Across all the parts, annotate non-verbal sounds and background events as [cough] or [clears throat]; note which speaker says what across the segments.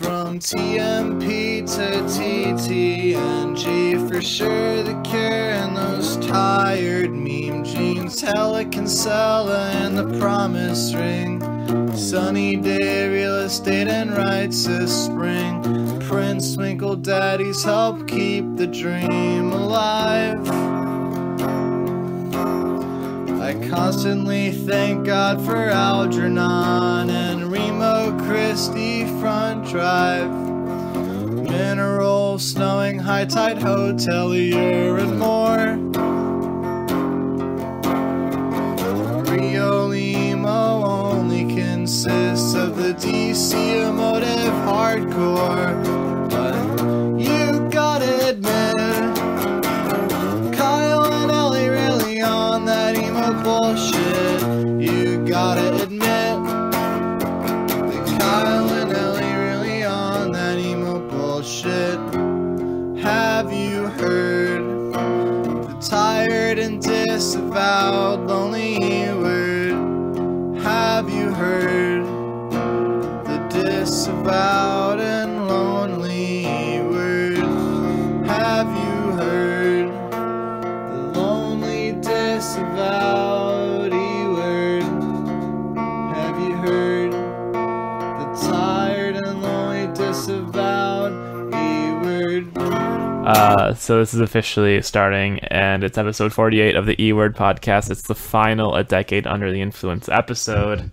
Speaker 1: From TMP to TTNG, for sure the cure and those tired meme jeans. Helican Sella and the promise ring. Sunny day, real estate and rights this spring. Prince Twinkle Daddies help keep the dream alive. I constantly thank God for Algernon and Remo Christie Front Drive. Mineral, snowing, high tide hotelier, and more. Rio Limo only consists of the DC emotive hardcore.
Speaker 2: Uh, so this is officially starting, and it's episode 48 of the E Word podcast. It's the final A Decade Under the Influence episode.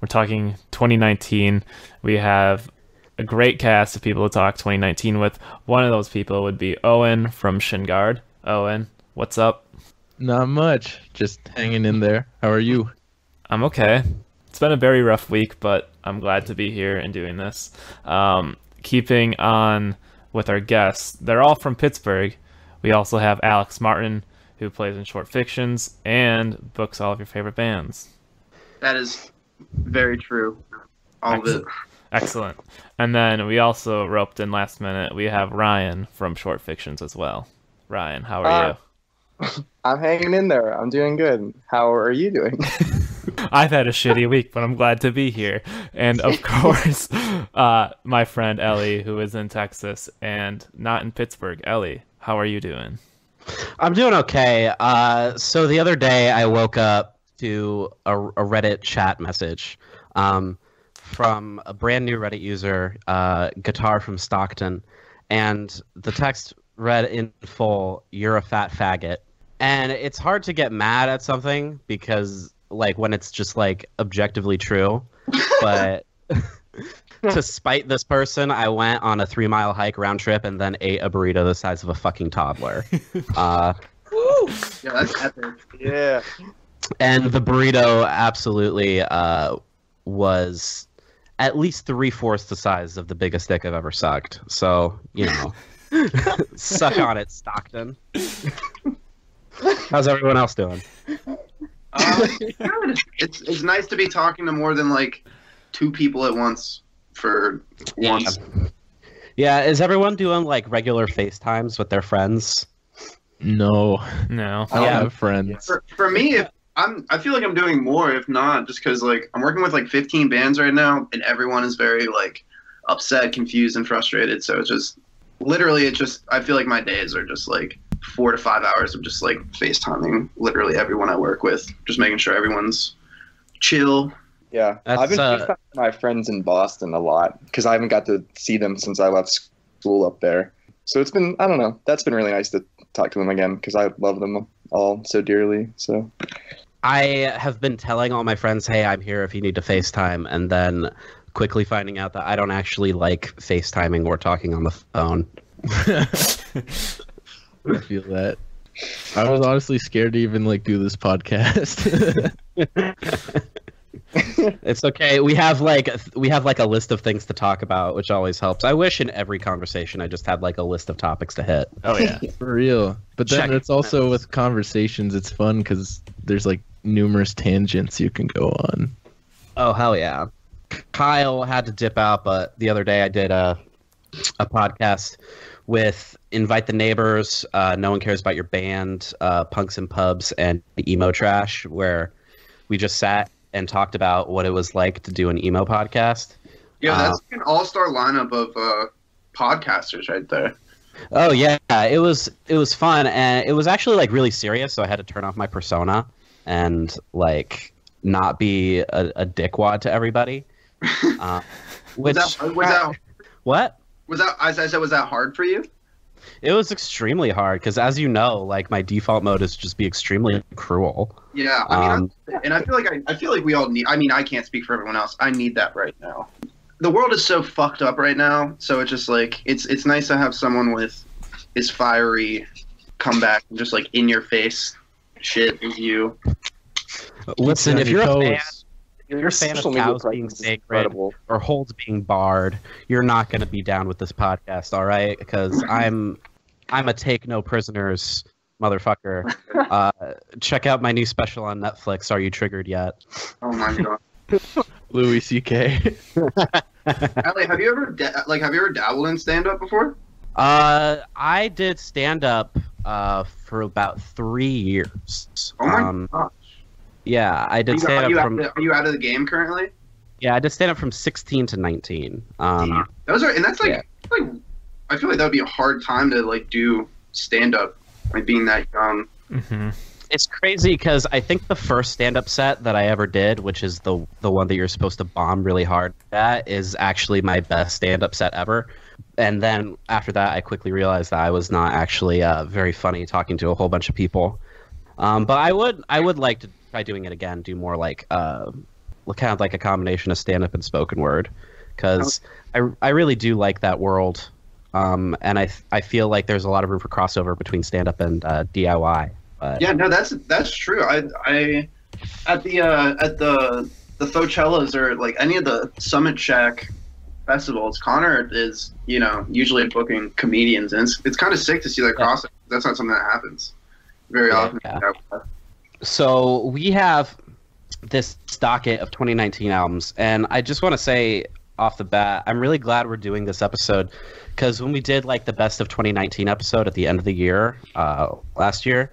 Speaker 2: We're talking 2019. We have a great cast of people to talk 2019 with. One of those people would be Owen from Shin Guard. Owen, what's up?
Speaker 3: Not much. Just hanging in there. How are you?
Speaker 2: I'm okay. It's been a very rough week, but I'm glad to be here and doing this. Um, keeping on with our guests, they're all from Pittsburgh. We also have Alex Martin, who plays in short fictions and books all of your favorite bands.
Speaker 4: That is very true. All of it.
Speaker 2: Excellent. And then we also roped in last minute. We have Ryan from short fictions as well. Ryan, how are
Speaker 5: Uh, [laughs] I'm hanging in there. I'm doing good. How are you doing? [laughs]
Speaker 2: I've had a shitty week, but I'm glad to be here. And of [laughs] course, uh, my friend Ellie, who is in Texas and not in Pittsburgh. Ellie, how are you doing?
Speaker 6: I'm doing okay. Uh, so the other day I woke up to a, a Reddit chat message um, from a brand new Reddit user, uh, Guitar from Stockton, and the text read in full, "You're a fat faggot," and it's hard to get mad at something because, like, when it's just like objectively true, but. [laughs] to spite this person, I went on a three mile hike round trip and then ate a burrito the size of a fucking toddler. [laughs] uh,
Speaker 4: Yeah, that's epic.
Speaker 5: yeah.
Speaker 6: and the burrito absolutely uh, was at least three fourths the size of the biggest dick I've ever sucked. So, you know, [laughs] suck on it, Stockton. How's everyone else doing?
Speaker 4: Uh, [laughs] good. It's it's nice to be talking to more than like two people at once for once.
Speaker 6: Yeah, is everyone doing like regular FaceTimes with their friends?
Speaker 3: No,
Speaker 2: No.
Speaker 3: I don't
Speaker 6: Yeah.
Speaker 3: have friends.
Speaker 4: For, for me, if I'm I feel like I'm doing more, if not, just because like I'm working with like 15 bands right now, and everyone is very like upset, confused, and frustrated. So it's just literally, it's just I feel like my days are just like four to five hours of just like FaceTiming literally everyone I work with, just making sure everyone's chill.
Speaker 5: Yeah.
Speaker 6: That's,
Speaker 5: I've been
Speaker 6: uh,
Speaker 5: FaceTiming my friends in Boston a lot because I haven't got to see them since I left school up there. So it's been, I don't know, that's been really nice to talk to them again because I love them all so dearly. So
Speaker 6: I have been telling all my friends, hey, I'm here if you need to FaceTime, and then quickly finding out that I don't actually like FaceTiming or talking on the phone. [laughs]
Speaker 3: I feel that. I was honestly scared to even like do this podcast. [laughs]
Speaker 6: It's okay. We have like we have like a list of things to talk about, which always helps. I wish in every conversation I just had like a list of topics to hit.
Speaker 2: Oh yeah. [laughs]
Speaker 3: For real. But then
Speaker 6: Check
Speaker 3: it's also
Speaker 6: it.
Speaker 3: with conversations, it's fun because there's like numerous tangents you can go on.
Speaker 6: Oh hell yeah! Kyle had to dip out, but the other day I did a a podcast with invite the neighbors. Uh, no one cares about your band, uh, punks and pubs, and emo trash, where we just sat and talked about what it was like to do an emo podcast.
Speaker 4: Yeah,
Speaker 6: Uh,
Speaker 4: that's an all-star lineup of uh, podcasters right there.
Speaker 6: Oh yeah, it was it was fun and it was actually like really serious. So I had to turn off my persona and like not be a, a dickwad to everybody. [laughs] Uh,
Speaker 4: Was
Speaker 6: which
Speaker 4: that was that [laughs]
Speaker 6: what?
Speaker 4: Was that as I said was that hard for you?
Speaker 6: It was extremely hard because, as you know, like my default mode is just be extremely cruel.
Speaker 4: Yeah, I mean,
Speaker 6: Um,
Speaker 4: I, and I feel like I, I feel like we all need. I mean, I can't speak for everyone else. I need that right now. The world is so fucked up right now, so it's just like it's it's nice to have someone with this fiery comeback and just like in your face shit is you.
Speaker 6: Listen, if you're a fan,
Speaker 3: Toes.
Speaker 6: if you're a fan of
Speaker 5: social media
Speaker 6: cows being sacred
Speaker 5: incredible.
Speaker 6: or holds being barred, you're not going to be down with this podcast, all right? Because [laughs] I'm I'm a take no prisoners motherfucker. Uh, check out my new special on Netflix. Are you triggered yet?
Speaker 4: Oh my god. [laughs]
Speaker 3: Louis C.K. [laughs]
Speaker 4: Allie, have you ever da- like have you ever dabbled in stand up before?
Speaker 6: Uh, I did stand up uh, for about three years.
Speaker 4: Oh my
Speaker 6: um,
Speaker 4: gosh.
Speaker 6: Yeah, I did stand up
Speaker 4: you out
Speaker 6: from
Speaker 4: the- are you out of the game currently?
Speaker 6: yeah, I did stand up from 16 to 19. Um,
Speaker 4: Those are and that's like
Speaker 6: Yeah.
Speaker 4: like I feel like that would be a hard time to like do stand up like being that young.
Speaker 2: hmm
Speaker 6: it's crazy because I think the first stand-up set that I ever did, which is the the one that you're supposed to bomb really hard that is actually my best stand-up set ever. And then after that, I quickly realized that I was not actually uh, very funny talking to a whole bunch of people. Um, but I would I would like to try doing it again, do more like uh, kind of like a combination of stand-up and spoken word, because I I really do like that world. Um, and I I feel like there's a lot of room for crossover between stand-up and uh, DIY. But,
Speaker 4: Yeah, no, that's that's true. I I at the uh, at the the Focellas or like any of the Summit Shack festivals, Connor is you know usually booking comedians, and it's it's kind of sick to see that
Speaker 6: Yeah.
Speaker 4: crossover. That's not something that happens very
Speaker 6: Yeah,
Speaker 4: often.
Speaker 6: yeah. So we have this docket of 2019 albums, and I just want to say off the bat, I'm really glad we're doing this episode because when we did like the best of 2019 episode at the end of the year uh, last year,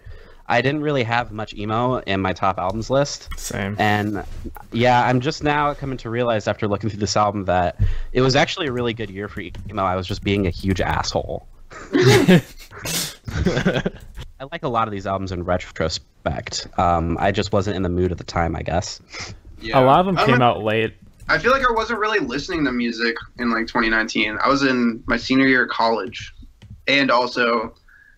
Speaker 6: I didn't really have much emo in my top albums list.
Speaker 2: Same.
Speaker 6: And yeah, I'm just now coming to realize after looking through this album that it was actually a really good year for emo. I was just being a huge asshole. [laughs] [laughs] I like a lot of these albums in retrospect. Um, I just wasn't in the mood at the time, I guess.
Speaker 4: Yeah.
Speaker 2: A lot of them came
Speaker 4: know.
Speaker 2: out late.
Speaker 4: I feel like I wasn't really listening to music in like 2019. I was in my senior year of college, and also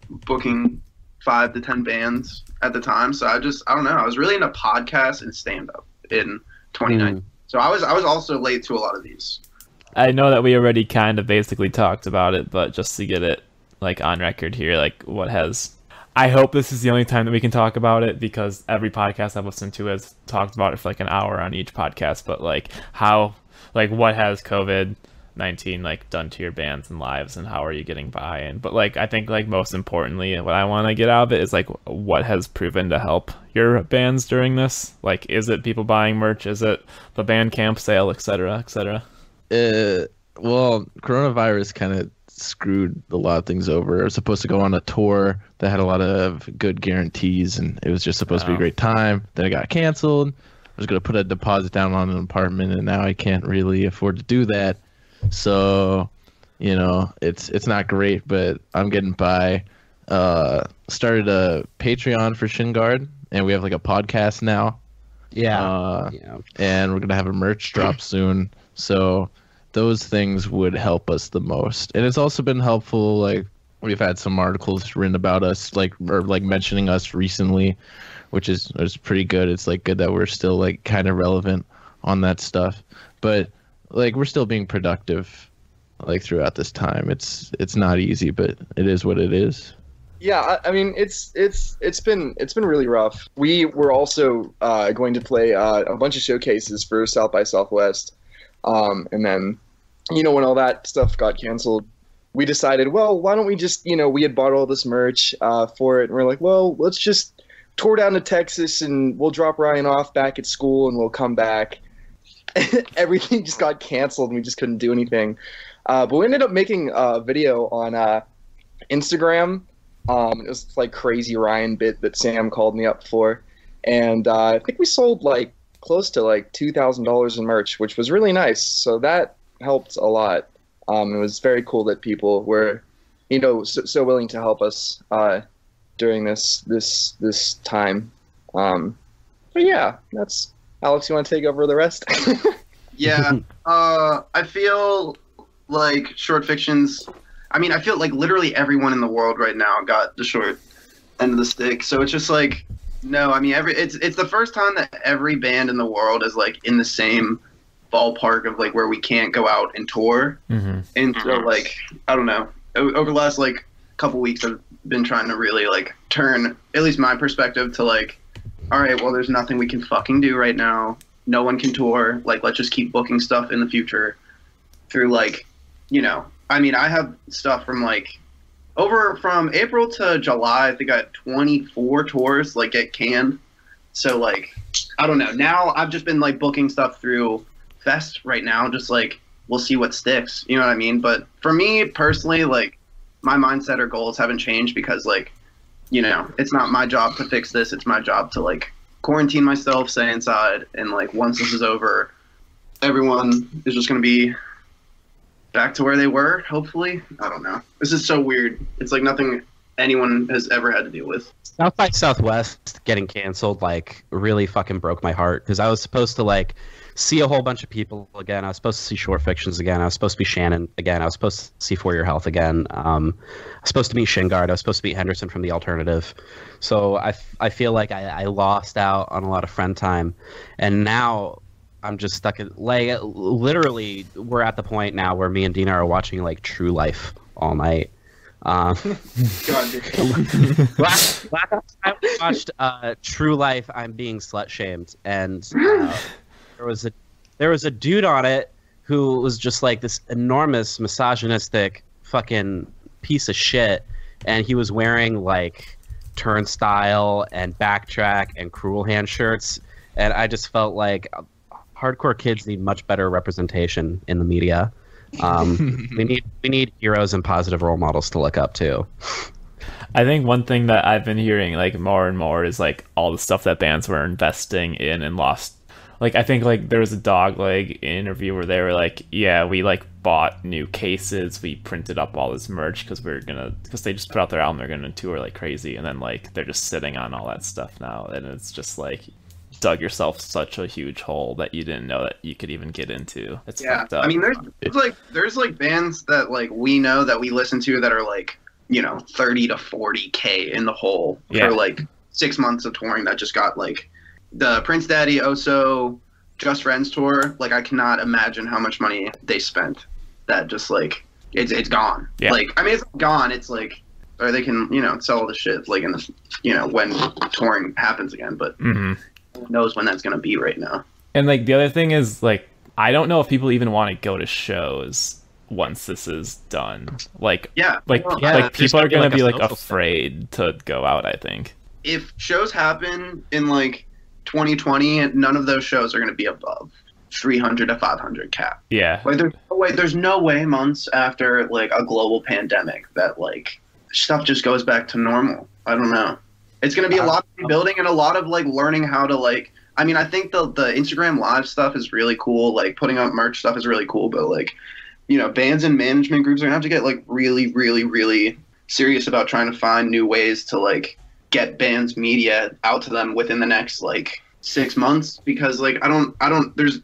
Speaker 4: booking five to ten bands at the time. So I just I don't know. I was really into podcasts and stand up in 2019. So I was I was also late to a lot of these.
Speaker 2: I know that we already kind of basically talked about it, but just to get it like on record here, like what has I hope this is the only time that we can talk about it because every podcast I've listened to has talked about it for like an hour on each podcast, but like how like what has COVID 19 like done to your bands and lives and how are you getting by? And but like I think like most importantly what I want to get out of it is like what has proven to help your bands during this? Like is it people buying merch? Is it the Bandcamp sale etc etc
Speaker 3: Uh, well, coronavirus kind of screwed a lot of things over. I was supposed to go on a tour that had a lot of good guarantees, and it was just supposed to be a great time. Then it got canceled. I was gonna put a deposit down on an apartment, and now I can't really afford to do that. So, you know, it's it's not great, but I'm getting by. Uh, started a Patreon for Shin Guard, and we have like a podcast now.
Speaker 6: Yeah.
Speaker 3: Uh,
Speaker 6: yeah.
Speaker 3: and we're gonna have a merch drop soon. So those things would help us the most. And it's also been helpful. Like we've had some articles written about us, like or like mentioning us recently, which is is pretty good. It's like good that we're still like kind of relevant on that stuff. But like we're still being productive, like throughout this time. It's it's not easy, but it is what it is.
Speaker 5: Yeah, I, I mean it's it's it's been it's been really rough. We were also uh, going to play uh, a bunch of showcases for South by Southwest, um, and then you know when all that stuff got canceled, we decided, well, why don't we just you know we had bought all this merch uh, for it, and we're like, well, let's just tour down to Texas and we'll drop Ryan off back at school and we'll come back. [laughs] Everything just got canceled and we just couldn't do anything. Uh, but we ended up making a video on uh, Instagram um, it was like crazy Ryan bit that Sam called me up for, and uh, I think we sold like close to like two thousand dollars in merch, which was really nice. So that helped a lot. Um, it was very cool that people were, you know, so, so willing to help us uh, during this this this time. Um, but yeah, that's Alex. You want to take over the rest? [laughs]
Speaker 4: Yeah. uh, I feel like short fictions. I mean, I feel like literally everyone in the world right now got the short end of the stick. So it's just like, no. I mean, every it's it's the first time that every band in the world is like in the same ballpark of like where we can't go out and tour.
Speaker 2: Mm-hmm.
Speaker 4: And so like, I don't know. Over the last like couple weeks, I've been trying to really like turn at least my perspective to like, all right, well, there's nothing we can fucking do right now no one can tour. Like, let's just keep booking stuff in the future through like, you know, I mean, I have stuff from like over from April to July. I had 24 tours like get canned. So like, I don't know. Now I've just been like booking stuff through Fest right now. Just like we'll see what sticks. You know what I mean? But for me personally, like my mindset or goals haven't changed because like, you know, it's not my job to fix this. It's my job to like quarantine myself, stay inside, and like once this is over, everyone is just gonna be back to where they were. Hopefully, I don't know. This is so weird. It's like nothing anyone has ever had to deal with.
Speaker 6: South by Southwest getting canceled like really fucking broke my heart because I was supposed to like see a whole bunch of people again. I was supposed to see short fictions again. I was supposed to be Shannon again. I was supposed to see For Your Health again. Um, I was supposed to meet Shin Guard. I was supposed to meet Henderson from The Alternative. So I, I feel like I, I lost out on a lot of friend time, and now I'm just stuck at like literally we're at the point now where me and Dina are watching like True Life all night. Um, [laughs]
Speaker 4: God, [laughs]
Speaker 6: last, last time I watched uh, True Life, I'm being slut shamed, and uh, [gasps] there was a there was a dude on it who was just like this enormous misogynistic fucking piece of shit, and he was wearing like turnstile and backtrack and cruel hand shirts, and I just felt like hardcore kids need much better representation in the media. Um, [laughs] we need we need heroes and positive role models to look up to.
Speaker 2: I think one thing that I've been hearing like more and more is like all the stuff that bands were investing in and lost. Like I think like there was a Dogleg interview where they were like, yeah, we like bought new cases, we printed up all this merch because we are gonna because they just put out their album, they're gonna tour like crazy, and then like they're just sitting on all that stuff now, and it's just like dug yourself such a huge hole that you didn't know that you could even get into. It's
Speaker 4: yeah.
Speaker 2: fucked up.
Speaker 4: I mean, there's, there's like there's like bands that like we know that we listen to that are like you know 30 to 40 k in the hole
Speaker 2: Yeah.
Speaker 4: for like six months of touring that just got like the Prince Daddy Oso Just Friends tour. Like I cannot imagine how much money they spent. That just like it's it's gone.
Speaker 2: Yeah.
Speaker 4: Like I mean, it's gone. It's like or they can you know sell all the shit like in the you know when touring happens again. But
Speaker 2: hmm
Speaker 4: who knows when that's gonna be right now.
Speaker 2: And like the other thing is like I don't know if people even want to go to shows once this is done. Like
Speaker 4: Yeah.
Speaker 2: like
Speaker 4: well,
Speaker 6: Yeah,
Speaker 2: like people are
Speaker 6: gonna
Speaker 2: gonna
Speaker 6: be,
Speaker 2: be
Speaker 6: like,
Speaker 2: like,
Speaker 6: a social stuff.
Speaker 2: afraid to go out. I think.
Speaker 4: if shows happen in like 2020, none of those shows are going to be above 300 to 500 cap.
Speaker 2: Yeah.
Speaker 4: Like there's no way, there's no way months after like a global pandemic that like stuff just goes back to normal. I don't know. It's going to be a lot of rebuilding and a lot of like learning how to like. I mean, I think the the Instagram live stuff is really cool. Like putting up merch stuff is really cool, but like, you know, bands and management groups are gonna have to get like really, really, really serious about trying to find new ways to like get bands media out to them within the next like six months because like I don't I don't there's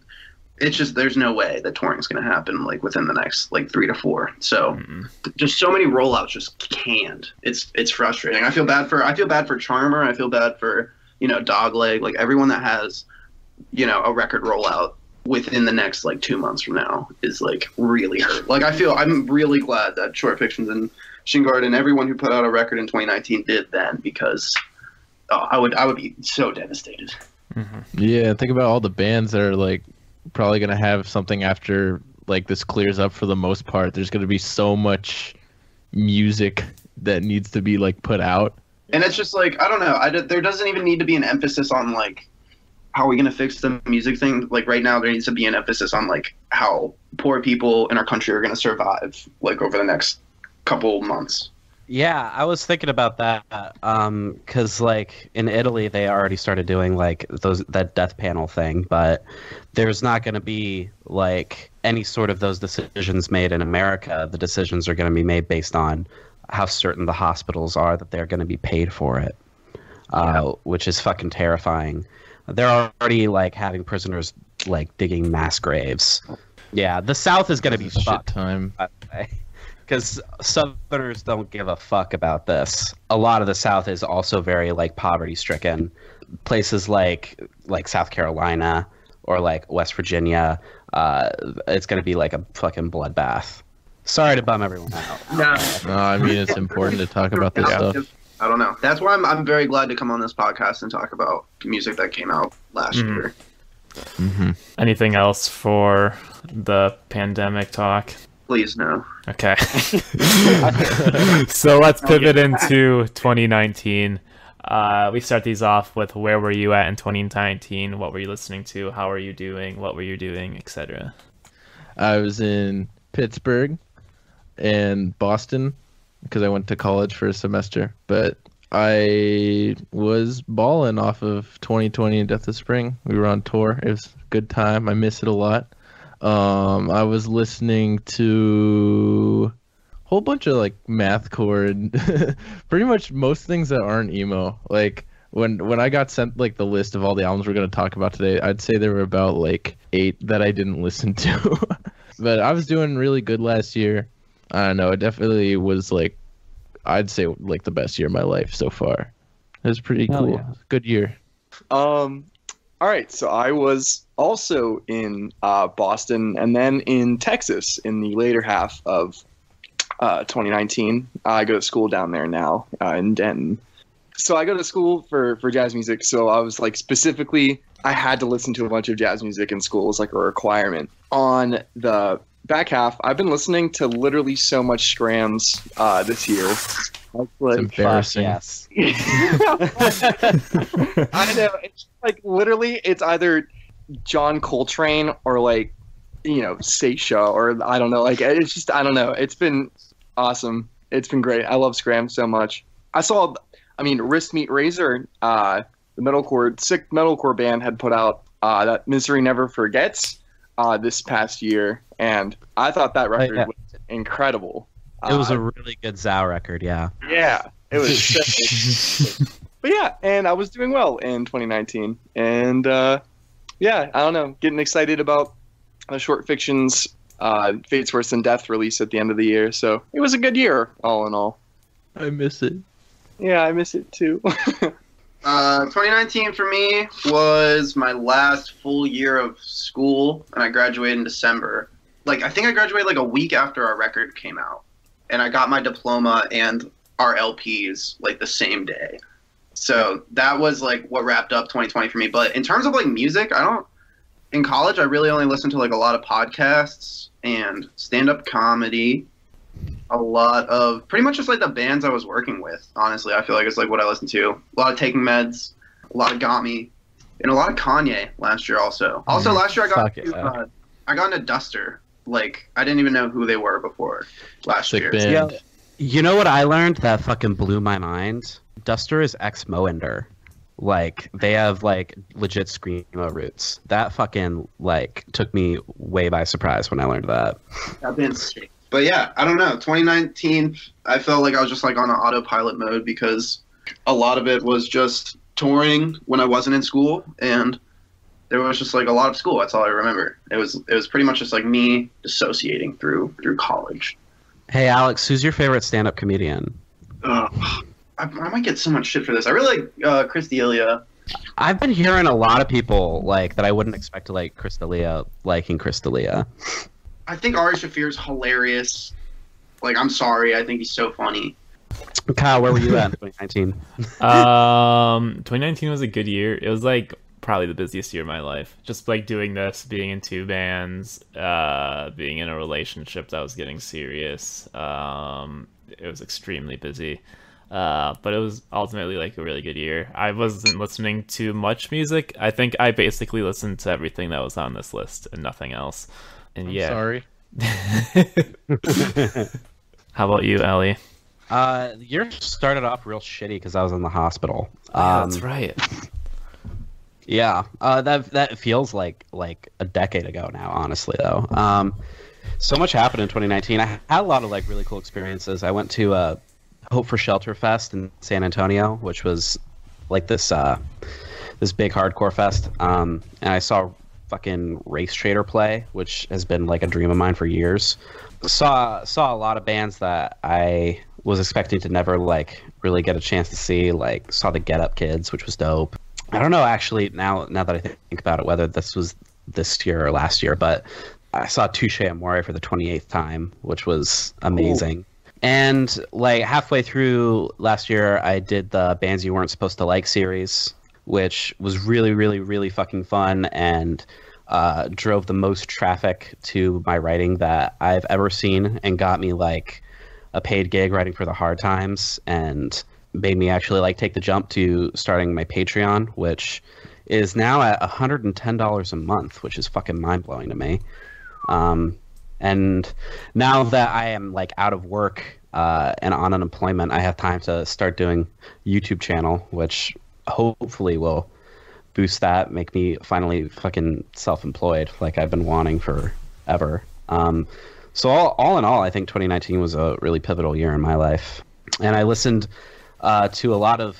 Speaker 4: it's just there's no way that touring's gonna happen like within the next like three to four. So
Speaker 2: Mm-mm.
Speaker 4: just so many rollouts just can't. It's it's frustrating. I feel bad for I feel bad for Charmer. I feel bad for you know Dogleg. Like everyone that has you know a record rollout within the next like two months from now is like really hurt. Like I feel I'm really glad that Short Fictions and Shin Guard and everyone who put out a record in 2019 did then because oh, I would I would be so devastated. Mm-hmm.
Speaker 3: Yeah, think about all the bands that are like probably gonna have something after like this clears up for the most part. There's gonna be so much music that needs to be like put out.
Speaker 4: And it's just like I don't know. I there doesn't even need to be an emphasis on like how are we gonna fix the music thing. Like right now, there needs to be an emphasis on like how poor people in our country are gonna survive like over the next couple months.
Speaker 6: Yeah, I was thinking about that um cuz like in Italy they already started doing like those that death panel thing, but there's not going to be like any sort of those decisions made in America, the decisions are going to be made based on how certain the hospitals are that they're going to be paid for it, uh, which is fucking terrifying. They're already like having prisoners like digging mass graves. Yeah, the South is going to be
Speaker 3: Shit
Speaker 6: fucked
Speaker 3: time. [laughs]
Speaker 6: because Southerners don't give a fuck about this. A lot of the South is also very like poverty stricken. Places like like South Carolina or like West Virginia, uh, it's gonna be like a fucking bloodbath. Sorry to bum everyone out. [laughs]
Speaker 4: Yeah.
Speaker 3: No, I mean it's important to talk about this
Speaker 4: Yeah.
Speaker 3: stuff.
Speaker 4: I don't know. That's why I'm, I'm very glad to come on this podcast and talk about music that came out last
Speaker 2: Mhm.
Speaker 4: year.
Speaker 3: hmm
Speaker 2: Anything else for the pandemic talk?
Speaker 4: Please no.
Speaker 2: Okay. [laughs] [laughs] so let's pivot into 2019. Uh, we start these off with where were you at in 2019? What were you listening to? How are you doing? What were you doing, etc.
Speaker 3: I was in Pittsburgh and Boston because I went to college for a semester. But I was balling off of 2020 and Death of Spring. We were on tour. It was a good time. I miss it a lot. Um, I was listening to a whole bunch of like mathcore and [laughs] pretty much most things that aren't emo. Like when when I got sent like the list of all the albums we're gonna talk about today, I'd say there were about like eight that I didn't [laughs] listen to. but I was doing really good last year. I don't know. It definitely was like, I'd say like the best year of my life so far. It was pretty
Speaker 6: Hell
Speaker 3: cool.
Speaker 6: yeah.
Speaker 3: Good year.
Speaker 5: Um, all right, so I was also in uh, Boston and then in Texas in the later half of uh, 2019. I go to school down there now uh, in Denton. So I go to school for for jazz music. So I was like specifically, I had to listen to a bunch of jazz music in school. It was like a requirement. On the back half, I've been listening to literally so much Scrams uh, this year. Like,
Speaker 3: It's embarrassing.
Speaker 6: yes. [laughs] [laughs]
Speaker 5: I know. It's like literally, it's either John Coltrane or like, you know, Saetia or I don't know. Like, it's just I don't know. It's been awesome. It's been great. I love Scram so much. I saw, I mean, Wristmeetrazor, uh, the metalcore sick metalcore band had put out uh, that Misery Never Forgets uh, this past year, and I thought that record
Speaker 6: yeah.
Speaker 5: was incredible.
Speaker 6: It was
Speaker 5: Uh,
Speaker 6: a really good Zao record, yeah.
Speaker 5: yeah, it was. [laughs] but yeah, and I was doing well in 2019, and uh, yeah, I don't know, getting excited about the short fictions, uh, Fates Worse Than Death release at the end of the year. So it was a good year, all in all.
Speaker 3: I miss it.
Speaker 5: Yeah, I miss it too. [laughs]
Speaker 4: Uh, 2019 for me was my last full year of school, and I graduated in December. Like, I think I graduated like a week after our record came out, and I got my diploma and our LPs like the same day. So that was like what wrapped up 2020 for me. But in terms of like music, I don't. In college, I really only listened to like a lot of podcasts and stand-up comedy. A lot of pretty much just like the bands I was working with. Honestly, I feel like it's like what I listened to. A lot of Taking Meds, a lot of Gami, and a lot of Kanye last year. Also, also last year I got into, uh, I got into Duster. Like I didn't even know who they were before last
Speaker 3: Sick
Speaker 4: year.
Speaker 3: band.
Speaker 6: Yeah. You know what I learned that fucking blew my mind? Duster is ex Mohinder. Like they have like legit screamo roots. That fucking like took me way by surprise when I learned that.
Speaker 4: That band's sick. But yeah, I don't know. 2019, I felt like I was just like on an autopilot mode because a lot of it was just touring when I wasn't in school, and there was just like a lot of school. That's all I remember. It was it was pretty much just like me dissociating through through college.
Speaker 6: Hey Alex, who's your favorite stand-up comedian?
Speaker 4: Ugh. I, I might get so much shit for this. I really like uh, Chris D'Elia.
Speaker 6: I've been hearing a lot of people like that I wouldn't expect to like Chris D'Elia liking Chris D'Elia.
Speaker 4: I think Ari Shaffir is hilarious. Like I'm sorry, I think he's so funny.
Speaker 6: Kyle, where were you at in [laughs] 2019?
Speaker 2: um 2019 was a good year. It was like probably the busiest year of my life. Just like doing this being in two bands uh being in a relationship that was getting serious. Um it was extremely busy. Uh but it was ultimately like a really good year. I wasn't listening to much music. I think i basically listened to everything that was on this list and nothing else and
Speaker 3: I'm
Speaker 2: yeah
Speaker 3: sorry. [laughs]
Speaker 2: how about you ellie
Speaker 6: Uh, your started off real shitty because I was in the hospital.
Speaker 2: yeah,
Speaker 6: Um,
Speaker 2: that's right [laughs]
Speaker 6: Yeah, uh, that that feels like like a decade ago now. Honestly, though, um, so much happened in 2019. I had a lot of like really cool experiences. I went to uh, Hope for Shelter Fest in San Antonio, which was like this uh, this big hardcore fest, um, and I saw fucking Racetraitor play, which has been like a dream of mine for years. Saw saw a lot of bands that I was expecting to never like really get a chance to see. Like saw the Get Up Kids, which was dope. I don't know actually now now that I think about it whether this was this year or last year, but I saw Touche Amore for the 28th time, which was amazing. And like halfway through last year, I did the bands you weren't supposed to like series, which was really, really, really fucking fun and uh, drove the most traffic to my writing that I've ever seen and got me like a paid gig writing for the Hard Times and made me actually like take the jump to starting my Patreon, which is now at $110 a month, which is fucking mind blowing to me. Um, and now that I am like out of work uh, and on unemployment, I have time to start doing YouTube channel, which hopefully will boost that, make me finally fucking self-employed, like I've been wanting forever. Um, so all, all in all, I think 2019 was a really pivotal year in my life, and I listened uh, to a lot of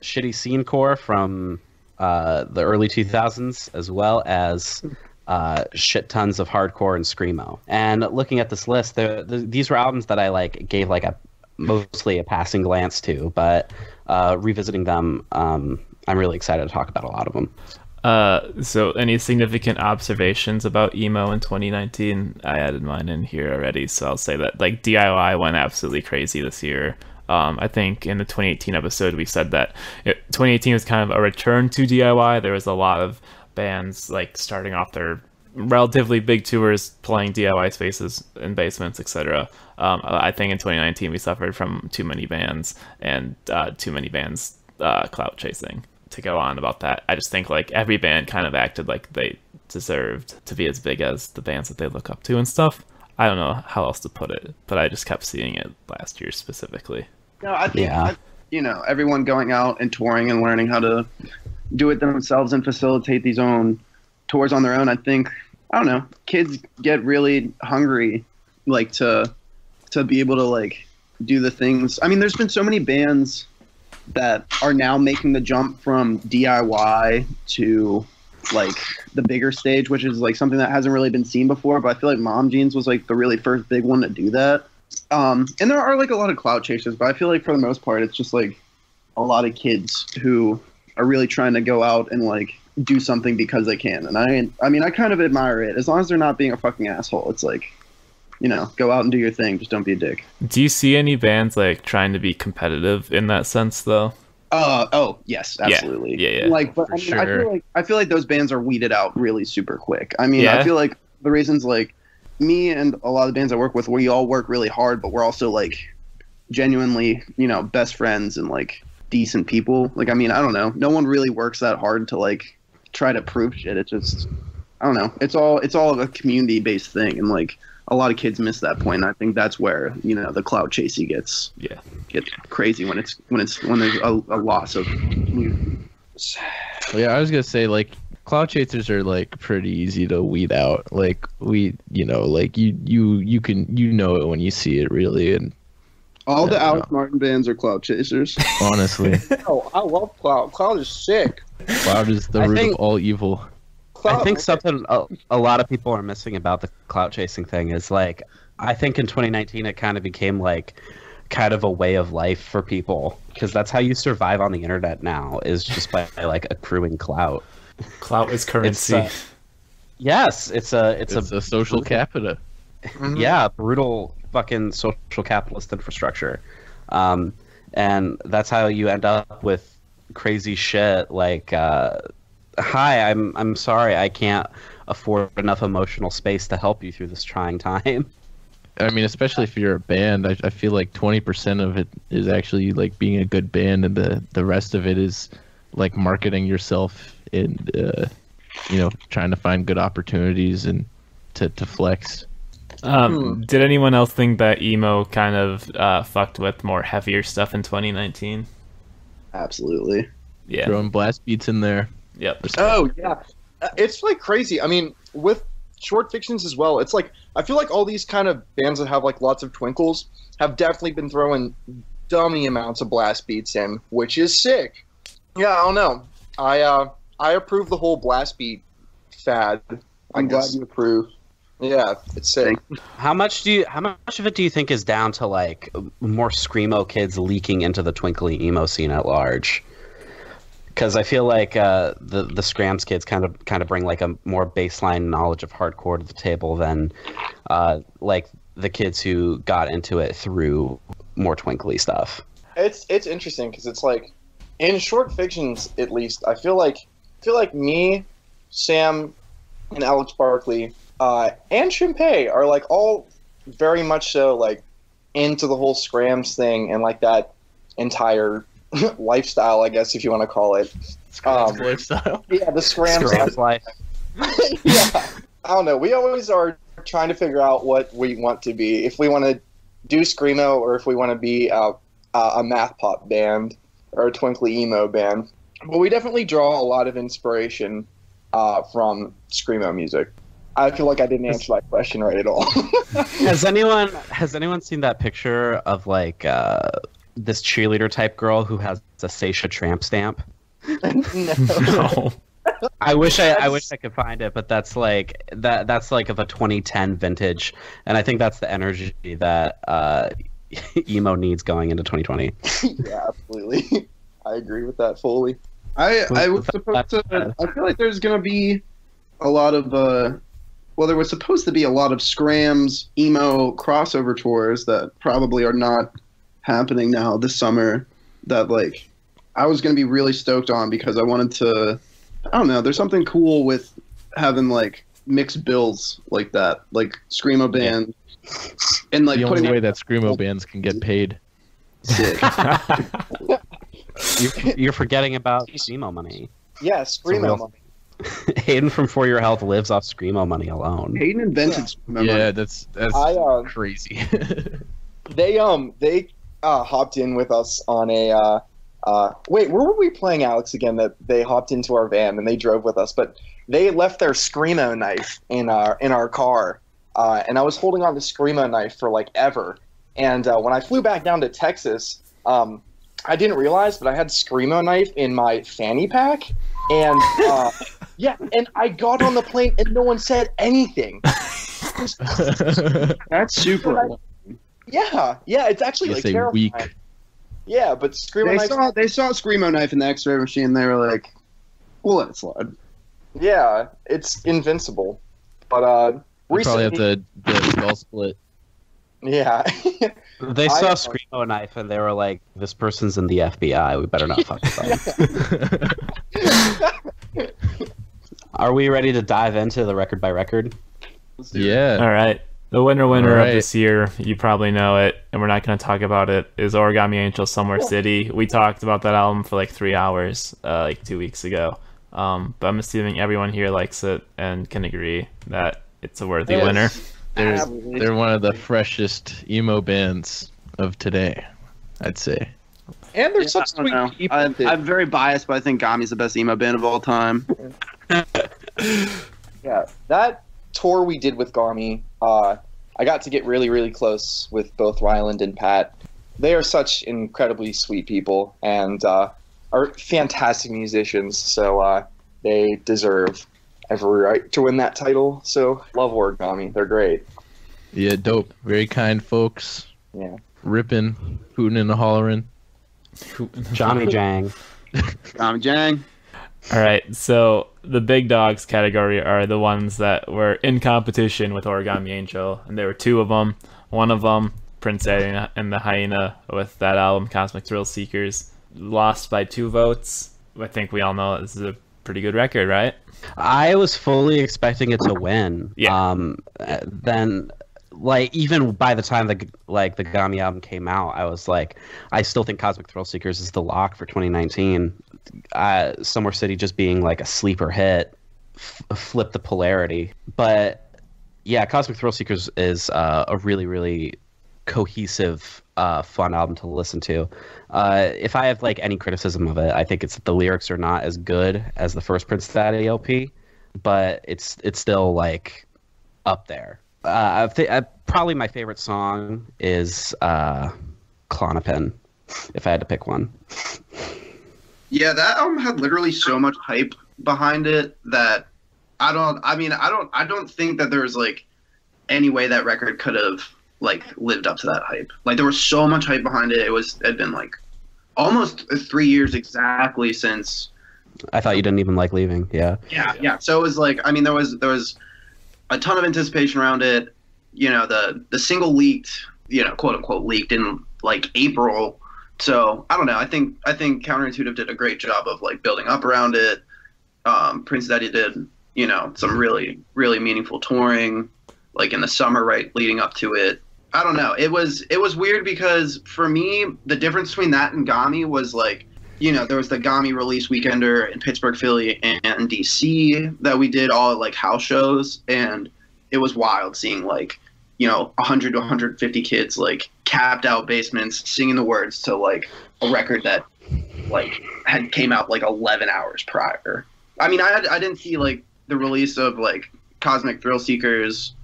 Speaker 6: shitty scene core from uh, the early 2000s, as well as uh, shit tons of hardcore and screamo. And looking at this list, the, these were albums that I like gave like a mostly a passing glance to, but uh, revisiting them, um, I'm really excited to talk about a lot of them.
Speaker 2: Uh, so any significant observations about emo in 2019? I added mine in here already, so I'll say that like DIY went absolutely crazy this year. Um, I think in the 2018 episode we said that it, 2018 was kind of a return to DIY. There was a lot of bands like starting off their relatively big tours playing DIY spaces in basements, etc. Um, I think in 2019 we suffered from too many bands and uh, too many bands uh, clout chasing. To go on about that, I just think like every band kind of acted like they deserved to be as big as the bands that they look up to and stuff. I don't know how else to put it, but I just kept seeing it last year specifically.
Speaker 4: No, I think
Speaker 6: Yeah.
Speaker 4: I, you know everyone going out and touring and learning how to do it themselves and facilitate these own tours on their own. I think I don't know. Kids get really hungry, like to to be able to like do the things. I mean, there's been so many bands that are now making the jump from DIY to like the bigger stage, which is like something that hasn't really been seen before. But I feel like Mom Jeans was like the really first big one to do that. Um, and there are like a lot of cloud chasers, but I feel like for the most part, it's just like a lot of kids who are really trying to go out and like do something because they can. And I, I mean, I kind of admire it as long as they're not being a fucking asshole. It's like, you know, go out and do your thing. Just don't be a dick.
Speaker 2: Do you see any bands like trying to be competitive in that sense though?
Speaker 4: Uh oh yes, absolutely.
Speaker 2: Yeah, yeah. yeah.
Speaker 4: Like, but
Speaker 3: For
Speaker 4: I, mean, I
Speaker 3: sure.
Speaker 4: feel like I feel like those bands are weeded out really super quick. I mean,
Speaker 2: Yeah.
Speaker 4: I feel like the reasons like me and a lot of the bands I work with, we all work really hard, but we're also like genuinely, you know, best friends and like decent people. Like, I mean, I don't know. No one really works that hard to like try to prove shit. It's just, I don't know. It's all it's all a community based thing, and like a lot of kids miss that point. And I think that's where you know the cloud chasey gets
Speaker 2: Yeah.
Speaker 4: gets crazy when it's when it's when there's a, a loss of.
Speaker 3: Well, yeah, I was gonna say like cloud chasers are like pretty easy to weed out. Like we, you know, like you you you can you know it when you see it really. And
Speaker 4: All the
Speaker 3: Yeah,
Speaker 4: Alex Martin bands are cloud chasers.
Speaker 3: honestly, [laughs]
Speaker 5: Oh, I love Cloud. Cloud is sick.
Speaker 3: cloud is the
Speaker 6: I
Speaker 3: root
Speaker 6: think-
Speaker 3: of all evil.
Speaker 5: Cloud,
Speaker 6: I think something a, a lot of people are missing about the clout chasing thing is like I think in 2019 it kind of became like kind of a way of life for people because that's how you survive on the internet now is just by like accruing clout.
Speaker 2: Clout is currency.
Speaker 6: uh, Yes, it's a it's,
Speaker 3: It's,
Speaker 6: a,
Speaker 3: a, social capita. [laughs]
Speaker 6: yeah brutal fucking social capitalist infrastructure, um, and that's how you end up with crazy shit like. Uh, Hi, I'm I'm sorry I can't afford enough emotional space to help you through this trying time. [laughs]
Speaker 3: I mean, especially if you're a band, I, I feel like 20% of it is actually like being a good band, and the the rest of it is like marketing yourself and uh, you know trying to find good opportunities and to to flex.
Speaker 2: Um, Did anyone else think that emo kind of uh, fucked with more heavier stuff in 2019?
Speaker 4: Absolutely.
Speaker 2: Yeah,
Speaker 3: Throwing blast beats in there.
Speaker 2: Yep.
Speaker 5: Oh yeah, Uh, it's like crazy. I mean, with short fictions as well, it's like I feel like all these kind of bands that have like lots of twinkles have definitely been throwing dummy amounts of blast beats in, which is sick. Yeah, I don't know. I uh I approve the whole blast beat fad. I'm glad you approve. Yeah, it's sick.
Speaker 6: How much do you? How much of it do you think is down to like more screamo kids leaking into the twinkly emo scene at large? Because I feel like uh, the the Scrams kids kind of kind of bring like a more baseline knowledge of hardcore to the table than uh, like the kids who got into it through more twinkly stuff.
Speaker 5: It's it's interesting because it's like in short fictions at least I feel like I feel like me, Sam, and Alex Barkley uh, and Shinpei are like all very much so like into the whole scrams thing and like that entire [laughs] lifestyle I guess if you want to call it. Um,
Speaker 3: lifestyle.
Speaker 5: Yeah, the scrams.
Speaker 6: Scrams life. [laughs]
Speaker 5: yeah, I don't know. We always are trying to figure out what we want to be. If we want to do screamo, or if we want to be a, a math pop band or a twinkly emo band. But we definitely draw a lot of inspiration uh, from screamo music. I feel like I didn't answer that question right at all. [laughs]
Speaker 6: Has anyone has anyone seen that picture of like uh, this cheerleader type girl who has a Saetia tramp stamp? [laughs]
Speaker 5: no.
Speaker 2: No. [laughs]
Speaker 6: I wish I, I wish I could find it, but that's like that that's like of a 2010 vintage, and I think that's the energy that uh, emo needs going into 2020.
Speaker 5: yeah, absolutely. I agree with that fully.
Speaker 4: I I was supposed to. I feel like there's gonna be a lot of. uh Well, there was supposed to be a lot of Scrams emo crossover tours that probably are not happening now this summer. That like I was gonna be really stoked on because I wanted to. I don't know. There's something cool with having like mixed bills like that, like screamo band, and like
Speaker 3: the only way that screamo bands can get paid.
Speaker 4: sick. [laughs]
Speaker 6: You're, you're forgetting about emo money.
Speaker 5: Yeah,
Speaker 6: real-
Speaker 5: screamo money. [laughs]
Speaker 6: Hayden from For Your Health lives off screamo money alone.
Speaker 4: Hayden invented screamo.
Speaker 3: Yeah, that's that's
Speaker 5: I uh,
Speaker 3: crazy. [laughs]
Speaker 5: they um they uh, hopped in with us on a uh, uh, wait where were we playing Alex again that they hopped into our van and they drove with us but they left their screamo knife in our in our car uh, and I was holding on to screamo knife for like ever and uh, when I flew back down to Texas um, I didn't realize but I had screamo knife in my fanny pack and uh, [laughs] yeah and I got on the plane and no one said anything [laughs]
Speaker 4: That's super.
Speaker 5: yeah yeah it's actually
Speaker 3: you
Speaker 5: like
Speaker 3: say
Speaker 5: terrifying.
Speaker 3: weak.
Speaker 5: Yeah, but Screamo
Speaker 4: They
Speaker 5: Knife.
Speaker 4: saw they saw Screamo knife in the X-ray machine. They were like, "We'll let it slide."
Speaker 5: Yeah, it's invincible. But uh,
Speaker 3: We probably have the the skull split.
Speaker 5: yeah, [laughs]
Speaker 6: They
Speaker 5: I-
Speaker 6: saw screamo knife and they were like, "This person's in the FBI. We better not fuck with them." [laughs] Are we ready to dive into the record by record?
Speaker 3: yeah.
Speaker 2: All right. The winner winner
Speaker 3: All right.
Speaker 2: of this year, you probably know it, and we're not going to talk about it, is Origami Angel Somewhere City. We talked about that album for like three hours, uh, like two weeks ago. Um, but I'm assuming everyone here likes it and can agree that it's a worthy
Speaker 5: Yes.
Speaker 2: winner.
Speaker 3: They're
Speaker 5: Absolutely.
Speaker 3: they're one of the freshest emo bands of today, I'd say.
Speaker 5: and they're such
Speaker 4: I don't
Speaker 5: sweet
Speaker 4: know.
Speaker 5: people.
Speaker 4: I'm. I'm very biased, but I think Gami's the best emo band of all time. [laughs]
Speaker 5: Yeah, that tour we did with Garmy, uh, I got to get really, really close with both Ryland and Pat. They are such incredibly sweet people and uh, are fantastic musicians, so uh, they deserve every right to win that title. So love Origami, they're great.
Speaker 3: Yeah, dope. Very kind folks.
Speaker 5: Yeah.
Speaker 3: Ripping, hooting and hollering.
Speaker 6: Johnny [laughs] Jang.
Speaker 4: Johnny Jang.
Speaker 2: All right, so the big dogs category are the ones that were in competition with Origami Angel, and there were two of them. One of them, Prince Daddy and the Hyena, with that album Cosmic Thrill Seekers, lost by two votes. I think we all know this is a pretty good record, right?
Speaker 6: I was fully expecting it to win.
Speaker 2: Yeah.
Speaker 6: Um. Then, like, even by the time the like the Gami album came out, I was like, I still think Cosmic Thrill Seekers is the lock for 2019. Uh, Somewhere City just being like a sleeper hit, f- flip the polarity. But yeah, Cosmic Thrill Seekers is uh, a really really cohesive uh, fun album to listen to. Uh, if I have like any criticism of it, I think it's that the lyrics are not as good as the first Prince Daddy LP, but it's it's still like up there. Uh, I th- uh, probably my favorite song is uh, Klonopin, if I had to pick one.
Speaker 4: Yeah, that album had literally so much hype behind it that I don't. I mean, I don't. I don't think that there's like any way that record could have like lived up to that hype. Like there was so much hype behind it. It was it had been like almost three years exactly since.
Speaker 6: I thought you didn't even like leaving. Yeah.
Speaker 4: Yeah, yeah. So it was like I mean there was there was a ton of anticipation around it. You know the the single leaked. You know, quote unquote leaked in like April. So I don't know. I think I think Counterintuitive did a great job of like building up around it. Um, Prince Daddy did you know some really really meaningful touring like in the summer right leading up to it i don't know it was it was weird because for me the difference between that and gami was like you know there was the gami release weekender in pittsburgh philly and, dc that we did all like house shows and it was wild seeing like you know 100 to 150 kids like capped out basements singing the words to like a record that like had came out like 11 hours prior i mean i i didn't see like the release of like Cosmic Thrill Seekers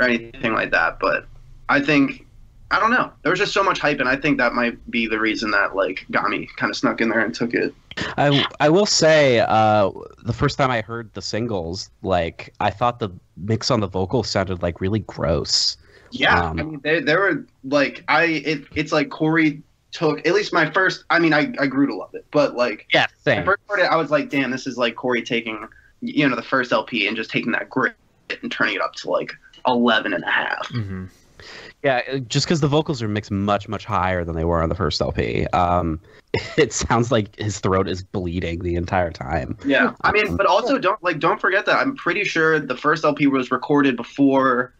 Speaker 4: or anything like that. But I think I don't know. There was just so much hype, and I think that might be the reason that like Gami kind of snuck in there and took it.
Speaker 6: I, I will say uh, the first time I heard the singles, like I thought the mix on the vocals sounded like really gross.
Speaker 4: Yeah,
Speaker 6: Um,
Speaker 4: I mean they, they were like I it, it's like Corey took at least my first. I mean I, I grew to love it, but like
Speaker 6: Yeah, same.
Speaker 4: first heard it, I was like, damn, this is like Corey taking you know the first LP and just taking that grit and turning it up to like 11 and a half.
Speaker 2: hmm
Speaker 6: Yeah, uh, just because the vocals are mixed much much higher than they were on the first LP. Um, [laughs] it sounds like his throat is bleeding the entire time.
Speaker 4: Yeah, I mean, but also don't like don't forget that I'm pretty sure the first LP was recorded before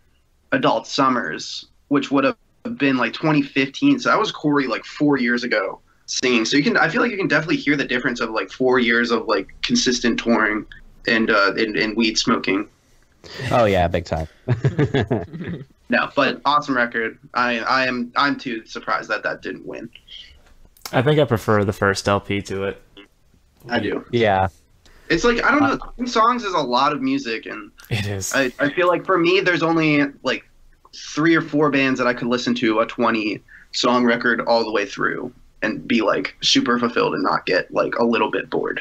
Speaker 4: Adult Summers, which would have been like 2015. So that was Corey like four years ago singing. So you can I feel like you can definitely hear the difference of like four years of like consistent touring and uh and, and weed smoking.
Speaker 6: Oh yeah, big time. [laughs] [laughs]
Speaker 4: No, but awesome record. I I am I'm too surprised that that didn't win.
Speaker 2: I think I prefer the first LP to it.
Speaker 4: I do.
Speaker 6: yeah,
Speaker 4: It's like I don't know. 20 songs is a lot of music, and
Speaker 2: It is.
Speaker 4: I, I feel like for me, there's only like three or four bands that I could listen to a 20 song record all the way through and be like super fulfilled and not get like a little bit bored.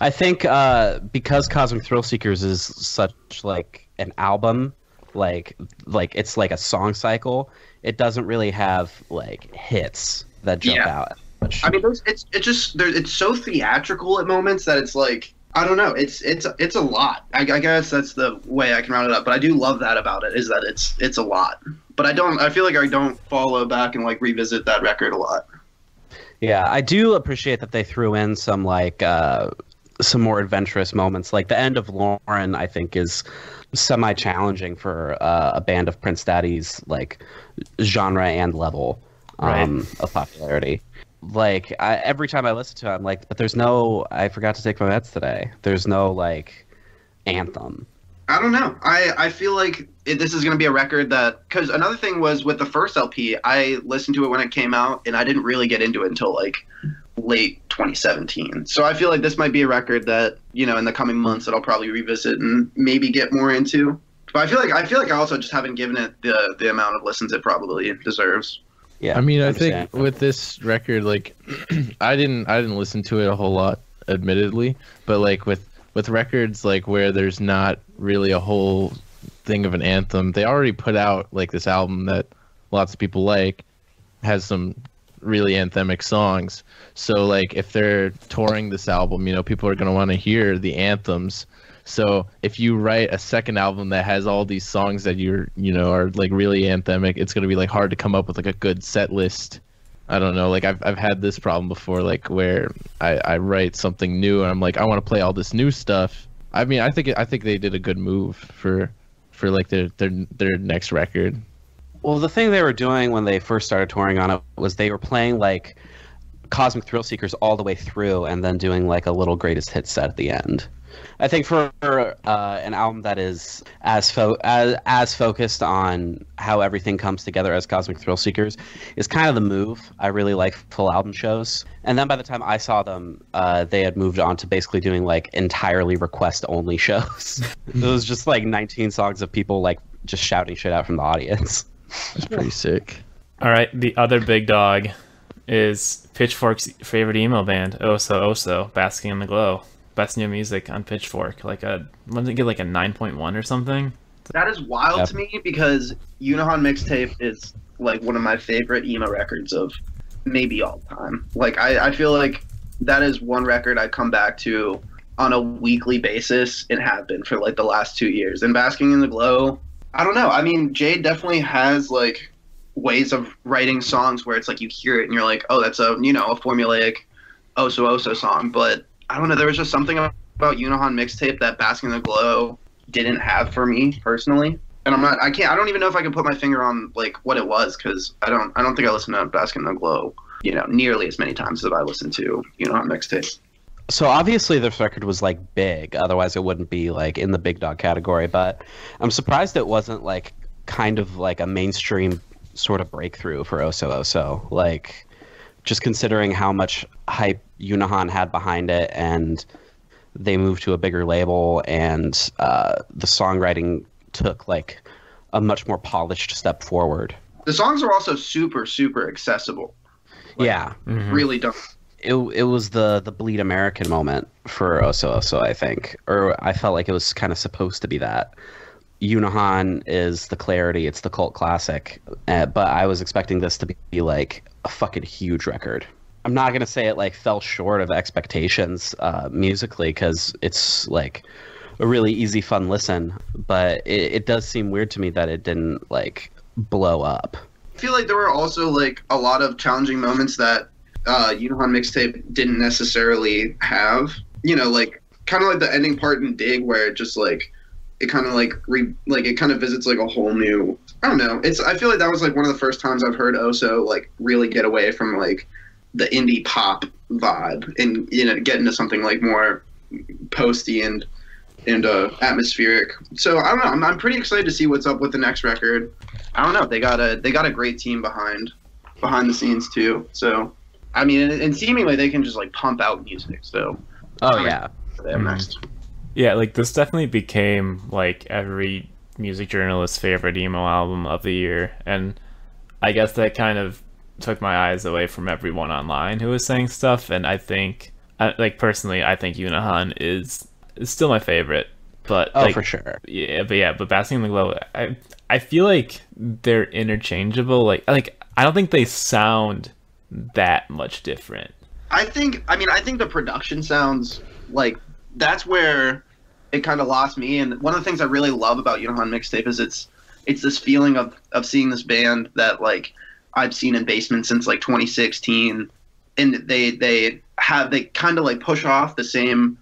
Speaker 6: I think uh, because Cosmic Thrill Seekers is such like an album, like like it's like a song cycle. It doesn't really have like hits that jump
Speaker 4: Yeah.
Speaker 6: out. Much.
Speaker 4: I mean, there's, it's it's just there, it's so theatrical at moments that it's like I don't know. It's it's it's a lot. I, I guess that's the way I can round it up. But I do love that about it is that it's it's a lot. But I don't. I feel like I don't follow back and like revisit that record a lot.
Speaker 6: Yeah, I do appreciate that they threw in some like uh, some more adventurous moments. Like the end of Lauren, I think is semi challenging for uh, a band of Prince Daddy's like genre and level um, of popularity. Like I, every time I listen to it, I'm like, but there's no. I forgot to take my meds today. There's no like anthem.
Speaker 4: I don't know. I, I feel like it, this is going to be a record that because another thing was with the first LP, I listened to it when it came out, and I didn't really get into it until like late 2017. So I feel like this might be a record that you know in the coming months that I'll probably revisit and maybe get more into. But I feel like I feel like I also just haven't given it the the amount of listens it probably deserves.
Speaker 6: Yeah,
Speaker 3: I mean, I
Speaker 6: understand.
Speaker 3: think with this record, like, [clears throat] I didn't, I didn't listen to it a whole lot, admittedly, but like with with records like where there's not really a whole thing of an anthem, they already put out like this album that lots of people like, has some really anthemic songs. So like, if they're touring this album, you know, people are gonna want to hear the anthems. So if you write a second album that has all these songs that you're, you know, are like really anthemic, it's gonna be like hard to come up with like a good set list. I don't know, like I've I've had this problem before, like where I, I write something new and I'm like I want to play all this new stuff. I mean, I think I think they did a good move for for like their their their next record.
Speaker 6: Well, the thing they were doing when they first started touring on it was they were playing like Cosmic Thrill Seekers all the way through and then doing like a little greatest hit set at the end. I think for uh, an album that is as fo- as as focused on how everything comes together as Cosmic Thrill Seekers is kind of the move. I really like full album shows, and then by the time I saw them, uh, they had moved on to basically doing like entirely request only [laughs] shows. it was just like 19 songs of people like just shouting shit out from the audience.
Speaker 3: It's pretty sick.
Speaker 2: All right, the other big dog is Pitchfork's favorite emo band, oh Oso Oso, oh Basking in the Glow. Best new music on Pitchfork. Like a, what did it get? Like a 9.1 or something?
Speaker 4: That is wild
Speaker 6: Yep.
Speaker 4: to me because Yunahon mixtape is like one of my favorite emo records of maybe all time. Like I, I feel like that is one record I come back to on a weekly basis and have been for like the last two years. And Basking in the Glow, I don't know. I mean, Jade definitely has like ways of writing songs where it's like you hear it and you're like, oh, that's a you know a formulaic Oso Oso song. But I don't know. There was just something about Yunahon mixtape that Basking in the Glow didn't have for me personally. And I'm not. I can't. I don't even know if I can put my finger on like what it was because I don't. I don't think I listened to Basking in the Glow, you know, nearly as many times as I listened to Yunahon mixtape.
Speaker 6: So obviously this record was like big, otherwise it wouldn't be like in the big dog category. But I'm surprised it wasn't like kind of like a mainstream sort of breakthrough for Oso Oso. Like just considering how much hype Yunahon had behind it, and they moved to a bigger label, and uh, the songwriting took like a much more polished step forward.
Speaker 4: The songs are also super super accessible. Like,
Speaker 6: yeah,
Speaker 2: Mhm.
Speaker 4: Really don't.
Speaker 6: It it was the the bleed American moment for Oso Oso, I think, or I felt like it was kind of supposed to be that. Yunahon is the clarity; it's the cult classic, uh, but I was expecting this to be, like a fucking huge record. I'm not gonna say it like fell short of expectations uh, musically because it's like a really easy, fun listen, but it, it does seem weird to me that it didn't like blow up.
Speaker 4: I feel like there were also like a lot of challenging moments that uh, Yunahon mixtape didn't necessarily have. You know, like kind of like the ending part in Dig, where it just like it kind of like re like it kind of visits like a whole new. I don't know. It's I feel like that was like one of the first times I've heard Oso like really get away from like the indie pop vibe and you know get into something like more posty and and uh, atmospheric. So I don't know. I'm, I'm pretty excited to see what's up with the next record. I don't know. They got a they got a great team behind behind the scenes too. So I mean, and, and seemingly they can just like pump out music. So
Speaker 6: Oh yeah,
Speaker 4: they have
Speaker 2: Mhm.
Speaker 4: next.
Speaker 2: Yeah, like this definitely became like every music journalist's favorite emo album of the year, and I guess that kind of took my eyes away from everyone online who was saying stuff. And I think, I, like personally, I think Yunahon is is still my favorite. But
Speaker 6: oh
Speaker 2: like,
Speaker 6: for sure.
Speaker 2: yeah, but yeah, but Basking in the Glow, I I feel like they're interchangeable. Like like I don't think they sound that much different.
Speaker 4: I think. I mean, I think the production sounds like that's where it kind of lost me. And one of the things I really love about Yunahon mixtape is it's it's this feeling of of seeing this band that like I've seen in basement since like 2016, and they they have they kind of like push off the same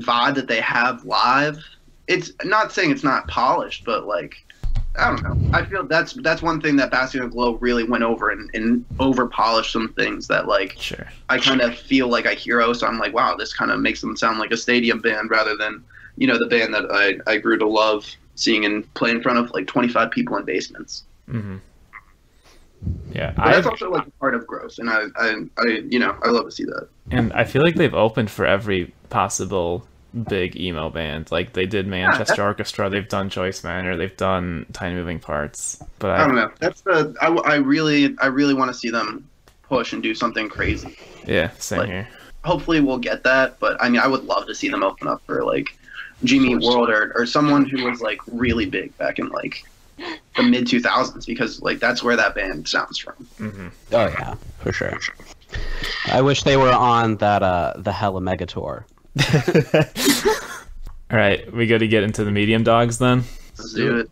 Speaker 4: vibe that they have live. It's not saying it's not polished, but like I don't know. I feel that's that's one thing that Basking in Glow really went over and, and over polished some things that like
Speaker 2: Sure.
Speaker 4: I kind of feel like I hero. So I'm like, wow, this kind of makes them sound like a stadium band rather than, you know, the band that I, I grew to love seeing and play in front of like 25 people in basements.
Speaker 2: hmm Yeah,
Speaker 4: that's also like part of growth, and I, I, I, you know, I love to see that.
Speaker 2: and I feel like they've opened for every possible big emo band. Like they did Manchester Orchestra, they've done Joyce Manor, they've done Tiny Moving Parts. But
Speaker 4: I
Speaker 2: I,
Speaker 4: don't know. That's the I, I really, I really want to see them push and do something crazy.
Speaker 2: yeah, same
Speaker 4: Like-
Speaker 2: here.
Speaker 4: Hopefully, we'll get that. But I mean, I would love to see them open up for like Jimmy Eat World or, or someone who was like really big back in like the mid 2000s because like that's where that band sounds from.
Speaker 2: hmm
Speaker 6: Oh yeah, for sure. I wish they were on that uh the Hella Mega tour. [laughs]
Speaker 2: All right, we good to get into the medium dogs then.
Speaker 4: Let's do it.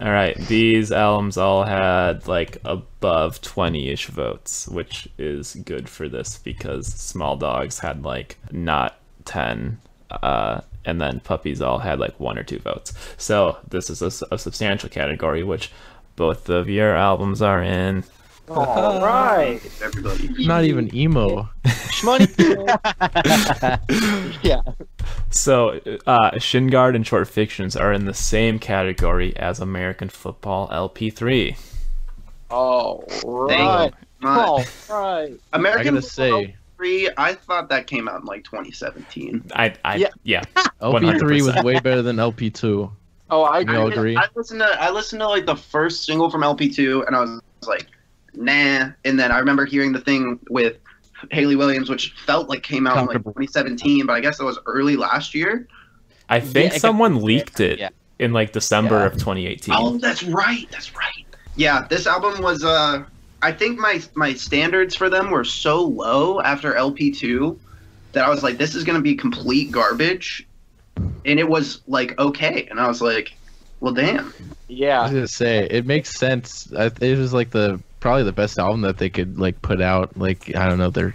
Speaker 2: All right, these albums all had like above 20 ish votes, which is good for this because Small Dogs had like not 10, uh, and then Puppies all had like one or two votes. So this is a substantial category, which both of your albums are in.
Speaker 5: All right.
Speaker 4: Everybody.
Speaker 3: Not even emo.
Speaker 5: Shmoney. [laughs] yeah.
Speaker 2: So, uh, Shin Guard and Short Fictions are in the same category as American Football LP3.
Speaker 5: All
Speaker 4: Thank
Speaker 5: right.
Speaker 4: you. My-
Speaker 5: All right.
Speaker 4: American
Speaker 3: gotta
Speaker 4: Football
Speaker 3: say,
Speaker 4: Three, I thought that came out in like 2017.
Speaker 2: I, I,
Speaker 5: Yeah.
Speaker 2: yeah, [laughs]
Speaker 3: LP3 was way better than LP2.
Speaker 5: Oh, I
Speaker 3: You all
Speaker 5: agree.
Speaker 3: agree?
Speaker 4: I listened to I listened to like the first single from LP2, and I was like, nah. And then I remember hearing the thing with Hayley Williams, which felt like came out in like 2017, but I guess it was early last year.
Speaker 2: I think
Speaker 6: it got-
Speaker 2: someone leaked it
Speaker 6: Yeah.
Speaker 2: in like December
Speaker 6: Yeah.
Speaker 2: of 2018.
Speaker 4: Oh, that's right. That's right. Yeah, this album was. uh I think my my standards for them were so low after LP2 that I was like, this is gonna be complete garbage, and it was like okay, and I was like, well, damn. Yeah.
Speaker 3: I was gonna say it makes sense. I, it was like the probably the best album that they could like put out. Like I don't know, they're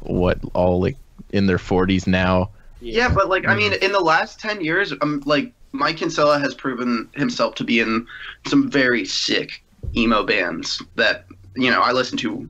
Speaker 3: what all like in their 40s now.
Speaker 4: Yeah, but like I mean, in the last ten years, um, like Mike Kinsella has proven himself to be in some very sick emo bands that you know I listen to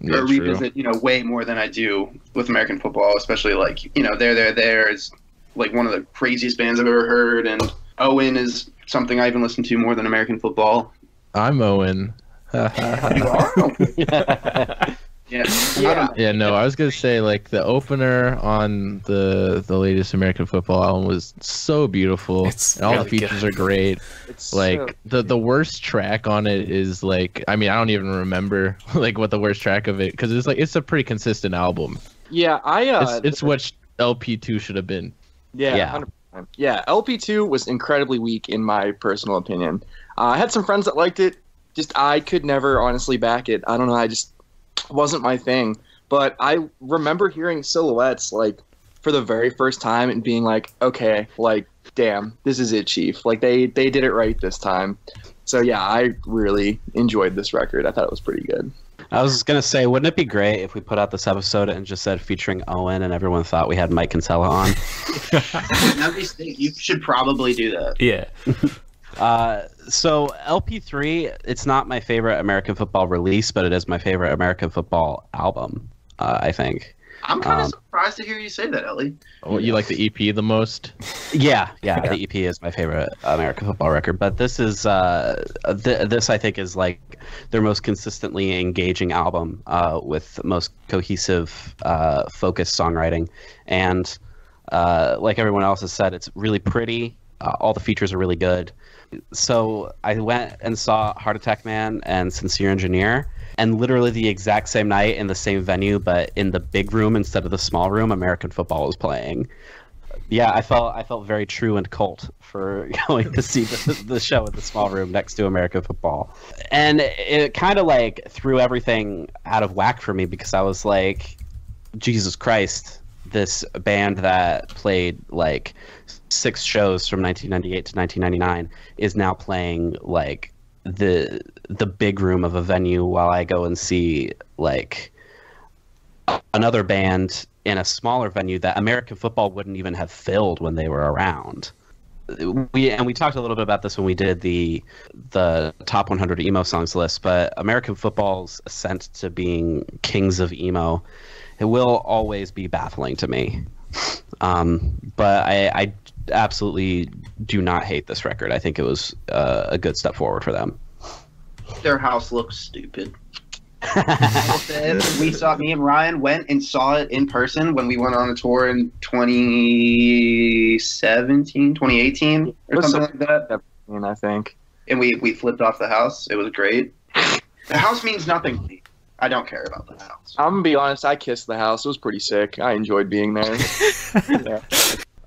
Speaker 3: Yeah,
Speaker 4: or
Speaker 3: true.
Speaker 4: revisit, you know, way more than I do with American football, especially like you know, there, there, there is like one of the craziest bands I've ever heard, and Owen is something I even listen to more than American football.
Speaker 3: I'm Owen.
Speaker 4: You are? [laughs] yeah.
Speaker 5: Yeah.
Speaker 3: Yeah, no, I was gonna say like the opener on the the latest American football album was so beautiful.
Speaker 2: It's
Speaker 3: and all the features
Speaker 2: good.
Speaker 3: are great.
Speaker 5: It's
Speaker 3: Like
Speaker 5: so-
Speaker 3: the the worst track on it is like I mean I don't even remember [laughs] like what the worst track of it because it's like it's a pretty consistent album.
Speaker 5: yeah, I uh
Speaker 3: It's, it's what LP two should have been.
Speaker 5: Yeah,
Speaker 6: Yeah.
Speaker 5: 100%. Yeah, LP2 was incredibly weak in my personal opinion. Uh, I had some friends that liked it. Just I could never honestly back it. I don't know. I just wasn't my thing. But I remember hearing silhouettes like for the very first time and being like, okay, like damn, this is it, Chief. Like they they did it right this time. So yeah, I really enjoyed this record. I thought it was pretty good.
Speaker 6: I was gonna say, wouldn't it be great if we put out this episode and just said featuring Owen and everyone thought we had Mike Kinsella on?
Speaker 4: That'd be sick. You should probably do that.
Speaker 2: yeah.
Speaker 6: Uh, so LP3, it's not my favorite American football release, but it is my favorite American football album. Uh, I think.
Speaker 4: I'm kind of
Speaker 6: Um,
Speaker 4: surprised to hear you say that, Ellie.
Speaker 3: Oh, you like the EP the most?
Speaker 6: Yeah, yeah, [laughs] the EP is my favorite American football record, but this is uh, th- this I think is like their most consistently engaging album uh, with most cohesive, uh, focused songwriting, and uh, like everyone else has said, it's really pretty. Uh, all the features are really good. So I went and saw Heart Attack Man and Sincere Engineer, and literally the exact same night in the same venue, but in the big room instead of the small room, American football was playing. Yeah, I felt I felt very true and cult for [laughs] going to see the, the show in the small room next to American football, and it kind of like threw everything out of whack for me because I was like, Jesus Christ, this band that played like six shows from 1998 to 1999 is now playing like the the big room of a venue while I go and see like another band in a smaller venue that American football wouldn't even have filled when they were around. We and we talked a little bit about this when we did the the top 100 emo songs list, but American football's ascent to being kings of emo, it will always be baffling to me. Um, but I, I absolutely do not hate this record. I think it was uh, a good step forward for them.
Speaker 4: Their house looks stupid. [laughs] we saw me and Ryan went and saw it in person when we went on a tour in 2017, 2018 or
Speaker 5: What's
Speaker 4: something like that.
Speaker 5: I mean, I think.
Speaker 4: And we we flipped off the house. It was great. [laughs] The house means nothing to me. I don't care about the house.
Speaker 5: I'm gonna be honest. I kissed the house. It was pretty sick. I enjoyed being there. [laughs] yeah.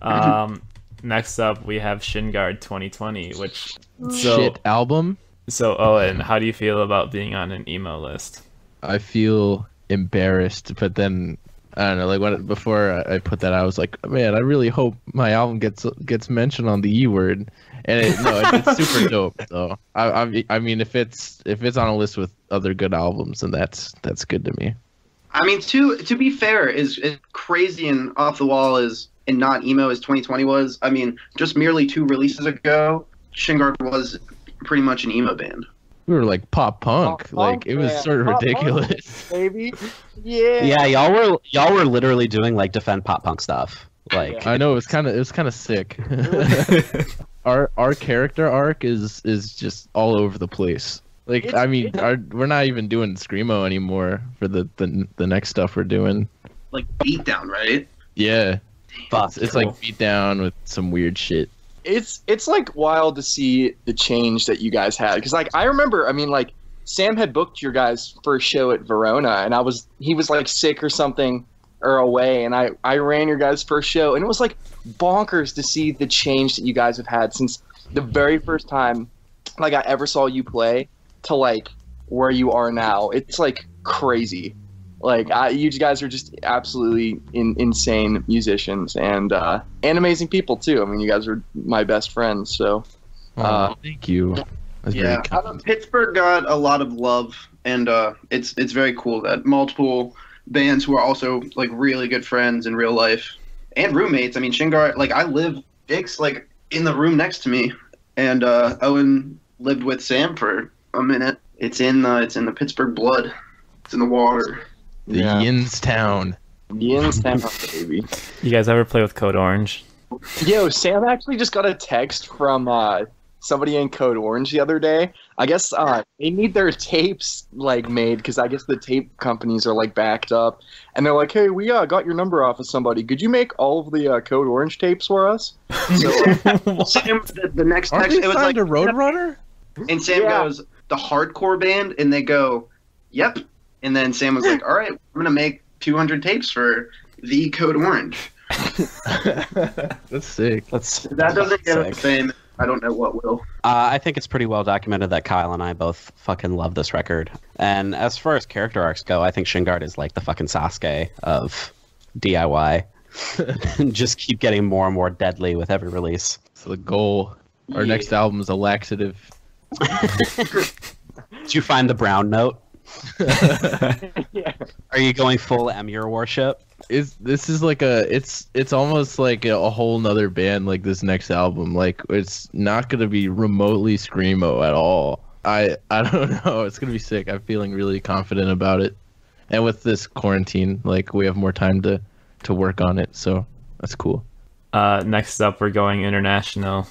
Speaker 2: Um, next up, we have Shin Guard 2020, which oh. so
Speaker 3: Shit album.
Speaker 2: so Owen, how do you feel about being on an emo list?
Speaker 3: I feel embarrassed, but then I don't know. Like when before I I put that, I was like, man, I really hope my album gets gets mentioned on the E word. And it, no, it- it's super [laughs] dope. So I, I I mean, if it's if it's on a list with other good albums, then that's that's good to me.
Speaker 4: I mean, to to be fair, is, is crazy and off the wall is and not emo as 2020 was. I mean, just merely two releases ago, Shin Guard was pretty much an emo band.
Speaker 3: we were like pop punk.
Speaker 5: Pop
Speaker 3: like
Speaker 5: punk,
Speaker 3: it was
Speaker 5: man.
Speaker 3: sort of
Speaker 5: Pop punk.
Speaker 3: ridiculous.
Speaker 5: baby. Yeah.
Speaker 6: Yeah, y'all were y'all were literally doing like defend pop punk stuff. Like
Speaker 3: I know it was kind of it was kind of sick. [laughs] our our character arc is is just all over the place. Like
Speaker 5: It's-
Speaker 3: I mean,
Speaker 5: it's-
Speaker 3: our, we're not even doing screamo anymore for the, the the next stuff we're doing.
Speaker 4: Like beatdown, right?
Speaker 3: Yeah,
Speaker 6: fuck.
Speaker 3: it's, it's like beat down with some weird shit.
Speaker 5: it's it's like wild to see the change that you guys had because like I remember I mean like Sam had booked your guys first show at Verona and I was he was like sick or something or away and I I ran your guys first show and it was like bonkers to see the change that you guys have had since the very first time like I ever saw you play to like where you are now it's like crazy like I, you guys are just absolutely in, insane musicians and uh, and amazing people too. I mean, you guys are my best friends. So Uh,
Speaker 3: Oh, thank you. That's very
Speaker 4: Yeah,
Speaker 3: kind.
Speaker 4: Pittsburgh got a lot of love, and uh, it's it's very cool that multiple bands who are also like really good friends in real life and roommates. I mean, Shin Guard, like I live Dick's like in the room next to me, and uh, Owen lived with Sam for a minute. It's in uh, it's in the Pittsburgh blood. It's in the water.
Speaker 3: The
Speaker 5: Yeah.
Speaker 3: Yins town.
Speaker 5: Yin's Town, baby. [laughs]
Speaker 2: you guys ever play with Code Orange?
Speaker 5: Yo, Sam actually just got a text from uh, somebody in Code Orange the other day. I guess uh, they need their tapes like made because I guess the tape companies are like backed up, and they're like, "Hey, we uh, got your number off of somebody. Could you make all of the uh, Code Orange tapes for us?" [laughs]
Speaker 4: So Sam, the, the next
Speaker 3: Aren't
Speaker 4: text,
Speaker 3: they
Speaker 4: it was
Speaker 3: signed
Speaker 4: like,
Speaker 3: to Roadrunner?
Speaker 4: and Sam
Speaker 5: Yeah.
Speaker 4: goes, the hardcore band, and they go, yep. And then Sam was like, all right, I'm gonna make 200 tapes for the Code Orange. [laughs]
Speaker 3: That's sick.
Speaker 6: That's
Speaker 4: If that doesn't get
Speaker 6: sick.
Speaker 4: us fame. I don't know what will.
Speaker 6: Uh, I think it's pretty well documented that Kyle and I both fucking love this record. And as far as character arcs go, I think Shin Guard is like the fucking Sasuke of DIY. And [laughs] just keep getting more and more deadly with every release.
Speaker 3: So the goal. Our
Speaker 5: Yeah.
Speaker 3: next album is a laxative. [laughs]
Speaker 6: Did you find the brown note? [laughs] Are you going full Emir worship?
Speaker 3: It's this is like a it's it's almost like a, a whole nother band like this next album. Like it's not gonna be remotely screamo at all. I I [laughs] don't know. It's gonna be sick. I'm feeling really confident about it. And with this quarantine, like we have more time to to work on it. So that's cool.
Speaker 2: Uh, next up, we're going international.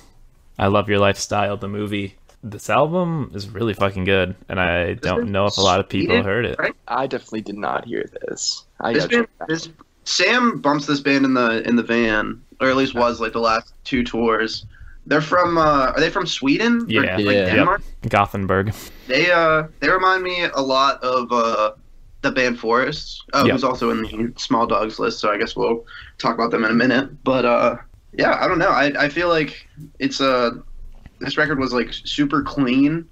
Speaker 2: I love your lifestyle. The movie. This album is really fucking good, and I don't know if a lot of people
Speaker 4: Sweden,
Speaker 2: heard it.
Speaker 4: right?
Speaker 5: I definitely did not hear this. I
Speaker 4: This band, this Sam bumps this band in the in the van, or at least was like the last two tours. They're from. Uh, are they from Sweden? Or,
Speaker 2: Yeah.
Speaker 4: like,
Speaker 3: Yeah.
Speaker 4: Denmark?
Speaker 2: Gothenburg.
Speaker 4: They uh they remind me a lot of uh the band Forests, uh,
Speaker 2: Yeah.
Speaker 4: who's also in the Small Dogs list. So I guess we'll talk about them in a minute. But uh yeah, I don't know. I I feel like it's uh this record was like super clean.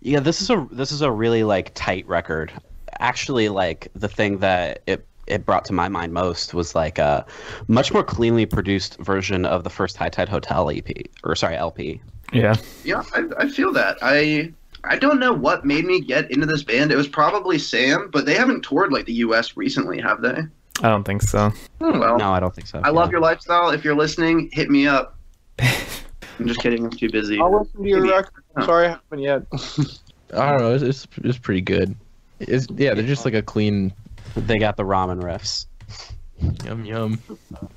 Speaker 6: Yeah, this is a this is a really like tight record. Actually, like the thing that it it brought to my mind most was like a much more cleanly produced version of the first High Tide Hotel EP or sorry LP.
Speaker 2: Yeah.
Speaker 4: Yeah, I, I feel that. I I don't know what made me get into this band. It was probably Sam, but they haven't toured like the U.S. recently, have they?
Speaker 2: I don't think so.
Speaker 4: Oh, well,
Speaker 6: No, I don't think so.
Speaker 4: I love your lifestyle. If you're listening, hit me up. [laughs] I'm just kidding. I'm too busy.
Speaker 5: I'll listen to your
Speaker 4: Maybe-
Speaker 5: record. Sorry, I haven't yet. [laughs]
Speaker 3: I don't know. It's it's, it's pretty good. It's, yeah, they're just like a clean
Speaker 6: They got the ramen riffs.
Speaker 3: yum yum.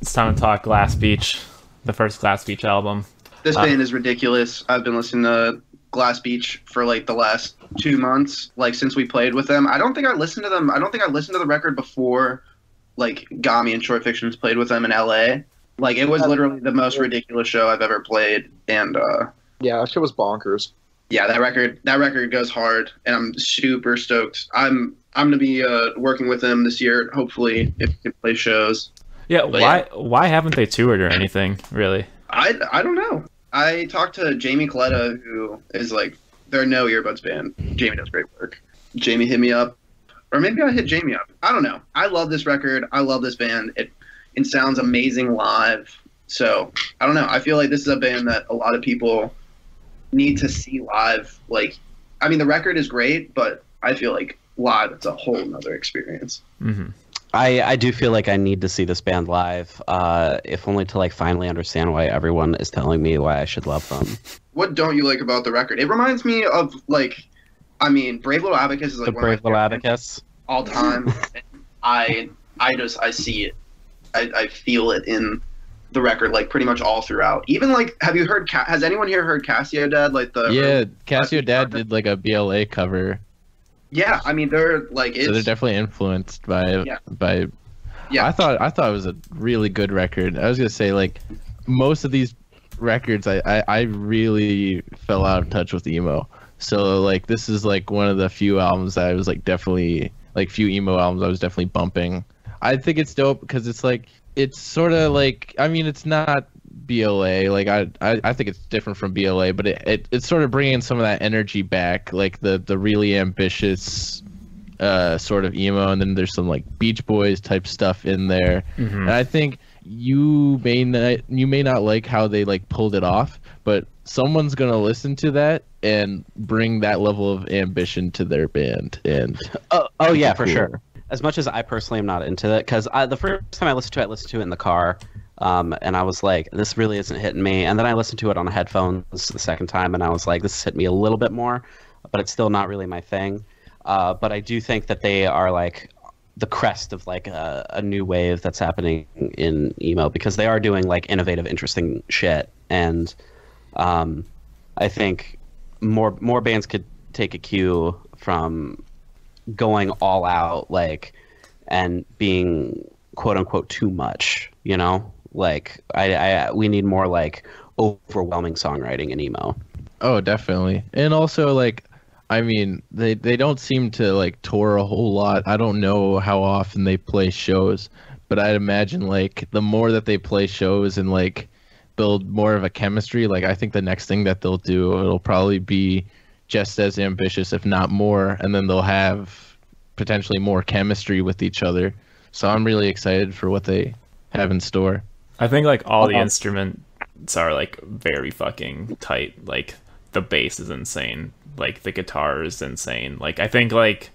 Speaker 2: It's time to talk Glass Beach, the first Glass Beach album.
Speaker 4: This
Speaker 2: Uh,
Speaker 4: band is ridiculous. I've been listening to Glass Beach for like the last two months, like since we played with them. I don't think I listened to them. I don't think I listened to the record before, like Gami and Short Fictions played with them in L.A. Like it was literally the most ridiculous show I've ever played, and uh,
Speaker 5: Yeah, that shit was bonkers.
Speaker 4: yeah, that record that record goes hard, and I'm super stoked. I'm I'm gonna be uh, working with them this year, hopefully, if we can play shows.
Speaker 2: Yeah,
Speaker 4: But
Speaker 2: why why haven't they toured or anything, really?
Speaker 4: I I don't know. I talked to Jamie Coletta, who is like they're no earbuds band. Jamie does great work. Jamie hit me up, or maybe I hit Jamie up. I don't know. I love this record. I love this band. It it sounds amazing live. So I don't know. I feel like this is a band that a lot of people need to see live. Like, I mean, the record is great, but I feel like live it's a whole nother experience.
Speaker 2: hmm
Speaker 6: I, I do feel like I need to see this band live, uh, if only to like finally understand why everyone is telling me why I should love them.
Speaker 4: What don't you like about the record? It reminds me of like I mean, Brave Little Abacus is like
Speaker 6: the
Speaker 4: one of my
Speaker 6: brave little abacus.
Speaker 4: all time. [laughs] I I just I see it, I, I feel it in the record like pretty much all throughout. Even like, have you heard? Ca- has anyone here heard Cassio Dad? Like the
Speaker 3: yeah, Cassio Dad did like a BLA cover,
Speaker 4: yeah. I mean, they're like it's
Speaker 3: so they're definitely influenced by
Speaker 4: Yeah.
Speaker 3: by.
Speaker 4: yeah.
Speaker 3: I thought I thought it was a really good record. I was gonna say like most of these records, I I, I really fell out of touch with emo. So like this is like one of the few albums that I was like definitely like few emo albums I was definitely bumping. I think it's dope because it's like it's sort of like I mean it's not BLA like I, I I think it's different from BLA but it, it it's sort of bringing some of that energy back like the the really ambitious uh sort of emo and then there's some like Beach Boys type stuff in there
Speaker 2: Mhm.
Speaker 3: and I think you may not you may not like how they like pulled it off, but someone's gonna listen to that and bring that level of ambition to their band. And
Speaker 6: Oh, oh yeah, for
Speaker 3: Cool.
Speaker 6: sure. As much as I personally am not into it, because the first time I listened to it, I listened to it in the car, um, and I was like, "This really isn't hitting me." And then I listened to it on headphones the second time, and I was like, "This hit me a little bit more," but it's still not really my thing. Uh, but I do think that they are like the crest of like a, a new wave that's happening in emo because they are doing like innovative, interesting shit, and um, I think more more bands could take a cue from going all out like and being quote unquote too much you know like I, I we need more like overwhelming songwriting in emo
Speaker 3: oh, definitely. And also like, I mean, they they don't seem to like tour a whole lot. I don't know how often they play shows, but I'd imagine like the more that they play shows and like build more of a chemistry, like I think the next thing that they'll do it'll probably be just as ambitious, if not more, and then they'll have potentially more chemistry with each other. So I'm really excited for what they have in store.
Speaker 2: I think like all the instruments are like very fucking tight. Like the bass is insane. Like the guitar is insane. Like I think like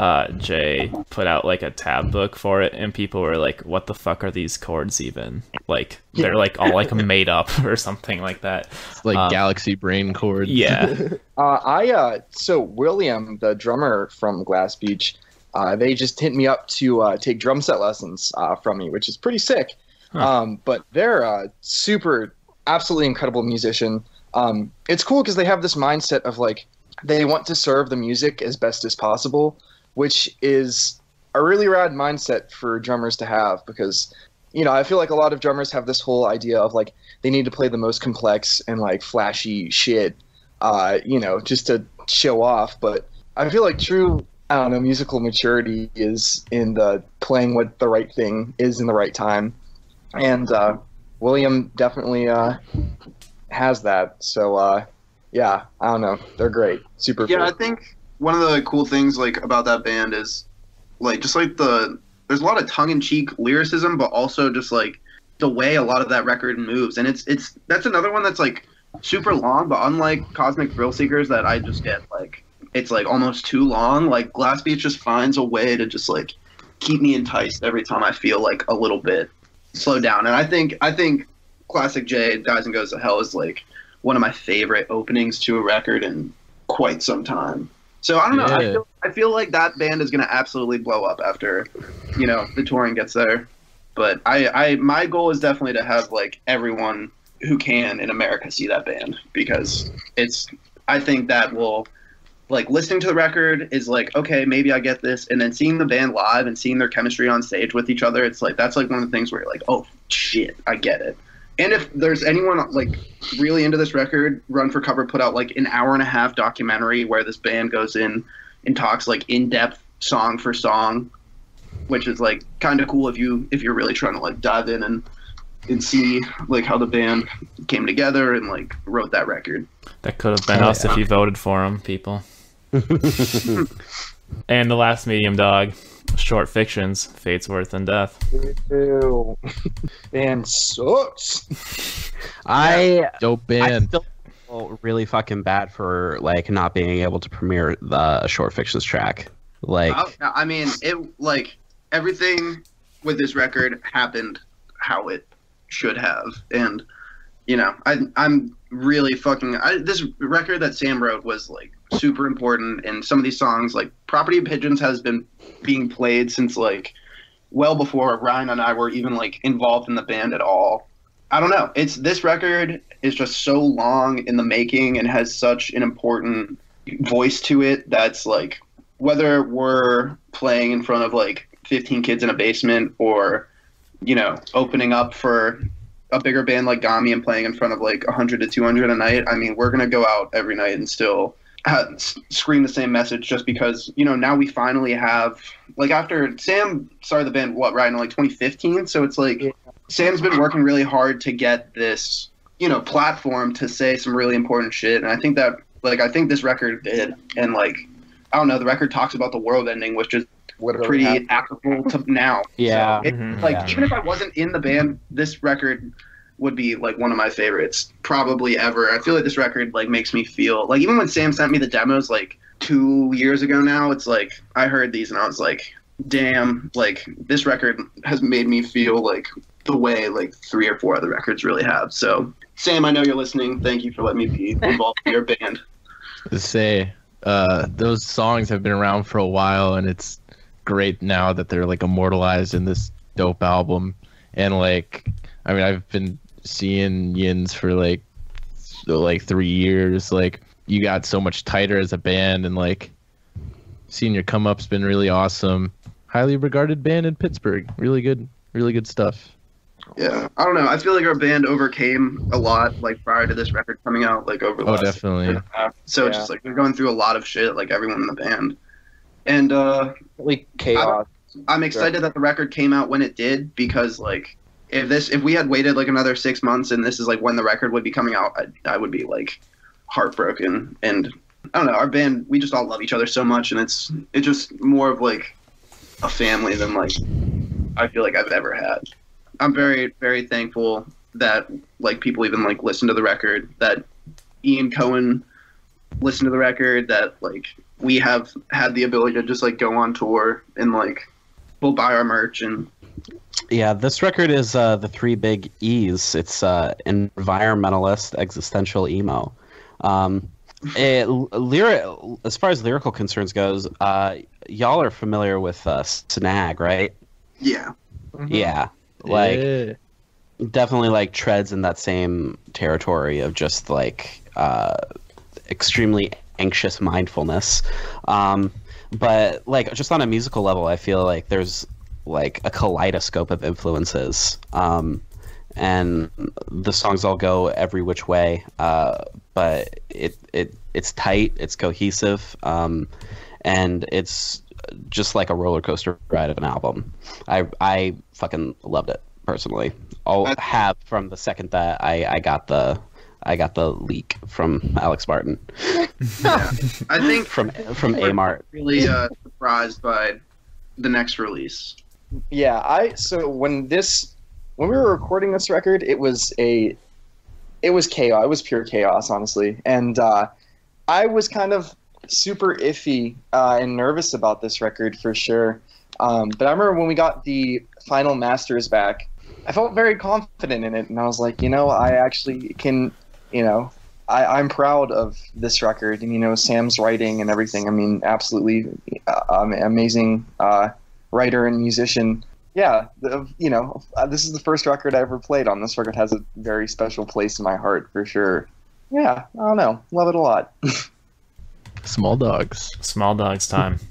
Speaker 2: uh Jay put out like a tab book for it and people were like, What the fuck are these chords even? Like they're like all like made up [laughs] or something like that.
Speaker 3: It's like
Speaker 2: Um,
Speaker 3: galaxy brain chords.
Speaker 2: Yeah. [laughs]
Speaker 5: Uh, I uh, so William, the drummer from Glass Beach, uh, they just hit me up to uh, take drum set lessons uh, from me, which is pretty sick.
Speaker 2: Huh.
Speaker 5: Um, but they're a super, absolutely incredible musician. Um, it's cool because they have this mindset of like they want to serve the music as best as possible, which is a really rad mindset for drummers to have because you know I feel like a lot of drummers have this whole idea of like they need to play the most complex and like flashy shit uh, you know, just to show off. But I feel like true, I don't know, musical maturity is in the playing what the right thing is in the right time. And uh, William definitely uh, has that. So, uh, yeah, I don't know. They're great. Super
Speaker 4: Yeah, I think one of the cool things like about that band is like just like the there's a lot of tongue in cheek lyricism, but also just like the way a lot of that record moves. And it's it's that's another one that's like super long, but unlike Cosmic Thrill Seekers that I just get like it's like almost too long. Like Glass Beach just finds a way to just like keep me enticed every time I feel like a little bit slowed down. And I think I think Classic J Dies and Goes to Hell is like one of my favorite openings to a record in quite some time. So I don't know. I feel, I feel like that band is going to absolutely blow up after, you know, the touring gets there. But I, I, my goal is definitely to have like everyone who can in America see that band because it's. I think that will, like, listening to the record is like, okay, maybe I get this, and then seeing the band live and seeing their chemistry on stage with each other, it's like that's like one of the things where you're like, oh shit, I get it. And if there's anyone like really into this record, Run for Cover put out like an hour and a half documentary where this band goes in and talks like in depth song for song, which is like kind of cool if you if you're really trying to like dive in and and see like how the band came together and like wrote that record.
Speaker 2: That could have been
Speaker 3: Oh,
Speaker 2: us if you voted for them, people. [laughs] and the last medium dog, short fictions, Fates Worse Than Death.
Speaker 5: Ew. Band sucks.
Speaker 6: i
Speaker 3: Dope
Speaker 6: i
Speaker 3: band.
Speaker 6: still feel really fucking bad for like not being able to premiere the short fictions track like oh,
Speaker 4: I, I mean, it like everything with this record happened how it should have, and you know, I I'm really fucking. I, this record that Sam wrote was like super important, and some of these songs, like "Property of Pigeons," has been being played since like well before Ryan and I were even like involved in the band at all. I don't know. It's this record is just so long in the making and has such an important voice to it that's like whether we're playing in front of like 15 kids in a basement or you know opening up for a bigger band like Gami and playing in front of like 100 to 200 a night i mean we're going to go out every night and still uh, scream the same message just because you know now we finally have like after sam started the band what right in like 2015 so it's like yeah. sam's been working really hard to get this you know platform to say some really important shit and i think that like i think this record did and like i don't know the record talks about the world ending which is Literally pretty happened. applicable to now
Speaker 6: yeah
Speaker 4: so it,
Speaker 6: mm-hmm,
Speaker 4: like
Speaker 6: yeah.
Speaker 4: even if i wasn't in the band this record would be like one of my favorites probably ever. I feel like this record like makes me feel like even when sam sent me the demos like two years ago now it's like i heard these and i was like damn like this record has made me feel like the way like three or four other records really have. So sam i know you're listening. Thank you for letting me be [laughs] involved in your band.
Speaker 3: To say uh, those songs have been around for a while and it's great now that they're like immortalized in this dope album. And like i mean i've been seeing yins for like like three years like you got so much tighter as a band and like seeing your come up's been really awesome. Highly regarded band in pittsburgh. Really good really good stuff.
Speaker 4: Yeah i don't know. I feel like our band overcame a lot like prior to this record coming out like over the
Speaker 3: oh
Speaker 4: last
Speaker 3: definitely.
Speaker 4: year and a so it's
Speaker 5: Yeah.
Speaker 4: just like we're going through a lot of shit like everyone in the band. And uh
Speaker 5: Really chaos.
Speaker 4: i'm excited that the record came out when it did because like if this if we had waited like another six months and this is like when the record would be coming out i, I would be like heartbroken. And i don't know our band we just all love each other so much and it's it's just more of like a family than like i feel like i've ever had. I'm very very thankful that like people even like listen to the record that ian cohen listened to the record that like we have had the ability to just like go on tour and like we'll buy our merch and
Speaker 6: Yeah, this record is uh, the three big E's. It's uh, environmentalist, existential emo. Um, it, lyric, as far as lyrical concerns goes, uh, y'all are familiar with uh, Snag, right?
Speaker 4: yeah
Speaker 6: Yeah, like
Speaker 3: Yeah.
Speaker 6: definitely like treads in that same territory of just like uh, extremely anxious mindfulness. Um, but like just on a musical level, I feel like there's like a kaleidoscope of influences. Um, and the songs all go every which way, uh, but it, it it's tight, it's cohesive, um, and it's just like a roller coaster ride of an album. I I fucking loved it personally. I'll have from the second that I, I got the I got the leak from Alex Martin
Speaker 4: i think [laughs]
Speaker 6: from from Amart.
Speaker 4: really uh, surprised by the next release
Speaker 5: Yeah, I so when this when we were recording this record, it was a it was chaos. It was pure chaos, honestly. And uh, I was kind of super iffy uh, and nervous about this record for sure. Um, but I remember when we got the final masters back, I felt very confident in it, and I was like, you know, I actually can, you know, I, I'm proud of this record, and you know, Sam's writing and everything. I mean, absolutely uh, um, amazing uh, writer and musician. Yeah, the, you know, uh, this is the first record I ever played on. This record has a very special place in my heart for sure. Yeah, I don't know, love it a lot. [laughs]
Speaker 3: Small dogs.
Speaker 2: Small dogs time. [laughs]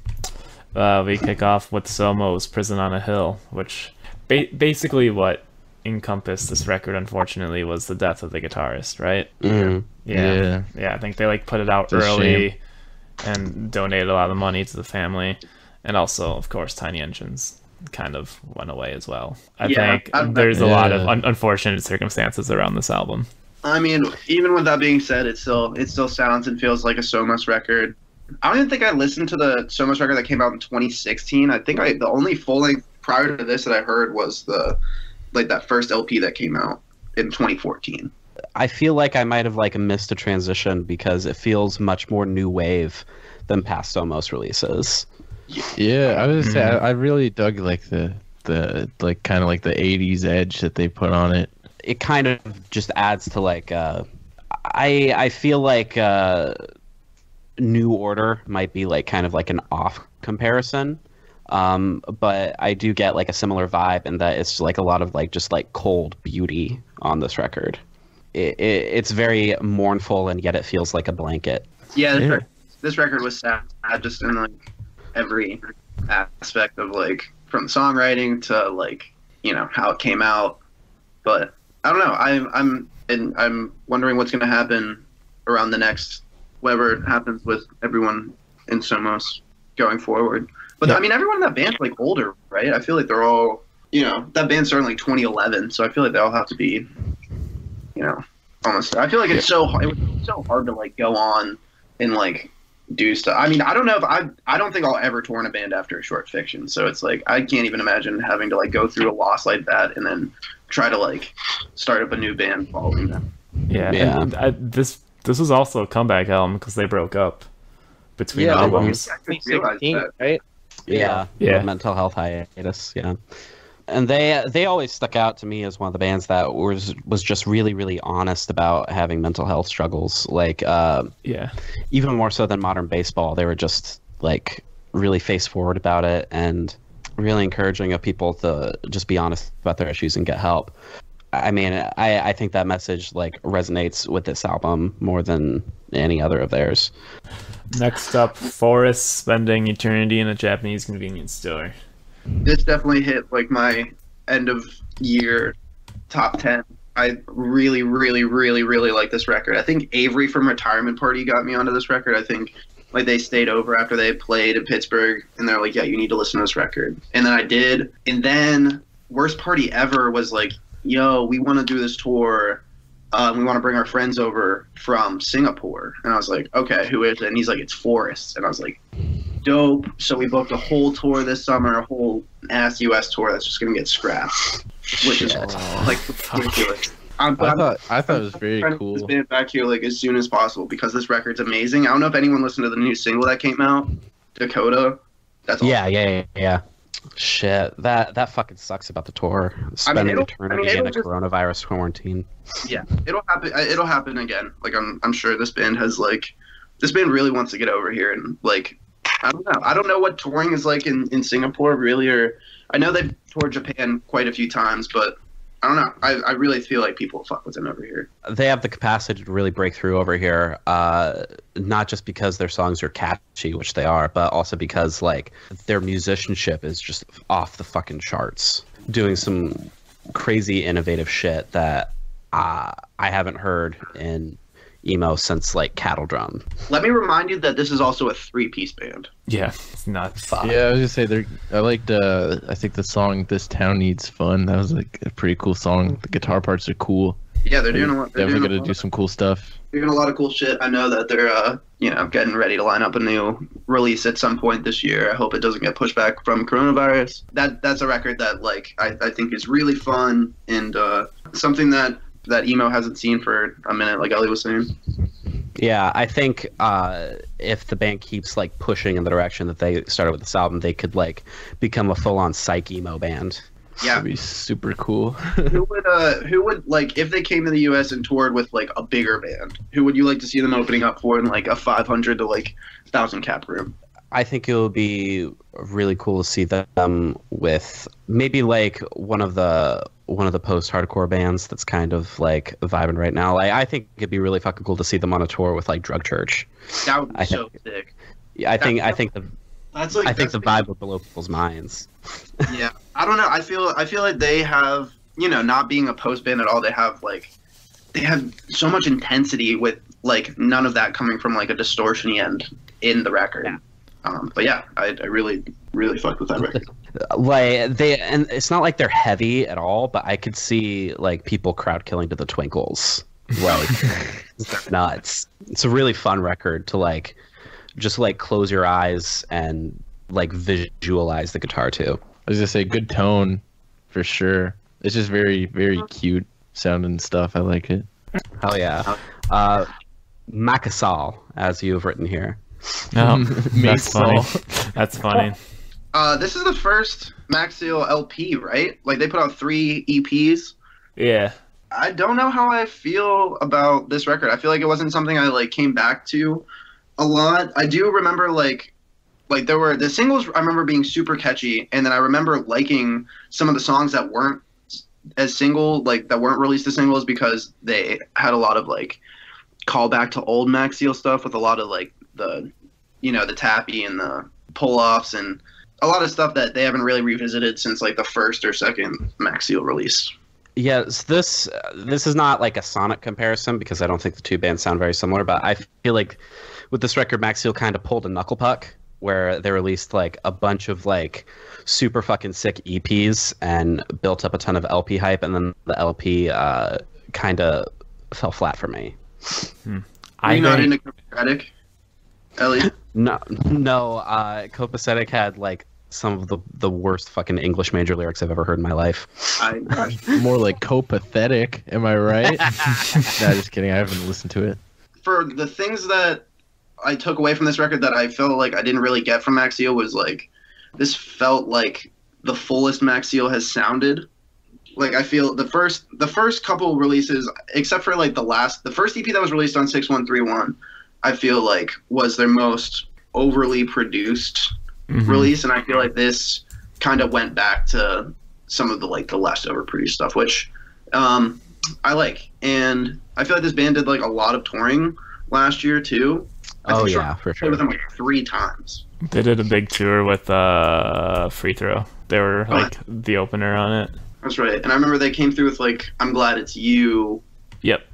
Speaker 2: Uh, we kick off with Somos Prison on a Hill, which ba- basically what encompassed this record, unfortunately, was the death of the guitarist, right?
Speaker 6: Mhm.
Speaker 2: Yeah.
Speaker 3: Yeah.
Speaker 2: Yeah, I think they like put it out
Speaker 3: It's
Speaker 2: early and donated a lot of money to the family. And also, of course, Tiny Engines kind of went away as well. I
Speaker 4: Yeah,
Speaker 2: think
Speaker 4: I-
Speaker 2: there's a lot of un- unfortunate circumstances around this album.
Speaker 4: I mean, even with that being said, it still it still sounds and feels like a Somos record. I don't even think I listened to the Somos record that came out in 2016. I think I the only full length prior to this that I heard was the like that first LP that came out in 2014.
Speaker 6: I feel like I might have like missed a transition because it feels much more new wave than past almost releases.
Speaker 3: Yeah, I was gonna say. I, I really dug like the the like kind of like the '80s edge that they put on it.
Speaker 6: it kind of just adds to like uh, I I feel like uh, New Order might be like kind of like an off comparison. Um, but I do get like a similar vibe in that it's like a lot of like just like cold beauty on this record. It, it, it's very mournful and yet it feels like a blanket.
Speaker 4: Yeah, this,
Speaker 3: Yeah.
Speaker 4: rec- this record was sad, just in like every aspect of like from songwriting to like you know how it came out. But I don't know. I'm I'm and I'm wondering what's going to happen around the next whatever happens with everyone in Somos going forward. But
Speaker 3: Yeah.
Speaker 4: I mean, everyone in that band's like older, right? I feel like they're all you know that band started like 2011, so I feel like they all have to be you know almost. I feel like it's so it was so hard to like go on and like do stuff. I mean, I don't know if I I don't think I'll ever tour in a band after a short fiction. So it's like I can't even imagine having to like go through a loss like that and then try to like start up a new band following that.
Speaker 2: Yeah,
Speaker 6: Yeah.
Speaker 2: and I, this this was also a comeback album because they broke up between
Speaker 5: Yeah,
Speaker 2: albums.
Speaker 4: I didn't realize
Speaker 5: 2016,
Speaker 4: that.
Speaker 5: right?
Speaker 6: Yeah,
Speaker 2: Yeah.
Speaker 6: mental health hiatus. Yeah, and they they always stuck out to me as one of the bands that was was just really really honest about having mental health struggles. Like uh,
Speaker 2: Yeah,
Speaker 6: even more so than modern baseball, they were just like really face forward about it and really encouraging of people to just be honest about their issues and get help. I mean, I, I think that message like resonates with this album more than any other of theirs.
Speaker 2: Next up, Forrest spending eternity in a Japanese convenience store.
Speaker 4: This definitely hit like my end of year top ten. I really, really, really, really like this record. I think Avery from Retirement Party got me onto this record. I think like they stayed over after they played in Pittsburgh, and they're like, "Yeah, you need to listen to this record." And then I did. And then worst party ever was like, "Yo, we want to do this tour. Um, we want to bring our friends over from Singapore." And I was like, "Okay, who is it?" And he's like, "It's Forrest." And I was like, "Dope." So we booked a whole tour this summer, a whole ass US tour that's just gonna get scrapped, which is like ridiculous. I'm,
Speaker 3: I
Speaker 4: I'm
Speaker 3: thought I thought it was very
Speaker 4: trying to get
Speaker 3: cool.
Speaker 4: band back here like as soon as possible because this record's amazing. I don't know if anyone listened to the new single that came out, Dakota. That's
Speaker 6: Yeah, yeah, yeah, yeah. Shit, that that fucking sucks about the tour. Spending
Speaker 4: it'll- I
Speaker 6: eternity
Speaker 4: mean,
Speaker 6: in a
Speaker 4: just-
Speaker 6: coronavirus quarantine.
Speaker 4: yeah, it'll happen. uh, It'll happen again. Like I'm, I'm sure this band has like, this band really wants to get over here and like, I don't know. I don't know what touring is like in in Singapore really, or I know they've toured Japan quite a few times, but I don't know. I, I really feel like people fuck with them over here.
Speaker 6: They have the capacity to really break through over here, uh, not just because their songs are catchy, which they are, but also because like their musicianship is just off the fucking charts, doing some crazy innovative shit that uh, I haven't heard in emo since like Cattle Drum.
Speaker 4: Let me remind you that this is also a three piece band.
Speaker 2: Yeah, it's nuts.
Speaker 3: Yeah, I was gonna say they're. I liked. Uh, I think the song "This Town Needs Fun." That was like a pretty cool song. The guitar parts are cool.
Speaker 4: Yeah, they're doing a lot. They're
Speaker 3: Definitely gonna
Speaker 4: lot
Speaker 3: do some cool stuff.
Speaker 4: doing a lot of cool shit. I know that they're, uh, you know, getting ready to line up a new release at some point this year. I hope it doesn't get pushed back from coronavirus. That that's a record that like I, I think is really fun and uh, something that that emo hasn't seen for a minute, like Ellie was saying.
Speaker 6: Yeah, I think uh, if the band keeps like pushing in the direction that they started with this album, they could like become a full-on psych emo band.
Speaker 4: Yeah,
Speaker 3: That'd be super cool. [laughs]
Speaker 4: who would uh who would like if they came to the U.S. and toured with like a bigger band? Who would you like to see them opening up for in like a 500 to like thousand cap room?
Speaker 6: I think it would be really cool to see them with maybe like one of the one of the post-hardcore bands that's kind of like vibing right now. Like, I think it'd be really fucking cool to see them on a tour with like Drug Church.
Speaker 4: That would be
Speaker 6: I
Speaker 4: so sick.
Speaker 6: Yeah, I think I think the
Speaker 4: That's like
Speaker 6: I think the vibe would blow people's minds. [laughs]
Speaker 4: yeah i don't know i feel i feel like they have you know not being a post band at all they have like they have so much intensity with like none of that coming from like a distortion end in the record um but yeah i, I really really fucked with that record [laughs]
Speaker 6: Like they and it's not like they're heavy at all, but I could see like people crowd killing to the Twinkles. Like [laughs] they're nuts. It's a really fun record to like just like close your eyes and like visualize the guitar too.
Speaker 3: I was gonna say good tone, for sure. It's just very very cute sounding stuff. I like it.
Speaker 6: Hell yeah. Uh Makasal, as you've written here.
Speaker 2: No, [laughs] that's funny. That's funny.
Speaker 4: uh this is the first Macseal lp right like they put out three eps
Speaker 2: Yeah,
Speaker 4: I don't know how I feel about this record. I feel like it wasn't something I like came back to a lot. I do remember like like there were the singles I remember being super catchy and then I remember liking some of the songs that weren't as single like that weren't released as singles because they had a lot of like callback to old Macseal stuff with a lot of like the you know the tappy and the pull offs and a lot of stuff that they haven't really revisited since like the first or second Macseal release.
Speaker 6: Yes, this uh, this is not like a sonic comparison because I don't think the two bands sound very similar. But I feel like with this record, Macseal kind of pulled a knuckle puck where they released like a bunch of like super fucking sick EPs and built up a ton of LP hype, and then the LP uh, kind of fell flat for me.
Speaker 4: Are
Speaker 2: I
Speaker 4: you not
Speaker 2: think-
Speaker 4: into Copacetic? Ellie?
Speaker 6: No, no. Uh, Copacetic had like some of the the worst fucking English major lyrics I've ever heard in my life.
Speaker 4: I, [laughs]
Speaker 3: More like co-pathetic, am I right? [laughs] nah, just kidding. I haven't listened to it.
Speaker 4: for the things that I took away from this record that I felt like I didn't really get from Macseal was like this felt like the fullest Macseal has sounded. Like I feel the first the first couple releases, except for like the last the first EP that was released on six one three one, I feel like was their most overly produced
Speaker 2: Mhm.
Speaker 4: release, and I feel like this kind of went back to some of the like the less overproduced stuff, which um, I like. And I feel like this band did like a lot of touring last year too. I
Speaker 6: Oh
Speaker 4: think
Speaker 6: yeah, for sure.
Speaker 4: with them like three times.
Speaker 2: They did a big tour with uh, Free Throw. They were
Speaker 4: Oh.
Speaker 2: like the opener on it.
Speaker 4: That's right. And I remember they came through with like "I'm Glad It's You."
Speaker 2: Yep.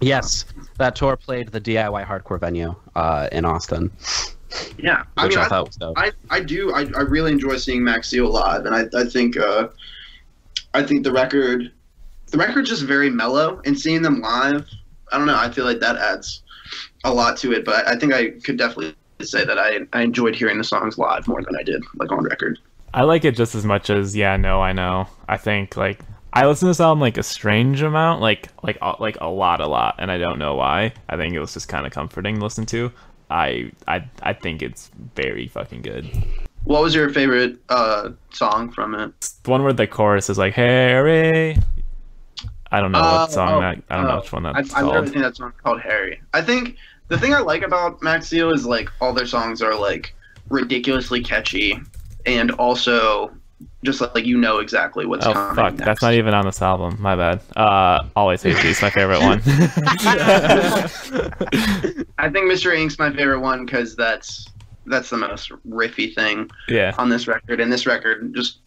Speaker 6: Yes, that tour played the DIY hardcore venue uh, in Austin,
Speaker 4: Yeah, I
Speaker 6: which
Speaker 4: mean,
Speaker 6: I,
Speaker 4: I,
Speaker 6: thought was dope.
Speaker 4: I, I do. I, I really enjoy seeing Macseal live, and I, I think uh, I think the record, the record's just very mellow, and seeing them live, I don't know. I feel like that adds a lot to it. But I think I could definitely say that I, I enjoyed hearing the songs live more than I did like on record.
Speaker 2: I like it just as much as yeah, no, I know. I think like I listen to this album like a strange amount, like like a- like a lot, a lot, and I don't know why. I think it was just kind of comforting to listen to. I I I think it's very fucking good.
Speaker 4: What was your favorite uh, song from it?
Speaker 2: It's The one where the chorus is like Harry. I don't know
Speaker 4: Oh,
Speaker 2: what song
Speaker 4: oh,
Speaker 2: that. I don't know
Speaker 4: oh.
Speaker 2: which one
Speaker 4: I,
Speaker 2: that's
Speaker 4: I
Speaker 2: called.
Speaker 4: think that song's called Harry. I think the thing I like about Max is like all their songs are like ridiculously catchy, and also just like you know exactly what's
Speaker 2: Oh
Speaker 4: coming.
Speaker 2: fuck,
Speaker 4: next.
Speaker 2: that's not even on this album. My bad. Uh, always hate these. My favorite one. [laughs]
Speaker 4: I think Mr. Ink's my favorite one because that's that's the most riffy thing
Speaker 2: yeah.
Speaker 4: on this record, and this record just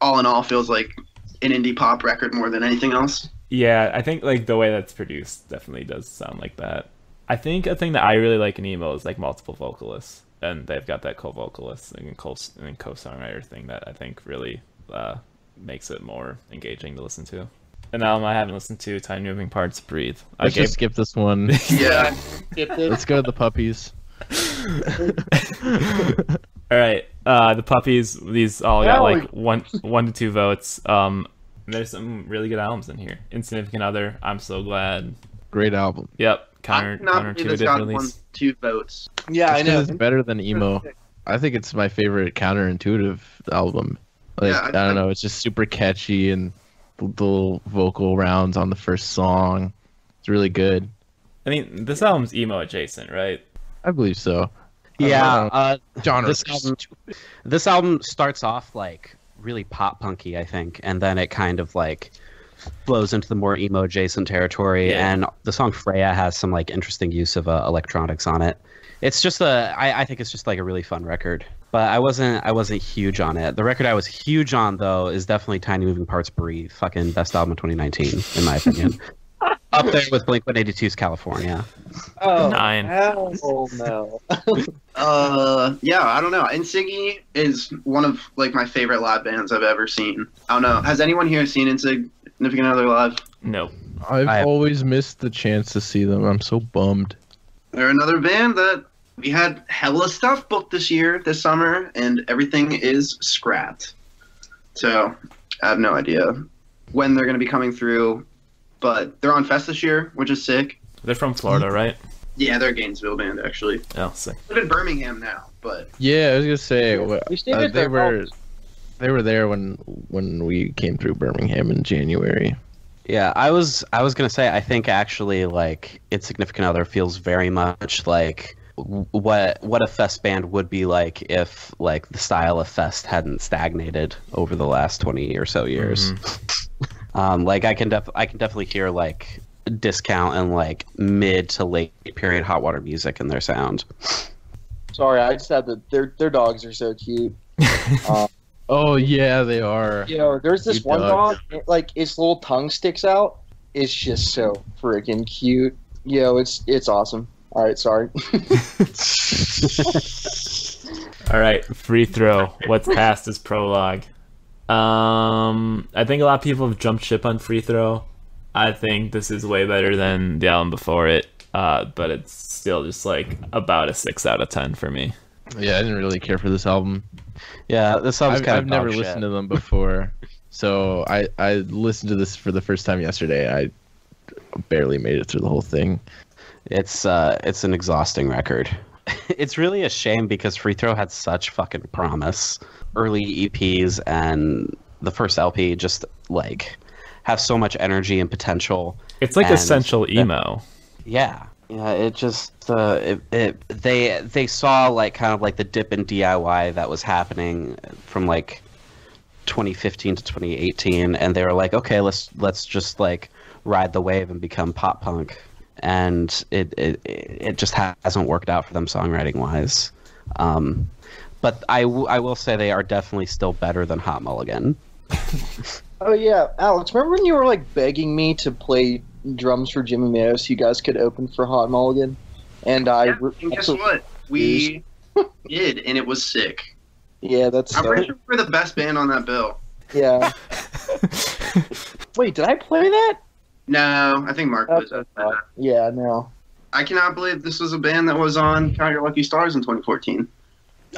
Speaker 4: all in all feels like an indie pop record more than anything else.
Speaker 2: Yeah, I think like the way that's produced definitely does sound like that. I think a thing that I really like in emo is like multiple vocalists, and they've got that co-vocalist and co and co-songwriter thing that I think really uh, makes it more engaging to listen to. An album I haven't listened to, Tiny Moving Parts, Breathe. I
Speaker 3: Let's
Speaker 2: gave,
Speaker 3: just skip this one. [laughs]
Speaker 4: Yeah,
Speaker 3: Let's go to the puppies. [laughs]
Speaker 2: all right, uh, the puppies. These all got
Speaker 5: Yeah,
Speaker 2: like
Speaker 5: like-
Speaker 2: one one to two votes. Um, there's some really good albums in here. Insignificant Other, I'm so glad.
Speaker 3: Great album.
Speaker 2: Yep,
Speaker 4: I
Speaker 2: counter
Speaker 4: cannot believe
Speaker 2: counterintuitive
Speaker 4: got
Speaker 2: release.
Speaker 4: one two votes.
Speaker 5: Yeah, I know.
Speaker 3: It's better than emo. I think it's my favorite counterintuitive album. Like
Speaker 4: Yeah,
Speaker 3: I,
Speaker 4: I-
Speaker 3: don't know, it's just super catchy and the, the little vocal rounds on the first song. It's really good.
Speaker 2: I mean, this album's emo adjacent, right?
Speaker 3: I believe so.
Speaker 6: yeah, uh,
Speaker 3: Genre.
Speaker 6: this album, this album starts off like really pop punky, I think, and then it kind of like flows into the more emo adjacent territory.
Speaker 2: Yeah.
Speaker 6: And the song Freya has some like interesting use of uh, electronics on it. It's just a, I, I think it's just like a really fun record. But I wasn't, I wasn't huge on it. The record I was huge on though is definitely Tiny Moving Parts Breathe, fucking best album of 2019 in my opinion. [laughs] Up there with Blink 182's California.
Speaker 5: Oh,
Speaker 2: Nine.
Speaker 5: hell no. [laughs]
Speaker 4: Uh, yeah, I don't know. Insiggy is one of like my favorite live bands I've ever seen. I don't know. Has anyone here seen Insignificant Other live?
Speaker 2: No.
Speaker 3: I've
Speaker 6: I-
Speaker 3: always missed the chance to see them. I'm so bummed.
Speaker 4: They're another band that we had hella stuff booked this year, this summer, and everything is scrapped. So I have no idea when they're going to be coming through, but they're on Fest this year, which is sick.
Speaker 2: They're from Florida, right?
Speaker 4: Yeah, they're a Gainesville band actually.
Speaker 2: Oh, sick.
Speaker 4: They're in Birmingham now, but
Speaker 3: Yeah, I was gonna say wha-
Speaker 5: We
Speaker 3: uh, they were
Speaker 5: house.
Speaker 3: They were there when when we came through Birmingham in January.
Speaker 6: Yeah, I was I was gonna say I think actually like Insignificant Other feels very much like what what a fest band would be like if like the style of fest hadn't stagnated over the last 20 or so years. [laughs] um, like I can def I can definitely hear like discount and like mid to late period hot water music in their sound.
Speaker 5: Sorry, I just had the their their dogs are so cute. [laughs] Um,
Speaker 3: Oh yeah, they are.
Speaker 5: you know, there's this
Speaker 3: Cute
Speaker 5: one
Speaker 3: dogs.
Speaker 5: dog, like its little tongue sticks out. It's just so freaking cute. You know, it's it's awesome. All right, sorry. [laughs]
Speaker 2: All right, free throw. What's past is prologue. Um, I think a lot of people have jumped ship on free throw. I think this is way better than the album before it, uh, but it's still just like about a six out of ten for me.
Speaker 3: Yeah, I didn't really care for this album.
Speaker 6: Yeah, this sounds
Speaker 3: I've,
Speaker 6: kind
Speaker 3: I've
Speaker 6: of
Speaker 3: never
Speaker 6: dog
Speaker 3: listened to them before, so I I listened to this for the first time yesterday. I barely made it through the whole thing.
Speaker 6: It's uh, it's an exhausting record. [laughs] it's really a shame because Free Throw had such fucking promise. Early EPs and the first LP just like have so much energy and potential.
Speaker 2: It's like
Speaker 6: And
Speaker 2: essential
Speaker 6: that-
Speaker 2: emo.
Speaker 6: Yeah, yeah. It just uh, it, it they they saw like kind of like the dip in DIY that was happening from like 2015 to 2018, and they were like, okay, let's let's just like ride the wave and become pop punk, and it it it just hasn't worked out for them songwriting wise. Um, but I, w- I will say they are definitely still better than Hot Mulligan. [laughs]
Speaker 5: Oh yeah, Alex. Remember when you were like begging me to play drums for Jimmy Mayo so you guys could open for Hot Mulligan? And I
Speaker 4: Yeah, and guess what? We [laughs] did, and it was sick.
Speaker 5: Yeah, that's
Speaker 4: I'm
Speaker 5: uh,
Speaker 4: pretty sure we're the best band on that bill.
Speaker 5: yeah. [laughs] Wait, did I play that?
Speaker 4: No, I think Mark
Speaker 5: That's
Speaker 4: was.
Speaker 5: what I thought. Yeah, no.
Speaker 4: I cannot believe this was a band that was on Count Your Lucky Stars in 2014.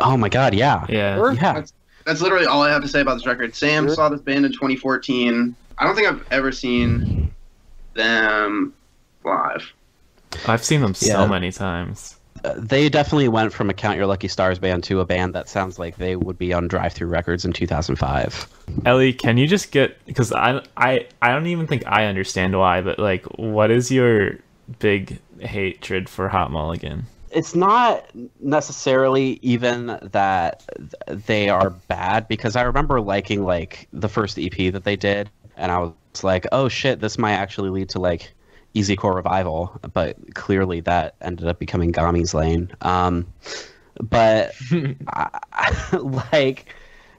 Speaker 6: Oh my god, yeah,
Speaker 2: Yeah.
Speaker 5: Sure.
Speaker 6: yeah.
Speaker 4: That's, that's literally all I have to say about this record. Sam
Speaker 5: Sure.
Speaker 4: saw this band in 2014. I don't think I've ever seen them live.
Speaker 2: I've seen them so
Speaker 6: Yeah.
Speaker 2: many times.
Speaker 6: Uh, they definitely went from a Count Your Lucky Stars band to a band that sounds like they would be on Drive Through Records in 2005.
Speaker 2: Ellie, can you just get because I I I don't even think I understand why, but like, what is your big hatred for Hot Mulligan?
Speaker 6: It's not necessarily even that they are bad because I remember liking like the first EP that they did, and I was like, oh shit, this might actually lead to like Easy Core Revival, but clearly that ended up becoming Gami's Lane. Um, but [laughs] I, [laughs] like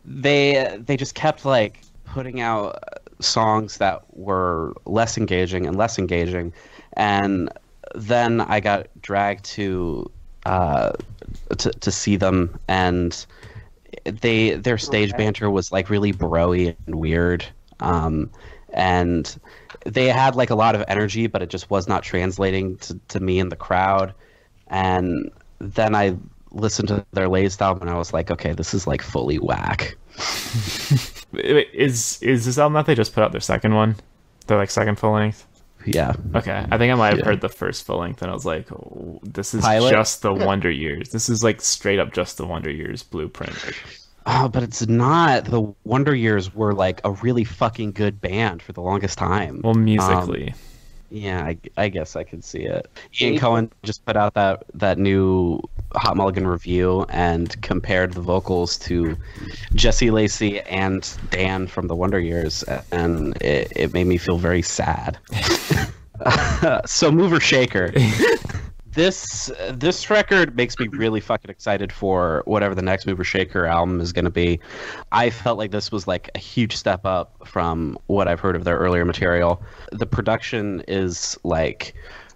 Speaker 6: they they just kept like putting out songs that were less engaging and less engaging. And then I got dragged to uh, to to see them and they their stage banter was like really broy and weird. Um, and they had like a lot of energy but it just was not translating to, to me in the crowd and then I listened to their latest album and I was like okay this is like fully whack [laughs]
Speaker 2: Is is this album that they just put out their second one? Their like second full length.
Speaker 6: yeah
Speaker 2: Okay, I think I might have
Speaker 3: Yeah.
Speaker 2: heard the first full length, and I was like, oh, "This is
Speaker 6: Pilot?
Speaker 2: just the Wonder Years. This is like straight up just the Wonder Years blueprint."
Speaker 6: Oh, but it's not. The Wonder Years were like a really fucking good band for the longest time.
Speaker 2: Well, um, musically,
Speaker 6: Yeah, I, I guess I could see it. Ian Cohen just put out that that new Hot Mulligan review and compared the vocals to Jesse Lacey and Dan from the Wonder Years, and it, it made me feel very sad. [laughs] [laughs] so mover shaker. [laughs] This this record makes me really fucking excited for whatever the next Mover Shaker album is going to be. I felt like this was like a huge step up from what I've heard of their earlier material. The production is like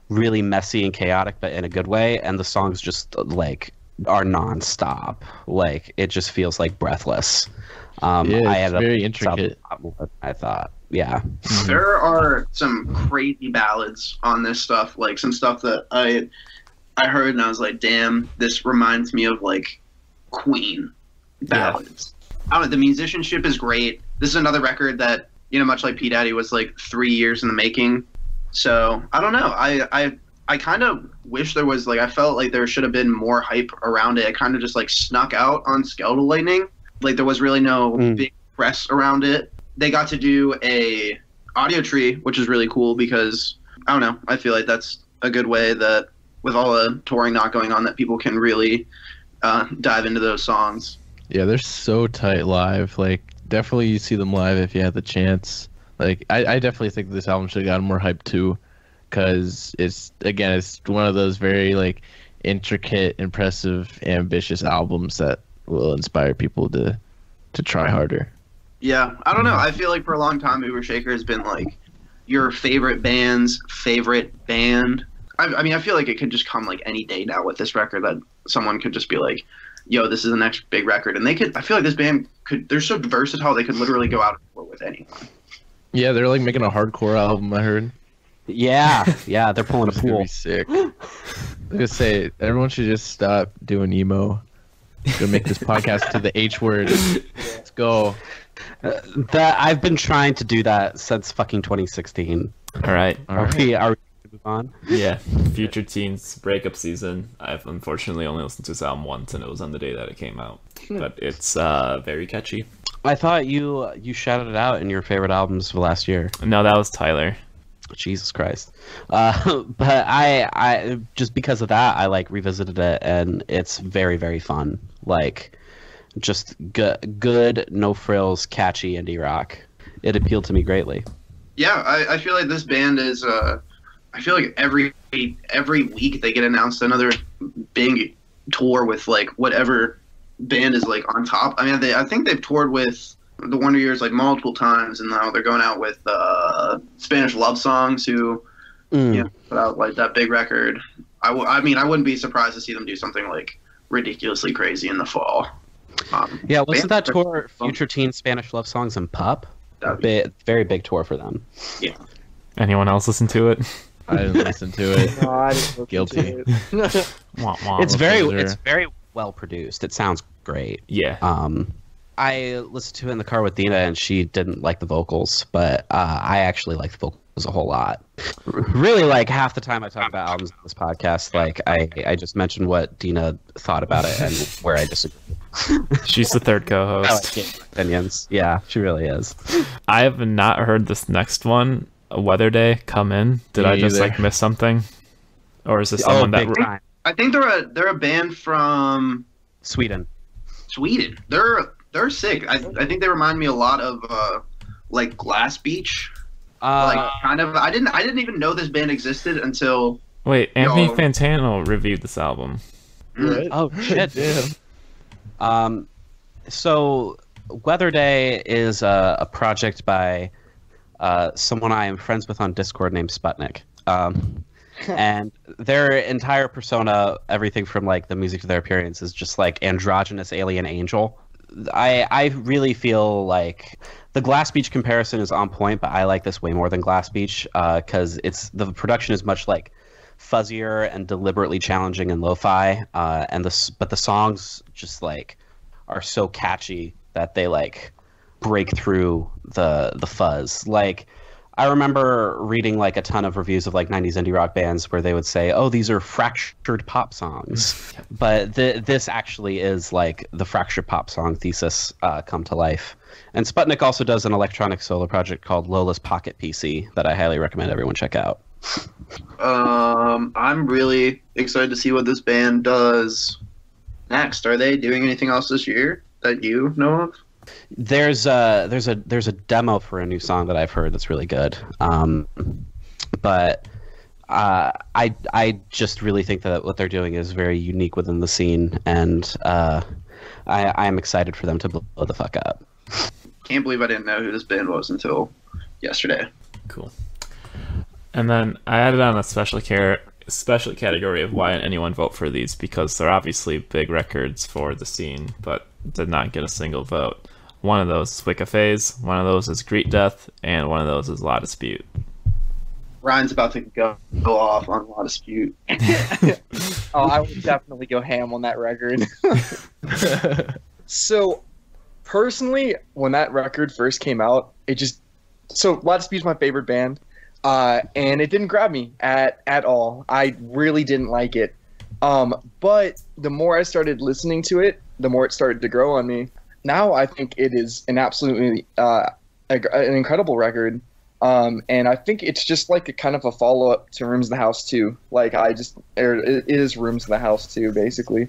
Speaker 6: really messy and chaotic, but in a good way, and the songs just like are nonstop. Like it just feels like breathless. Um,
Speaker 3: Yeah,
Speaker 6: I
Speaker 3: it's
Speaker 6: ended up
Speaker 3: very intricate.
Speaker 6: a lot more than I thought. Yeah.
Speaker 4: There are some crazy ballads on this stuff, like some stuff that I I heard and I was like, damn, this reminds me of like Queen ballads. I don't know, the musicianship is great. This is another record that, you know, much like P Daddy was like three years in the making. So I don't know. I I I kind of wish there was like I felt like there should have been more hype around it. It kind of just like snuck out on Skeletal Lightning. Like there was really no
Speaker 6: Mm.
Speaker 4: big press around it. They got to do a Audio Tree, which is really cool because I don't know. I feel like that's a good way that with all the touring not going on, that people can really uh, dive into those songs.
Speaker 3: Yeah, they're so tight live. Like, definitely you see them live if you had the chance. Like, I, I definitely think this album should have gotten more hype too, because it's again, it's one of those very like intricate, impressive, ambitious albums that will inspire people to to try harder.
Speaker 4: Yeah, I don't know. Mm-hmm. I feel like for a long time, Mover Shaker has been like your favorite band's favorite band. I, I mean, I feel like it could just come like any day now with this record that someone could just be like, "Yo, this is the next big record," and they could. I feel like this band could. They're so versatile; they could literally go out with anyone.
Speaker 3: Yeah, they're like making a hardcore album. I heard.
Speaker 6: Yeah, yeah, they're pulling a [laughs]
Speaker 3: It's gonna
Speaker 6: pool.
Speaker 3: be sick. I was gonna say everyone should just stop doing emo. Gonna make this [laughs] podcast to the H word. Let's go.
Speaker 6: That I've been trying to do that since fucking 2016.
Speaker 2: All right.
Speaker 3: All
Speaker 6: Are
Speaker 3: right.
Speaker 6: we? Are we move on?
Speaker 2: Yeah. Future Teens breakup season. I've unfortunately only listened to this album once, and it was on the day that it came out. But it's uh, very catchy.
Speaker 6: I thought you you shouted it out in your favorite albums of last year.
Speaker 2: No, that was Tyler.
Speaker 6: Jesus Christ. Uh, [laughs] but I I just because of that I like revisited it and it's very very fun. Like just good good no frills catchy indie rock. It appealed to me greatly.
Speaker 4: Yeah, I, I feel like this band is. Uh, I feel like every every week they get announced another big tour with like whatever band is like on top. I mean, they I think they've toured with the Wonder Years like multiple times, and now they're going out with uh, Spanish Love Songs, who
Speaker 6: Mm.
Speaker 4: you know, put out like that big record. I, w- I mean, I wouldn't be surprised to see them do something like ridiculously crazy in the fall. Um,
Speaker 6: Yeah, wasn't that tour Future Teen Spanish Love Songs and Pup?
Speaker 4: that'd be-
Speaker 6: very big tour for them. Yeah.
Speaker 2: Anyone else listen to it?
Speaker 3: I didn't listen to it. [laughs]
Speaker 5: No, I didn't listen
Speaker 3: Guilty.
Speaker 5: to it. [laughs]
Speaker 2: Wah, wah.
Speaker 6: it's very
Speaker 3: those
Speaker 6: it's very well produced. It sounds great.
Speaker 2: Yeah.
Speaker 6: Um, I listened to it in the car with Dina, and she didn't like the vocals, but uh, I actually like the vocals a whole lot. Really, like half the time I talk about albums on this podcast, like I, I just mentioned what Dina thought about it and [laughs] where I disagree.
Speaker 2: She's the third
Speaker 6: I like
Speaker 2: co-host.
Speaker 6: Dina's opinions. Yeah, she really is.
Speaker 2: I have not heard this next one, "A Weather Day, come in. Did
Speaker 3: Me
Speaker 2: I just
Speaker 3: either.
Speaker 2: like miss something? Or is this
Speaker 6: Oh,
Speaker 2: someone that
Speaker 6: big time.
Speaker 4: I think they're a they're a band from
Speaker 6: Sweden.
Speaker 4: Sweden. They're they're sick. I I think they remind me a lot of uh, like Glass Beach.
Speaker 6: Uh,
Speaker 4: like kind of. I didn't I didn't even know this band existed until.
Speaker 2: Wait, Anthony
Speaker 4: Yo.
Speaker 2: Fantano reviewed this album.
Speaker 4: Mm.
Speaker 6: oh [laughs] shit.
Speaker 3: Damn.
Speaker 6: Um, so Weather Day is a, a project by uh, someone I am friends with on Discord named Sputnik. Um, [laughs] and their entire persona, everything from like the music to their appearance, is just like androgynous alien angel. I I really feel like the Glass Beach comparison is on point, but I like this way more than Glass Beach because it's the production is much like fuzzier and deliberately challenging and lo-fi, uh, and the but the songs just like are so catchy that they like break through the the fuzz. Like I remember reading like a ton of reviews of like 90s indie rock bands where they would say, "Oh, these are fractured pop songs," [laughs] but th- this actually is like the fractured pop song thesis uh, come to life. And Sputnik also does an electronic solo project called Lola's Pocket PC that I highly recommend everyone check out.
Speaker 4: Um, I'm really excited to see what this band does next. Are they doing anything else this year that you know of?
Speaker 6: There's a there's a there's a demo for a new song that I've heard that's really good. Um, but uh, I I just really think that what they're doing is very unique within the scene, and uh, I I'm excited for them to blow the fuck up.
Speaker 4: Can't believe I didn't know who this band was until yesterday.
Speaker 2: Cool. And then I added on a special care special category of why anyone vote for these because they're obviously big records for the scene, but did not get a single vote. One of those is Wicca Phase, one of those is Greet Death, and one of those is La Dispute.
Speaker 4: Ryan's about to go, go off on La Dispute. [laughs]
Speaker 5: Oh, I would definitely go ham on that record. [laughs] so, personally, when that record first came out, it just so La Dispute's my favorite band, uh, and it didn't grab me at at all. I really didn't like it. Um, but the more I started listening to it, the more it started to grow on me. Now I think it is an absolutely uh, an incredible record. Um, and I think it's just like a kind of a follow up to Rooms of the House too. Like I just, or it is Rooms of the House too, basically.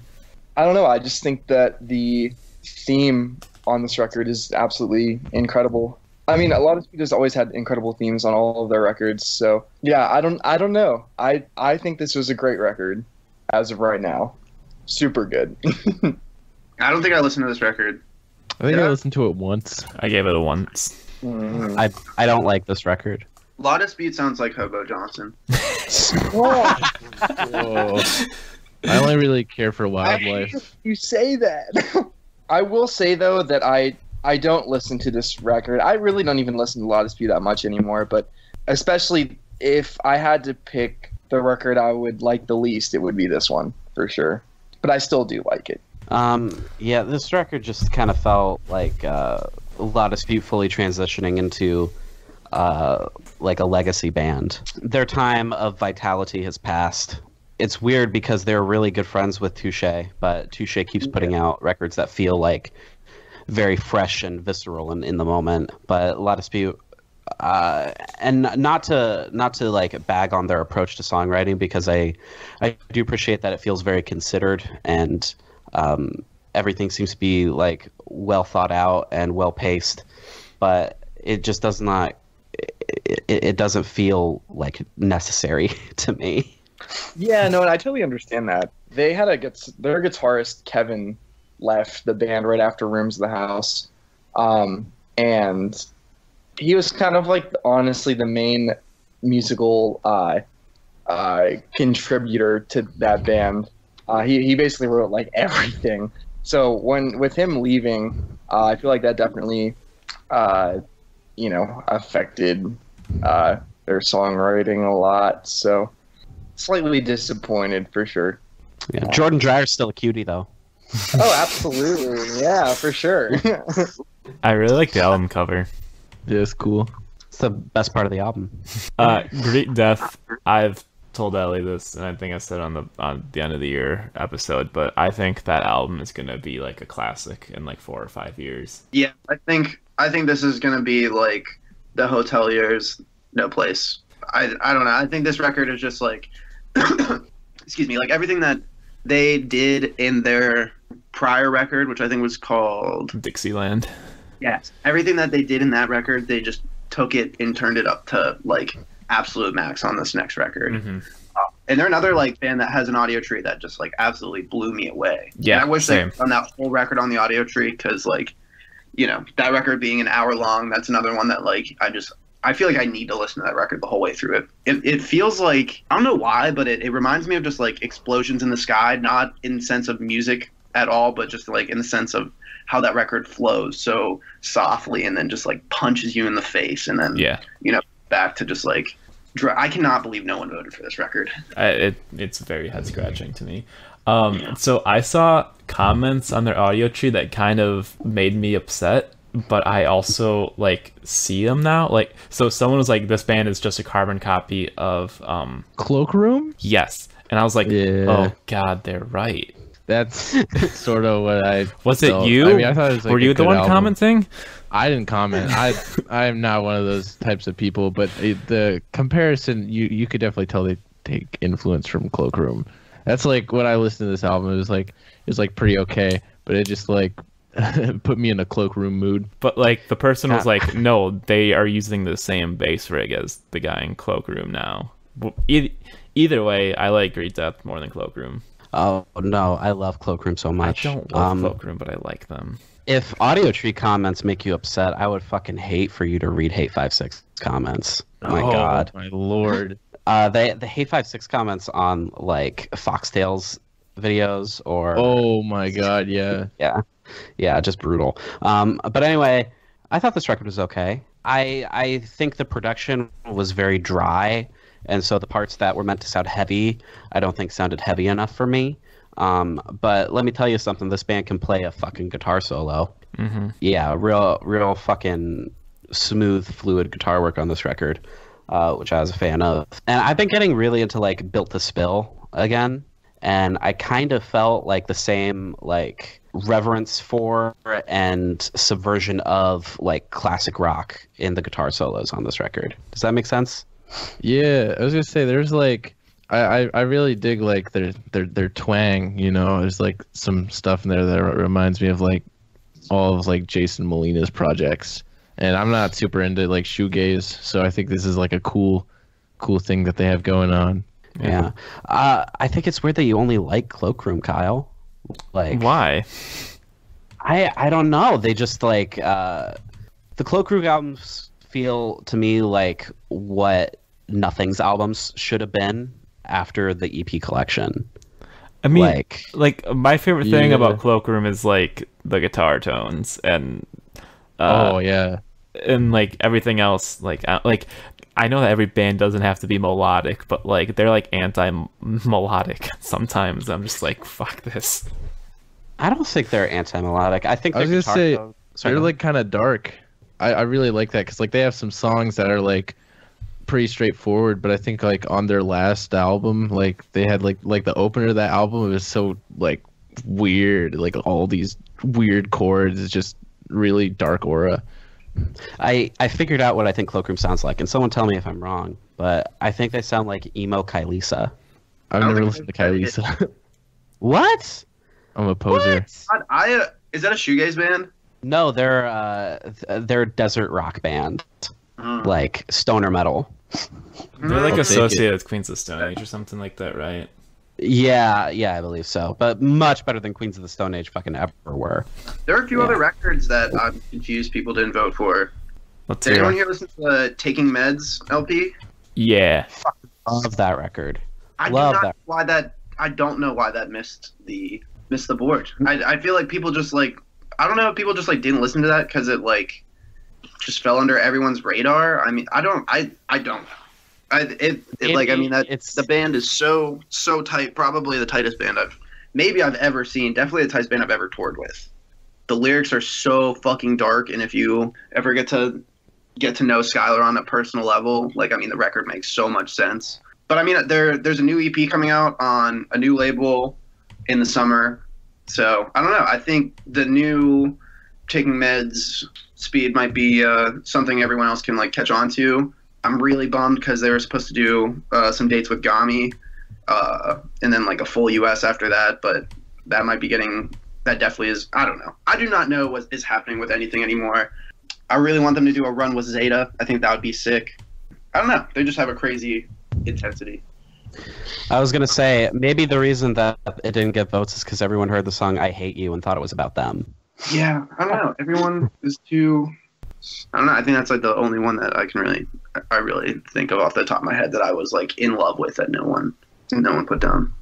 Speaker 5: I don't know. I just think that the theme on this record is absolutely incredible. I mean, a lot of studios always had incredible themes on all of their records. So yeah, I don't, I don't know. I, I think this was a great record as of right now. Super good. [laughs]
Speaker 4: I don't think I listened to this record.
Speaker 3: I think
Speaker 4: Yeah.
Speaker 3: I listened to it once.
Speaker 2: I gave it a once.
Speaker 5: Mm.
Speaker 6: I I don't like this record.
Speaker 4: La Dispute sounds like Hobo Johnson. [laughs]
Speaker 3: Whoa. I only really care for wildlife.
Speaker 5: you say that. [laughs] I will say though that I I don't listen to this record. I really don't even listen to La Dispute that much anymore. But especially if I had to pick the record I would like the least, it would be this one for sure. But I still do like it.
Speaker 6: Um, yeah, this record just kind of felt like uh, a lot of dispute fully transitioning into uh, like a legacy band. Their time of vitality has passed. It's weird because they're really good friends with Touche, but Touche keeps putting out records that feel like very fresh and visceral in, in the moment. But a lot of dispute uh, and not to not to like bag on their approach to songwriting because I I do appreciate that it feels very considered and um, everything seems to be like well thought out and well paced, but it just does not it, it doesn't feel like necessary [laughs] to me.
Speaker 5: Yeah, no, and I totally understand that. They had a their guitarist Kevin left the band right after Rooms of the House, um, and he was kind of like honestly the main musical uh, uh, contributor to that band. Uh, he he basically wrote like [laughs] everything. So when with him leaving, uh, I feel like that definitely, uh, you know, affected uh, their songwriting a lot. So slightly disappointed for sure.
Speaker 6: Yeah. Jordan Dreyer's still a cutie though.
Speaker 5: Oh, absolutely. Yeah, for sure. [laughs]
Speaker 2: I really like the album cover.
Speaker 3: Yeah, it's cool.
Speaker 6: It's the best part of the album.
Speaker 2: Uh, Greet Death. I've told Ellie this, and I think I said on the on the end of the year episode, but I think that album is gonna be like a classic in like four or five years.
Speaker 4: Yeah, I think I think this is gonna be like the hoteliers no place. I I don't know. I think this record is just like [coughs] excuse me, like everything that they did in their prior record, which I think was called
Speaker 2: Dixieland.
Speaker 4: Yes. Everything that they did in that record, they just took it and turned it up to like absolute max on this next record.
Speaker 2: Mm-hmm.
Speaker 4: And they're another like band that has an audio tree that just like absolutely blew me away.
Speaker 2: Yeah,
Speaker 4: And I wish
Speaker 2: same.
Speaker 4: they'd done that whole record on the audio tree because like, you know, that record being an hour long, that's another one that like I just I feel like I need to listen to that record the whole way through it. It, it feels like I don't know why, but it, it reminds me of just like explosions in the sky, not in the sense of music at all, but just like in the sense of how that record flows so softly and then just like punches you in the face and then
Speaker 2: Yeah, you know
Speaker 4: back to just like I cannot believe no one voted for this record.
Speaker 2: I, it it's very head scratching to me. Um, so I saw comments on their audio tree that kind of made me upset, but I also like see them now. Like, so someone was like, "This band is just a carbon copy of um,
Speaker 3: Cloakroom?
Speaker 2: Yes," and I was like,
Speaker 3: Yeah.
Speaker 2: "Oh God, they're right."
Speaker 3: That's [laughs] sort of what I
Speaker 2: Was it you?
Speaker 3: I mean, I thought it was like
Speaker 2: Were you the one
Speaker 3: album.
Speaker 2: commenting?
Speaker 3: I didn't comment. I [laughs] I am not one of those types of people, but it, the comparison you you could definitely tell they take influence from Cloakroom. That's like when I listened to this album, it was like it was like pretty okay, but it just like [laughs] put me in a Cloakroom mood.
Speaker 2: But like the person was
Speaker 6: Ah.
Speaker 2: like, "No, they are using the same bass rig as the guy in Cloakroom now." W- e- either way, I like Greet Death more than Cloakroom.
Speaker 6: Oh no, I love Cloakroom so much.
Speaker 2: I don't love
Speaker 6: Um,
Speaker 2: Cloakroom, but I like them.
Speaker 6: If audio tree comments make you upset, I would fucking hate for you to read hate five six comments. My
Speaker 3: Oh,
Speaker 6: god.
Speaker 3: my lord. [laughs]
Speaker 6: Uh, they the hate five six comments on like Foxtails videos or
Speaker 3: Oh my god, yeah.
Speaker 6: yeah, yeah, just brutal. Um, but anyway, I thought this record was okay. I I think the production was very dry, and so the parts that were meant to sound heavy, I don't think sounded heavy enough for me. Um, but let me tell you something: this band can play a fucking guitar solo.
Speaker 2: hmm
Speaker 6: Yeah, real, real fucking smooth, fluid guitar work on this record, uh, which I was a fan of. And I've been getting really into like Built to Spill again, and I kind of felt like the same like reverence for and subversion of like classic rock in the guitar solos on this record. Does that make sense?
Speaker 3: Yeah, I was gonna say there's like I, I, I really dig like their their their twang, you know. There's like some stuff in there that reminds me of like all of like Jason Molina's projects. And I'm not super into like shoegaze, so I think this is like a cool cool thing that they have going on.
Speaker 6: Yeah. Uh, I think it's weird that you only like Cloakroom, Kyle. Like
Speaker 2: Why?
Speaker 6: I I don't know. They just like uh, the Cloakroom albums feel to me like what Nothing's albums should have been after the EP collection.
Speaker 2: I mean,
Speaker 6: like
Speaker 2: like my favorite thing
Speaker 3: Yeah.
Speaker 2: about Cloakroom is like the guitar tones and uh,
Speaker 3: oh yeah.
Speaker 2: and like everything else. Like uh, like I know that every band doesn't have to be melodic, but like they're like anti-melodic [laughs] sometimes. I'm just like fuck this.
Speaker 6: I don't think they're anti-melodic. I think
Speaker 3: I was gonna say,
Speaker 6: tone- Sorry,
Speaker 3: they're
Speaker 6: go
Speaker 3: like kind of dark. I, I really like that because like they have some songs that are like pretty straightforward, but I think like on their last album, like they had like like the opener of that album it was so like weird, like all these weird chords, it's just really dark aura.
Speaker 6: I, I figured out what I think Cloakroom sounds like, and someone tell me if I'm wrong, but I think they sound like emo Kyuss.
Speaker 3: I've
Speaker 4: don't
Speaker 3: never listened to
Speaker 4: I've
Speaker 3: Kyuss. [laughs]
Speaker 6: What?
Speaker 3: I'm a poser.
Speaker 4: God, I uh, is that a shoegaze band?
Speaker 6: No, they're uh, they're a desert rock band,
Speaker 4: Oh.
Speaker 6: like stoner metal.
Speaker 2: They're like
Speaker 3: I'll
Speaker 2: associated with Queens of the Stone Age or something like that, right?
Speaker 6: Yeah, yeah, I believe so, but much better than Queens of the Stone Age fucking ever were.
Speaker 4: There are a few
Speaker 6: Yeah.
Speaker 4: other records that I'm confused people didn't vote for.
Speaker 2: Let's
Speaker 4: Did anyone
Speaker 2: it.
Speaker 4: here listen to the Taking Meds LP?
Speaker 2: Yeah.
Speaker 6: Love that record.
Speaker 4: I
Speaker 6: Love
Speaker 4: do not
Speaker 6: that.
Speaker 4: why that I don't know why that missed the missed the board. I I feel like people just like I don't know if people just like didn't listen to that because it like just fell under everyone's radar. I mean I don't I I don't. I it, it,
Speaker 6: It-
Speaker 4: like I mean that
Speaker 6: it's-
Speaker 4: the band is so so tight. Probably the tightest band I've maybe I've ever seen. Definitely the tightest band I've ever toured with. The lyrics are so fucking dark, and if you ever get to get to know Skylar on a personal level, like I mean, the record makes so much sense. But I mean, there there's a new EP coming out on a new label in the summer, so I don't know. I think the new taking meds speed might be uh, something everyone else can like catch on to. I'm really bummed because they were supposed to do uh, some dates with Gami, uh, and then like a full US after that, but that might be getting that definitely is. I don't know. I do not know what is happening with anything anymore. I really want them to do a run with Zeta. I think that would be sick. I don't know. They just have a crazy intensity.
Speaker 6: I was gonna say maybe the reason that it didn't get votes is because everyone heard the song "I Hate You" and thought it was about them.
Speaker 4: Yeah, I don't know. Everyone is too. I don't know. I think that's like the only one that I can really, I really think of off the top of my head that I was like in love with that no one, no one put down.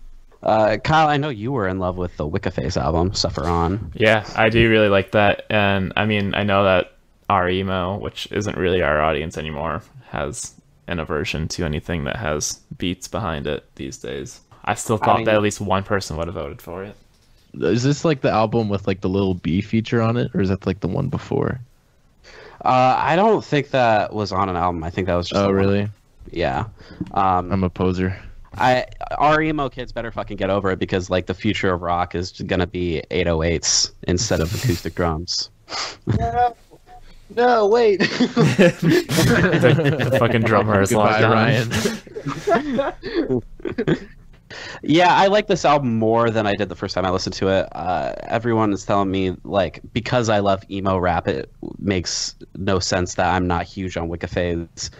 Speaker 6: Uh, Kyle, I know you were in love with the Wicca Phase album, "Suffer On."
Speaker 2: Yeah, I do really like that. And I mean, I know that r/emo, which isn't really our audience anymore, has an aversion to anything that has beats behind it these days. I still
Speaker 6: I
Speaker 2: thought
Speaker 6: mean-
Speaker 2: that at least one person would have voted for it.
Speaker 3: Is this like the album with like the little B feature on it, or is that like the one before?
Speaker 6: Uh, I don't think that was on an album. I think that was just.
Speaker 3: Oh,
Speaker 6: a one-
Speaker 3: really?
Speaker 6: Yeah. Um,
Speaker 3: I'm a poser.
Speaker 6: I r/emo kids better fucking get over it because like the future of rock is gonna be 808s instead of acoustic drums.
Speaker 5: No, no, wait.
Speaker 2: the, [laughs] the fucking drummer is locked
Speaker 3: Goodbye,
Speaker 2: down.
Speaker 3: Ryan. [laughs]
Speaker 6: Yeah, I like this album more than I did the first time I listened to it. Uh, everyone is telling me like because I love emo rap, it makes no sense that I'm not huge on Wicca Phase.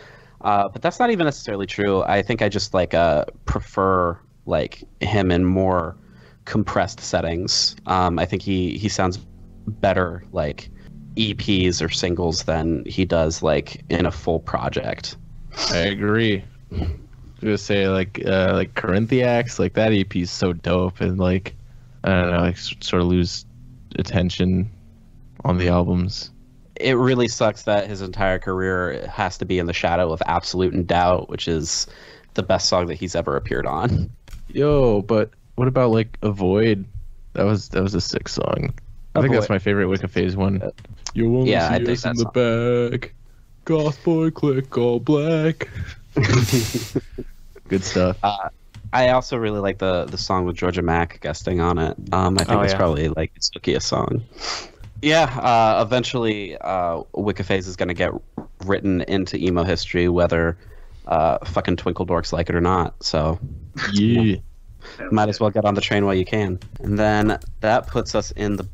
Speaker 6: Uh, but that's not even necessarily true. I think I just like uh, prefer like him in more compressed settings. Um, I think he he sounds better like EPs or singles than he does like in a full project.
Speaker 3: I agree. I was gonna say like uh, like Corinthiacs, like that EP is so dope, and like I don't know, like sort of lose attention on the albums.
Speaker 6: it really sucks that his entire career has to be in the shadow of Absolute and Doubt, which is the best song that he's ever appeared on.
Speaker 3: Yo, but what about like Avoid? That was that was a sick song. I think that's my favorite Wicca Phase one. You won't
Speaker 6: Yeah, I
Speaker 3: see
Speaker 6: dig
Speaker 3: us in
Speaker 6: that
Speaker 3: the back. Goth boy, click all black. [laughs] [laughs] Good stuff.
Speaker 6: I also really like the the song with Georgia Mack guesting on it. Um, I think
Speaker 2: Oh,
Speaker 6: it's
Speaker 2: yeah.
Speaker 6: probably like its luckiest song. Yeah, uh, eventually, uh, Wicca Phase is going to get written into emo history, whether uh, fucking Twinkle Dorks like it or not. So
Speaker 3: Yeah. [laughs]
Speaker 6: might as well get on the train while you can. And then that puts us in the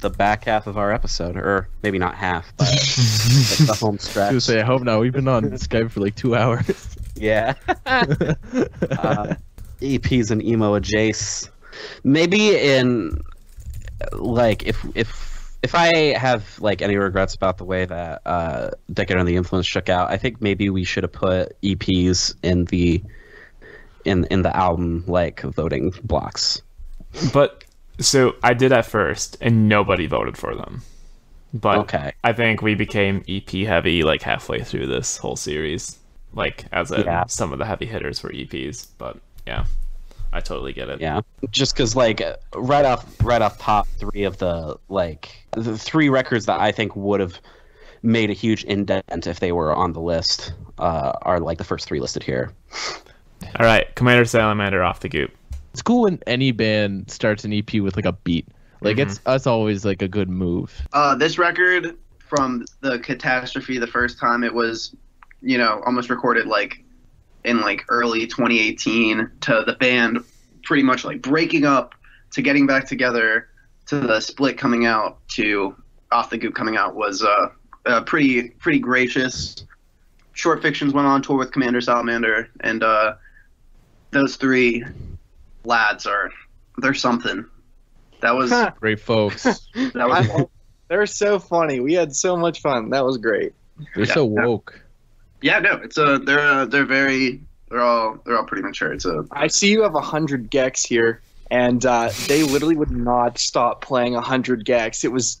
Speaker 6: the back half of our episode, or maybe not half, but [laughs] like the home
Speaker 3: I was
Speaker 6: stretch.
Speaker 3: say, I hope not. We've been on Skype for like two hours.
Speaker 6: Yeah. [laughs] uh, EPs and emo adjace. Maybe in like if if if I have like any regrets about the way that uh Decade Under the Influence shook out, I think maybe we should have put EPs in the in in the album like voting blocks.
Speaker 2: But so I did at first, and nobody voted for them. But
Speaker 6: Okay.
Speaker 2: I think we became EP heavy like halfway through this whole series. Like as in
Speaker 6: Yeah.
Speaker 2: some of the heavy hitters were EPs, but yeah, I totally get it.
Speaker 6: Yeah, just because like right off right off top three of the like the three records that I think would have made a huge indent if they were on the list uh, are like the first three listed here.
Speaker 2: All right, Commander Salamander off the goop.
Speaker 3: it's cool when any band starts an EP with like a beat. Like it's that's always like a good move.
Speaker 4: Uh, this record from the catastrophe the first time it was, you know, almost recorded like in like early 2018 to the band pretty much like breaking up to getting back together to the split coming out to off the goop coming out was uh, uh pretty pretty gracious. Short fictions went on tour with Commander Salamander and uh, those three lads are they're something. That was
Speaker 3: Great folks. [laughs]
Speaker 4: was
Speaker 5: They're so funny. We had so much fun. That was great.
Speaker 3: They're so woke.
Speaker 4: Yeah, no, it's a they're uh, they're very they're all they're all pretty mature. It's a
Speaker 5: I see you have a hundred gecs here, and uh, they literally would not stop playing a hundred gecs. It was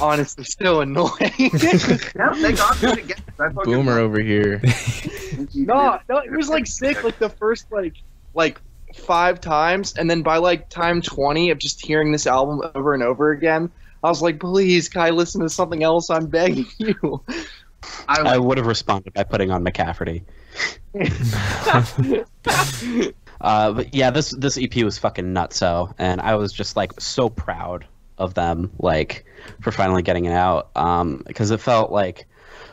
Speaker 5: honestly so annoying. [laughs]
Speaker 4: yeah, they got me again. I fucking-
Speaker 3: Boomer over here. [laughs]
Speaker 5: no, no, it was like sick. Like the first like like five times, and then by like time twenty of just hearing this album over and over again, I was like, please, can I listen to something else? I'm begging you. [laughs]
Speaker 4: I,
Speaker 6: I would have responded by putting on McCafferty. [laughs] Uh, but yeah, this this EP was fucking nutso, and I was just like so proud of them, like for finally getting it out, um, because it felt like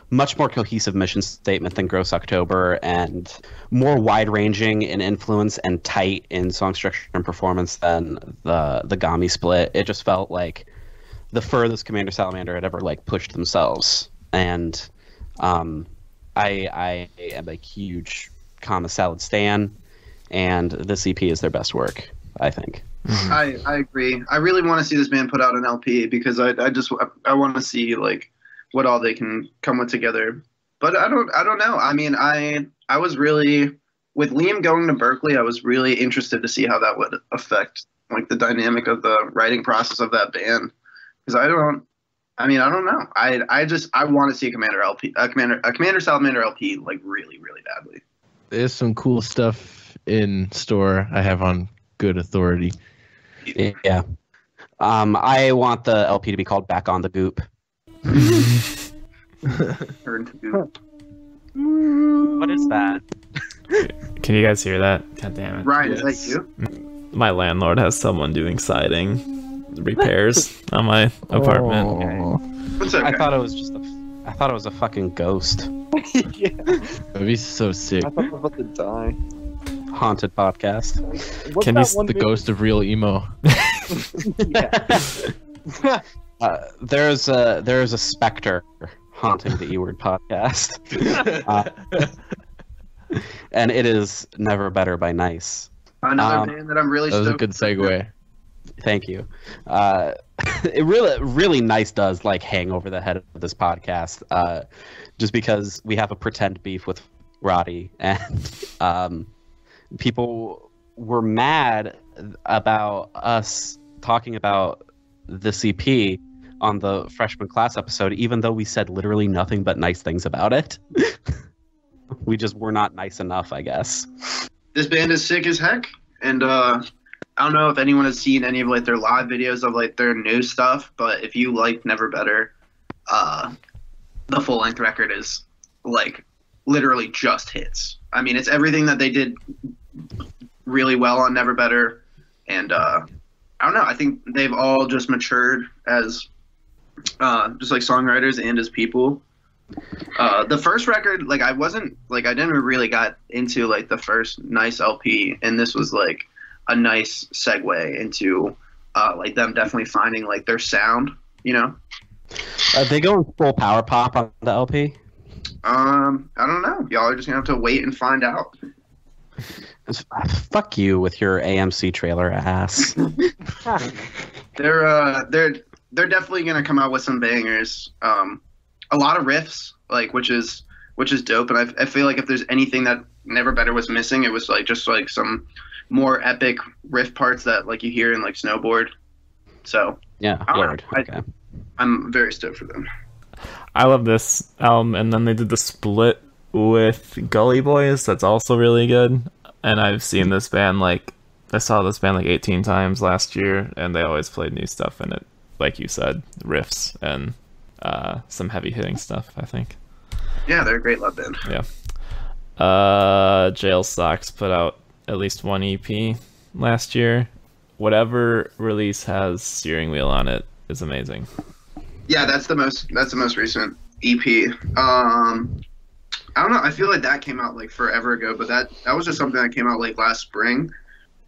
Speaker 6: much more cohesive mission statement than Gross October, and more wide ranging in influence and tight in song structure and performance than the the Gami split. It just felt like the furthest Commander Salamander had ever like pushed themselves, and um, I I am a huge Kama Salad stan and this EP is their best work, I think.
Speaker 4: I I agree. I really want to see this band put out an LP because I I just I, I want to see like what all they can come with together. But I don't I don't know. I mean I I was really with Liam going to Berkeley. I was really interested to see how that would affect like the dynamic of the writing process of that band because I don't. I mean, I don't know. I I just I want to see a Commander LP, a Commander a Commander Salamander LP like really really badly.
Speaker 3: There's some cool stuff in store. I have on good authority.
Speaker 6: Yeah. Um, I want the LP to be called Back on the Goop. [laughs]
Speaker 4: Turn to goop.
Speaker 6: What is that?
Speaker 2: Can you guys hear that? God damn it.
Speaker 4: Ryan, is that you?
Speaker 2: My landlord has someone doing siding repairs [laughs] on my apartment.
Speaker 3: Aw,
Speaker 4: It's okay.
Speaker 6: I thought it was just a. I thought it was a fucking ghost. [laughs]
Speaker 5: yeah,
Speaker 3: That'd be so sick.
Speaker 5: I thought I was about to die.
Speaker 6: Haunted podcast.
Speaker 5: What's
Speaker 2: Can you s-
Speaker 3: The
Speaker 5: movie-
Speaker 3: ghost of real emo. [laughs]
Speaker 6: Uh, there's a there's a specter haunting the E Word podcast, Uh, and it is never better by nice.
Speaker 4: Another
Speaker 6: Um,
Speaker 4: band that I'm really
Speaker 3: That was a good segue.
Speaker 6: Thank you. Uh, [laughs] it really, really nice does like hang over the head of this podcast, uh, just because we have a pretend beef with Roddy, [laughs] and um, people were mad about us talking about the CP on the freshman class episode, even though we said literally nothing but nice things about it. [laughs] we just were not nice enough, I guess.
Speaker 4: this band is sick as heck and uh i don't know if anyone has seen any of like their live videos of like their new stuff but if you like never better uh the full length record is like literally just hits i mean it's everything that they did really well on Never Better, and uh, I don't know. I think they've all just matured as uh, just like songwriters and as people. Uh, the first record, like I wasn't like I didn't really got into like the first nice LP, and this was like a nice segue into uh, like them definitely finding like their sound. You know,
Speaker 6: Are they going full power pop on the LP?
Speaker 4: um, I don't know. Y'all are just gonna have to wait and find out.
Speaker 6: Fuck you with your AMC trailer ass. [laughs] [laughs]
Speaker 4: They're uh, they're they're definitely gonna come out with some bangers. Um, a lot of riffs, like which is which is dope. And I, I feel like if there's anything that Never Better was missing, it was like just like some more epic riff parts that like you hear in like Snowboard. So
Speaker 6: yeah,
Speaker 4: I don't know.
Speaker 6: word.
Speaker 4: I-
Speaker 6: Okay.
Speaker 4: I'm very stoked for them.
Speaker 2: I love this album, and then they did the split with Gully Boys. That's also really good. And I've seen this band like I saw this band like 18 times last year, and they always played new stuff in it. Like you said, riffs and uh, some heavy hitting stuff. I think.
Speaker 4: Yeah, they're a great love band. Yeah.
Speaker 2: Uh, Jail Socks put out at least one EP last year. Whatever release has Steering Wheel on it is amazing.
Speaker 4: Yeah, that's the most that's the most recent EP. Um, I don't know. I feel like that came out like forever ago, but that that was just something that came out like last spring.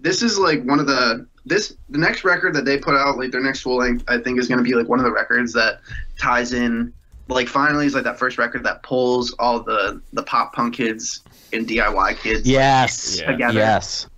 Speaker 4: This is like one of the this the next record that they put out, like their next full length, I think is going to be like one of the records that ties in. Like finally, is like that first record that pulls all the the pop punk kids and DIY kids
Speaker 6: Yes.
Speaker 2: Yeah.
Speaker 4: together.
Speaker 6: Yes.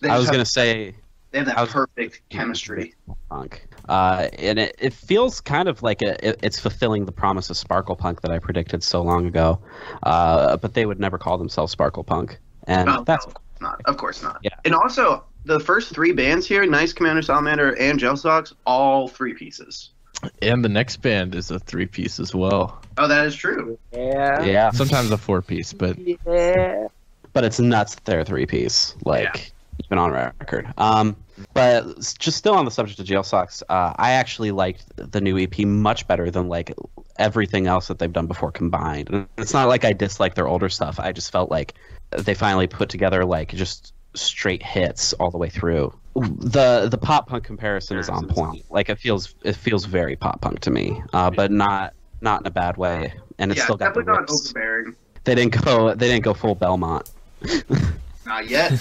Speaker 4: They
Speaker 6: I was
Speaker 4: have-
Speaker 6: gonna say
Speaker 4: they have that
Speaker 6: was-
Speaker 4: perfect chemistry.
Speaker 6: punk. Uh, and it, it feels kind of like a, it, it's fulfilling the promise of Sparkle Punk that I predicted so long ago. Uh, but they would never call themselves Sparkle Punk, and
Speaker 4: Oh,
Speaker 6: that's
Speaker 4: no, of course not. Of course not.
Speaker 6: Yeah.
Speaker 4: And also, the first three bands here, Nice Commander Salamander and Jail Socks, all three pieces.
Speaker 3: And the next band is a three piece as well.
Speaker 4: Oh, that is true.
Speaker 5: Yeah.
Speaker 6: yeah.
Speaker 3: Sometimes a four piece, but
Speaker 5: Yeah.
Speaker 6: But it's nuts that they're a three piece, like even on record. Um, but just still on the subject of Jail Socks, uh, I actually liked the new EP much better than like everything else that they've done before combined. And it's not like I dislike their older stuff. I just felt like they finally put together like just straight hits all the way through. The the pop punk comparison is on point. Like it feels it feels very pop punk to me, uh, but not not in a bad way. And it's
Speaker 4: yeah,
Speaker 6: still got the
Speaker 4: definitely not
Speaker 6: riffs.
Speaker 4: overbearing.
Speaker 6: They didn't go they didn't go full Belmont. [laughs]
Speaker 4: Not yet.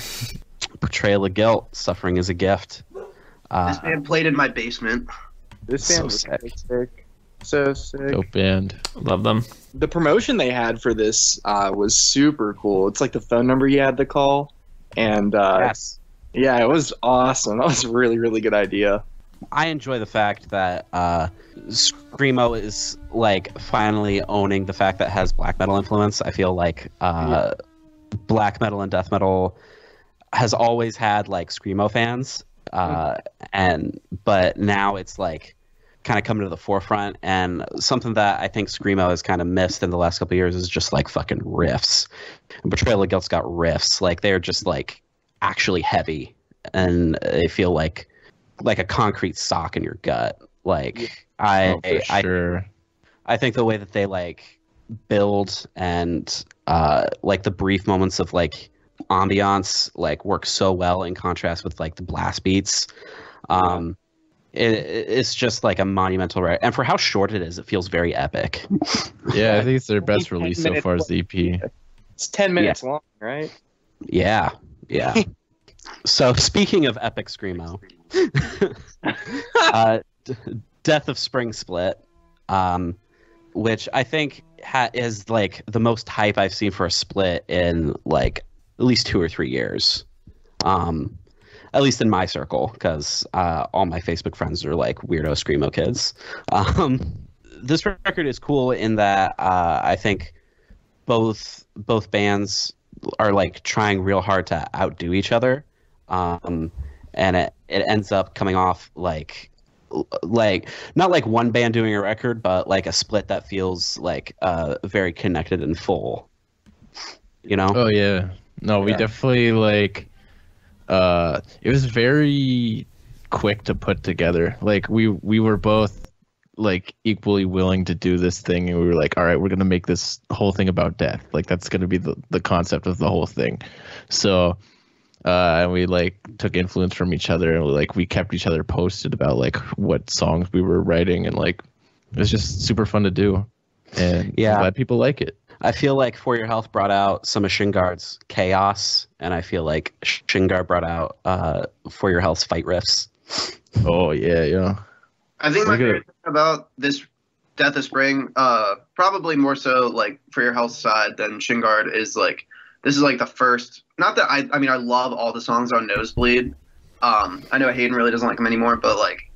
Speaker 6: Portrayal of guilt, suffering is a gift. Uh,
Speaker 4: this band played in my basement.
Speaker 5: This
Speaker 6: So
Speaker 5: band was
Speaker 6: sick.
Speaker 5: so sick. So sick.
Speaker 3: dope band.
Speaker 2: Love them.
Speaker 5: The promotion they had for this uh, was super cool. It's like the phone number you had to call, and uh,
Speaker 6: yes.
Speaker 5: Yeah, it was awesome. That was a really really good idea.
Speaker 6: I enjoy the fact that uh, screamo is like finally owning the fact that it has black metal influence. I feel like uh, black metal and death metal has always had like screamo fans, uh, and but now it's like kind of coming to the forefront. And something that I think screamo has kind of missed in the last couple of years is just like fucking riffs. And Portrayal of Guilt's got riffs, like they're just like actually heavy, and they feel like like a concrete sock in your gut. Like I,
Speaker 3: Oh, for
Speaker 6: I,
Speaker 3: sure.
Speaker 6: I think the way that they like build and uh, like the brief moments of like ambiance like work so well in contrast with like the blast beats. Um, it, it- it's just like a monumental record, and for how short it is, it feels very epic. [laughs]
Speaker 3: Yeah, I think it's their best release so far as the EP.
Speaker 5: It's ten minutes long, right?
Speaker 6: Yeah, yeah. [laughs] so speaking of epic screamo, [laughs] uh, D- Death of Spring Split, um, which I think ha- is like the most hype I've seen for a split in like at least two or three years. Um, at least in my circle, because uh, all my Facebook friends are like weirdo screamo kids. Um, this record is cool in that uh, I think both both bands are like trying real hard to outdo each other um and it, it ends up coming off like like not like one band doing a record but like a split that feels like uh very connected and full you know
Speaker 3: Oh yeah. No, we
Speaker 6: Yeah.
Speaker 3: definitely like uh it was very quick to put together. Like we we were both like equally willing to do this thing and we were like, all right, we're gonna make this whole thing about death. Like that's gonna be the, the concept of the whole thing. So uh, and we like took influence from each other, and we like we kept each other posted about like what songs we were writing, and like it was just super fun to do, and
Speaker 6: Yeah.
Speaker 3: I'm glad people like it.
Speaker 6: I feel like For Your Health brought out some of Shin Guard's chaos, and I feel like Shingard brought out uh, For Your Health's fight riffs.
Speaker 3: Oh yeah, yeah.
Speaker 4: I think my
Speaker 3: Look at
Speaker 4: favorite thing about this Death of Spring, uh, probably more so like for your health side than Shin Guard is like this is like the first. Not that I, I mean I love all the songs on Nosebleed. Um, I know Hayden really doesn't like them anymore, but like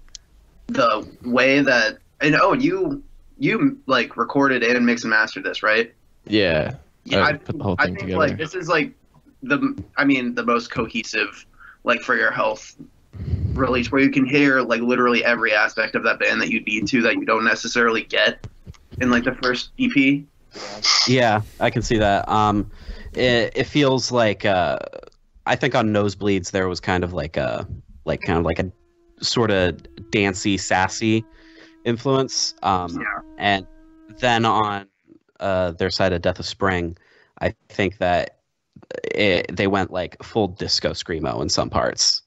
Speaker 4: the way that and oh and you you like recorded and mixed and mastered this right?
Speaker 3: Yeah,
Speaker 4: Yeah,
Speaker 3: I
Speaker 4: I,
Speaker 3: put the whole
Speaker 4: I
Speaker 3: thing
Speaker 4: think
Speaker 3: together.
Speaker 4: like this is like the I mean the most cohesive like for your health release where you can hear like literally every aspect of that band that you need to that you don't necessarily get in like the first EP.
Speaker 6: Yeah, I can see that. Um, it, it feels like uh, I think on Nosebleeds there was kind of like a like kind of like a sort of dancey, sassy influence. Um,
Speaker 4: Yeah.
Speaker 6: and then on uh, their side of Death of Spring, I think that it, they went like full disco screamo in some parts.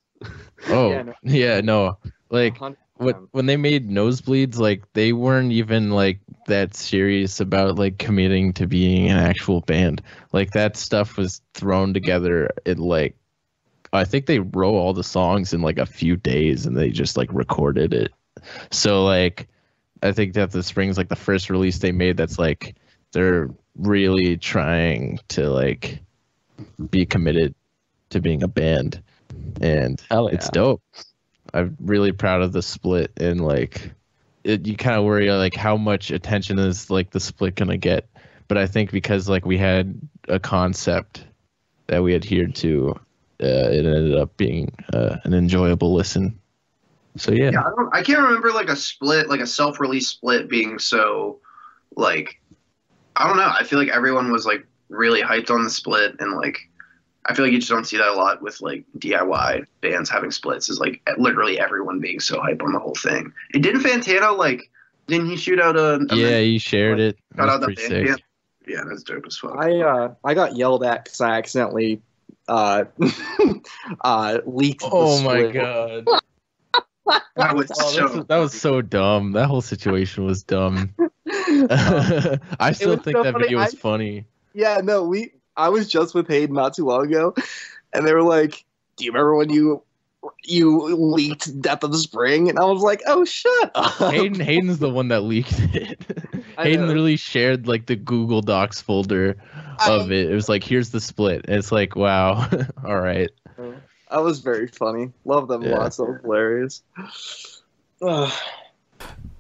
Speaker 3: Oh
Speaker 5: Yeah,
Speaker 3: yeah,
Speaker 5: no.
Speaker 3: no. Like
Speaker 5: 100.
Speaker 3: what when they made nosebleeds, like they weren't even like that serious about like committing to being an actual band. Like that stuff was thrown together in like I think they wrote all the songs in like a few days and they just like recorded it. So like I think that the spring's like the first release they made that's like they're really trying to like be committed to being a band and
Speaker 6: Hell
Speaker 3: it's dope. I'm really proud of the split and like it, you kind of worry like how much attention is like the split gonna get. But i think because like we had a concept that we adhered to uh, it ended up being uh, an enjoyable listen. So yeah,
Speaker 4: Yeah, I don't I can't remember like a split like a self-release split being so like I don't know. I feel like everyone was like really hyped on the split and like I feel like you just don't see that a lot with like DIY bands having splits is like literally everyone being so hype on the whole thing. And didn't Fantano like didn't he shoot out a, a
Speaker 3: yeah you shared it
Speaker 4: Shout
Speaker 3: That
Speaker 4: out the band.
Speaker 3: sick.
Speaker 4: Yeah. yeah, that's dope as fuck.
Speaker 5: I uh I got yelled at because I accidentally uh [laughs] uh leaked. the
Speaker 3: oh my god [laughs]
Speaker 4: that was
Speaker 3: Oh,
Speaker 4: so
Speaker 3: that's- that was so dumb that whole situation was dumb [laughs] i still
Speaker 5: was
Speaker 3: think
Speaker 5: so
Speaker 3: that
Speaker 5: funny.
Speaker 3: video was
Speaker 5: I-
Speaker 3: funny
Speaker 5: Yeah, no, we. I was just with Hayden not too long ago, and they were like, "Do you remember when you you leaked Death of the Spring?" And I was like, "Oh, shut up."
Speaker 3: Hayden Hayden's the one that leaked it. [laughs] Hayden
Speaker 5: know.
Speaker 3: literally shared like the Google Docs folder of it. It was like, here's the split. And it's like, wow, [laughs] all right.
Speaker 5: That was very funny. Love them
Speaker 3: Yeah.
Speaker 5: lots. That was hilarious. Ugh.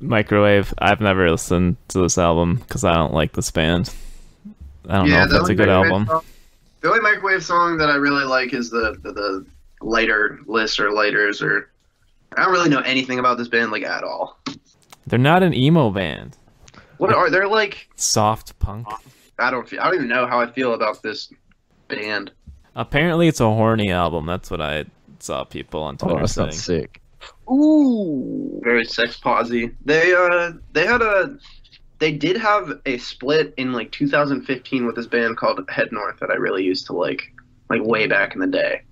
Speaker 2: Microwave. I've never listened to this album because I don't like this band. I don't know if that's a good album.
Speaker 4: song- the only microwave song that I really like is the the, the lighter list or lighters or I don't really know anything about this band like at all.
Speaker 2: They're not an emo band.
Speaker 4: What are they're like?
Speaker 2: Soft punk.
Speaker 4: I don't feel, I don't even know how I feel about this band.
Speaker 2: Apparently, it's a horny album. That's what I saw people on
Speaker 3: Oh,
Speaker 2: Twitter
Speaker 3: that
Speaker 2: saying.
Speaker 3: sick.
Speaker 5: Ooh.
Speaker 4: Very sex posy. They uh they had a they did have a split in like 2015 with this band called Head North that I really used to like like way back in the day.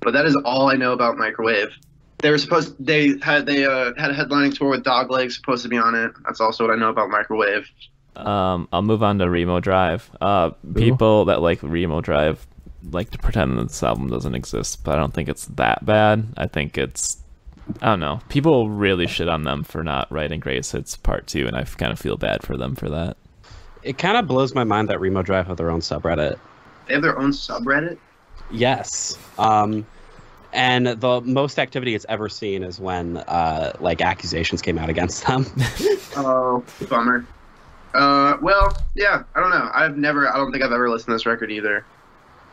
Speaker 4: But that is all I know about Microwave. They were supposed they had they uh, had a headlining tour with Dogleg supposed to be on it. That's also what I know about Microwave.
Speaker 2: Um, I'll move on to Remo Drive. Uh, people that like Remo Drive like to pretend that this album doesn't exist, but I don't think it's that bad. I think it's, I don't know. People really shit on them for not writing Greatest Hits Part Two, and I kind of feel bad for them for that.
Speaker 6: It kind of blows my mind that Remo Drive have their own subreddit.
Speaker 4: They have their own subreddit.
Speaker 6: Yes. Um, and the most activity it's ever seen is when uh, like accusations came out against them. [laughs]
Speaker 4: Oh, bummer. Uh, well, yeah, I don't know. I've never. I don't think I've ever listened to this record either.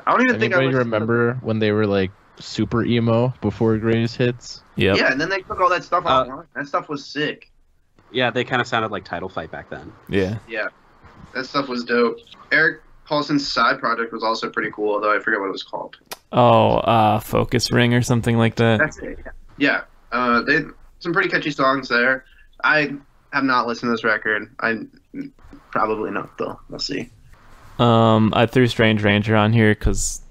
Speaker 4: I don't even think I
Speaker 3: Anybody
Speaker 4: to-
Speaker 3: remember when they were like super emo before Greatest Hits?
Speaker 2: Yep.
Speaker 4: Yeah, and then they took all that stuff
Speaker 6: Uh,
Speaker 4: out. that stuff was sick.
Speaker 6: yeah, they kind of sounded like Title Fight back then.
Speaker 2: Yeah.
Speaker 4: Yeah, that stuff was dope. Erik Paulson's side project was also pretty cool, although I forget what it was called.
Speaker 2: Oh, uh, Focus Ring or something like that.
Speaker 4: That's it. Yeah, uh, they some pretty catchy songs there. I have not listened to this record. I probably not though. We'll see.
Speaker 2: Um, I threw Strange Ranger on here because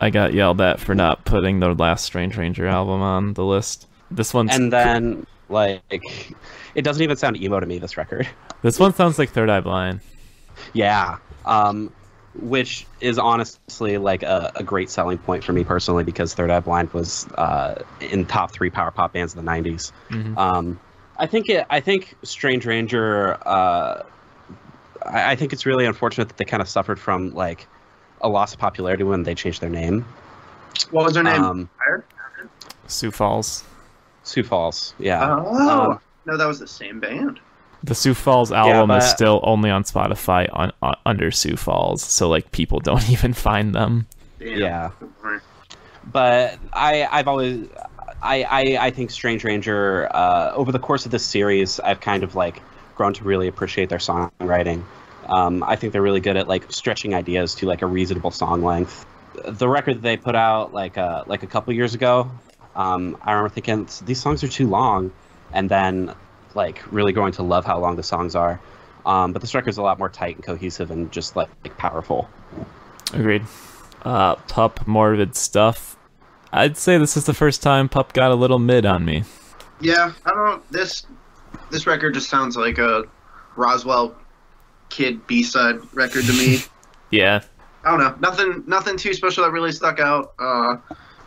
Speaker 2: I got yelled at for not putting the last Strange Ranger album on the list. This one's
Speaker 6: And then like it doesn't even sound emo to me. This record. [laughs]
Speaker 2: this one sounds like Third Eye Blind.
Speaker 6: Yeah. Um, which is honestly like a, a great selling point for me personally because Third Eye Blind was uh, in top three power pop bands of the '90s.
Speaker 2: Mhm.
Speaker 6: Um, I think it. I think Strange Ranger. Uh, I, I think it's really unfortunate that they kind of suffered from like a loss of popularity when they changed their name.
Speaker 4: What was their name?
Speaker 6: Um,
Speaker 2: Sioux Falls.
Speaker 6: Sioux Falls. Yeah.
Speaker 4: oh,
Speaker 6: um,
Speaker 4: no, that was the same band.
Speaker 2: The Sioux Falls album is
Speaker 6: but-
Speaker 2: still only on Spotify on, on under Sioux Falls, so like people [laughs] don't even find them.
Speaker 4: Damn.
Speaker 6: Yeah. but I I've always I I, I think Strange Ranger uh, over the course of this series I've kind of like grown to really appreciate their songwriting. Um, I think they're really good at like stretching ideas to like a reasonable song length. The record that they put out like uh, like a couple years ago, um, I remember thinking these songs are too long, and then like really growing to love how long the songs are. Um, but this record's a lot more tight and cohesive and just like, like powerful.
Speaker 2: Agreed. Uh, Pup morbid stuff. I'd say this is the first time Pup got a little mid on me.
Speaker 4: Yeah, I don't. This this record just sounds like a Roswell kid B side record to me. [laughs]
Speaker 2: Yeah,
Speaker 4: I don't know. Nothing nothing too special that really stuck out. Uh,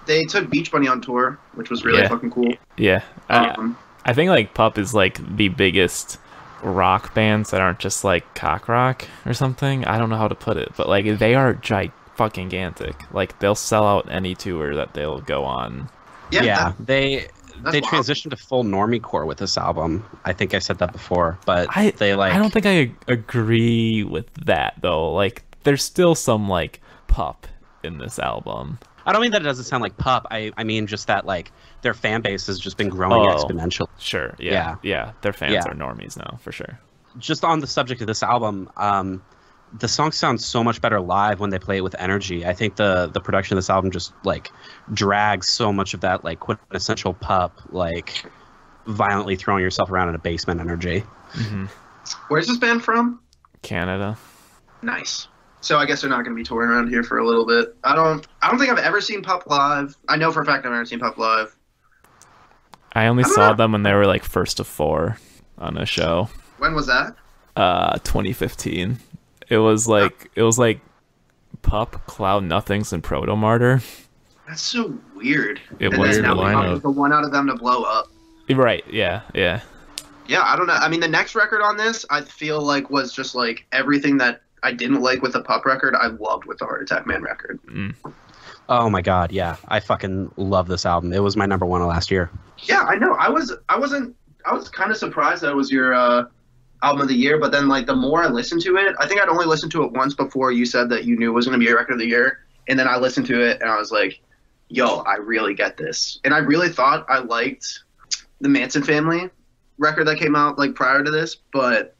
Speaker 4: they took Beach Bunny on tour, which was really
Speaker 2: Yeah.
Speaker 4: fucking cool.
Speaker 2: yeah. I,
Speaker 4: Um,
Speaker 2: I think like Pup is like the biggest rock bands that aren't just like cock rock or something. I don't know how to put it, but like they are gi- fucking gigantic. Like they'll sell out any tour that they'll go on.
Speaker 4: yeah,
Speaker 6: yeah, they
Speaker 4: that's
Speaker 6: they
Speaker 4: wild.
Speaker 6: transitioned to full normie core with this album. I think I said that before, but
Speaker 2: I
Speaker 6: they like
Speaker 2: I don't think I ag- agree with that though. Like there's still some like pop in this album.
Speaker 6: I don't mean that it doesn't sound like pop. I I mean just that like their fan base has just been growing
Speaker 2: Oh.
Speaker 6: exponentially.
Speaker 2: Sure. Yeah. Yeah. Their fans
Speaker 6: Yeah.
Speaker 2: are normies now for sure.
Speaker 6: Just on the subject of this album, um, the song sounds so much better live when they play it with energy. I think the the production of this album just like drags so much of that like quintessential pup like violently throwing yourself around in a basement energy.
Speaker 2: hmm
Speaker 4: Where's this band from?
Speaker 2: Canada.
Speaker 4: Nice. So I guess they're not going to be touring around here for a little bit. I don't. I don't think I've ever seen Pup live. I know for a fact I've never seen Pup live.
Speaker 2: I only
Speaker 4: I don't
Speaker 2: saw
Speaker 4: know.
Speaker 2: them when they were like first of four on a show.
Speaker 4: When was that?
Speaker 2: Uh 2015. It was like it was like Pup, Cloud Nothings, and Protomartyr.
Speaker 4: That's so weird.
Speaker 2: It
Speaker 4: and
Speaker 2: was
Speaker 4: then
Speaker 3: lineup.
Speaker 4: Was the one out of them to blow up.
Speaker 2: Right, yeah, yeah.
Speaker 4: Yeah, I don't know. I mean, the next record on this, I feel like was just like everything that I didn't like with the Pup record, I loved with the Heart Attack Man record.
Speaker 2: Mm.
Speaker 6: Oh my god, yeah. I fucking love this album. It was my number one of last year.
Speaker 4: Yeah, I know. I was, I wasn't, I was kind of surprised that it was your uh, album of the year. But then, like, the more I listened to it, I think I'd only listened to it once before you said that you knew it was going to be a record of the year. And then I listened to it and I was like, yo, I really get this. And I really thought I liked the Manson Family record that came out like prior to this, but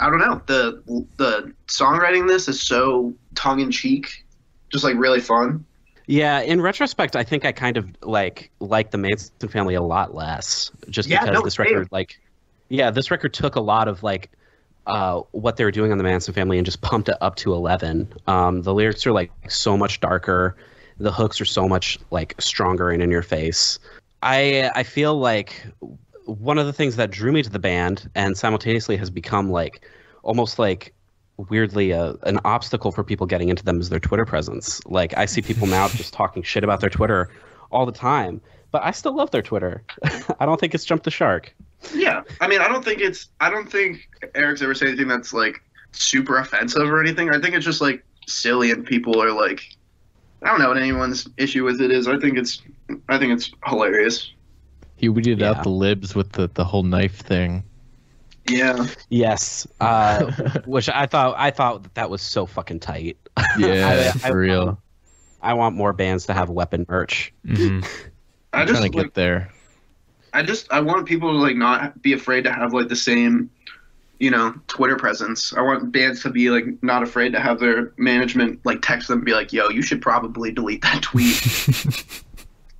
Speaker 4: I don't know. The the songwriting this is so tongue in cheek, just like really fun.
Speaker 6: Yeah, in retrospect, I think I kind of like like the Manson family a lot less, just
Speaker 4: Yeah,
Speaker 6: because
Speaker 4: no,
Speaker 6: this record, like, yeah, this record took a lot of like uh, what they were doing on the Manson family and just [laughs] pumped it up to eleven. Um, the lyrics are like so much darker, the hooks are so much like stronger and in your face. I I feel like one of the things that drew me to the band and simultaneously has become like almost like weirdly a, an obstacle for people getting into them is their Twitter presence. Like I see people now [laughs] just talking shit about their Twitter all the time, but I still love their Twitter. [laughs] I don't think it's jumped the shark.
Speaker 4: Yeah, I mean, I don't think it's. I don't think Eric's ever said anything that's like super offensive or anything. I think it's just like silly, and people are like, I don't know what anyone's issue with it is. I think it's. I think it's hilarious.
Speaker 3: He weeded
Speaker 6: Yeah.
Speaker 3: out the libs with the, the whole knife thing.
Speaker 4: Yeah,
Speaker 6: Yes, uh, [laughs] which I thought I thought that, that was so fucking tight. [laughs]
Speaker 3: Yeah,
Speaker 6: I- I-
Speaker 3: for real.
Speaker 6: I want more bands to have weapon merch.
Speaker 2: hmm [laughs]
Speaker 4: I
Speaker 3: I'm
Speaker 4: just
Speaker 3: trying to
Speaker 4: like,
Speaker 3: get there.
Speaker 4: I just I want people to like not be afraid to have like the same, you know, Twitter presence. I want bands to be like not afraid to have their management like text them and be like, "Yo, you should probably delete that tweet." [laughs]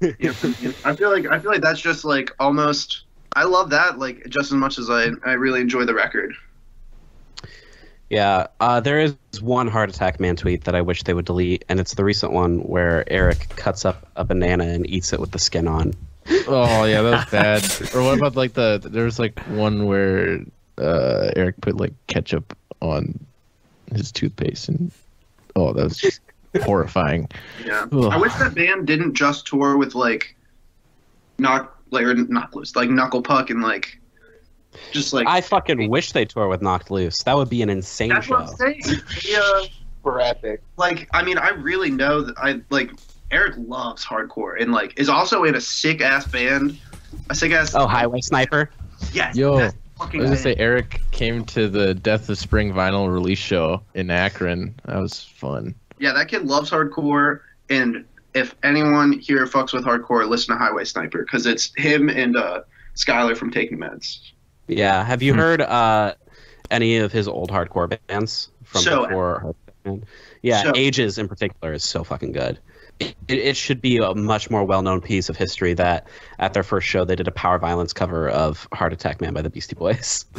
Speaker 4: You know, I feel like I feel like that's just like almost. I love that like just as much as I I really enjoy the record.
Speaker 6: Yeah, uh, there is one heart attack man tweet that I wish they would delete, and it's the recent one where Eric cuts up a banana and eats it with the skin on.
Speaker 3: Oh yeah, that was bad. or what about like the there was like one where uh, Eric put like ketchup on his toothpaste and oh that was just horrifying.
Speaker 4: Yeah.
Speaker 3: Ugh.
Speaker 4: I wish that band didn't just tour with like knock like or knock loose, like knuckle puck and like just like
Speaker 6: I fucking wish they tour with Knocked Loose. That would be an insane
Speaker 4: that's
Speaker 6: show.
Speaker 4: what I'm saying. [laughs] Yeah.
Speaker 5: For epic.
Speaker 4: like I mean I really know that I like Eric loves hardcore and like is also in a sick ass band. A sick ass
Speaker 6: Oh, Highway Sniper.
Speaker 4: Yes.
Speaker 3: Yo, I was gonna say. Eric came to the Death of Spring vinyl release show in Akron. That was fun.
Speaker 4: Yeah, that kid loves hardcore and if anyone here fucks with hardcore, listen to Highway Sniper because it's him and uh Skylar from Taking Meds.
Speaker 6: Yeah. Have you
Speaker 2: Hmm.
Speaker 6: heard uh, any of his old hardcore bands from
Speaker 4: So-
Speaker 6: before? Hard Attack Man? Yeah,
Speaker 4: So-
Speaker 6: Ages in particular is so fucking good. It, it should be a much more well-known piece of history that at their first show they did a power violence cover of Heart Attack Man by the Beastie Boys. [laughs]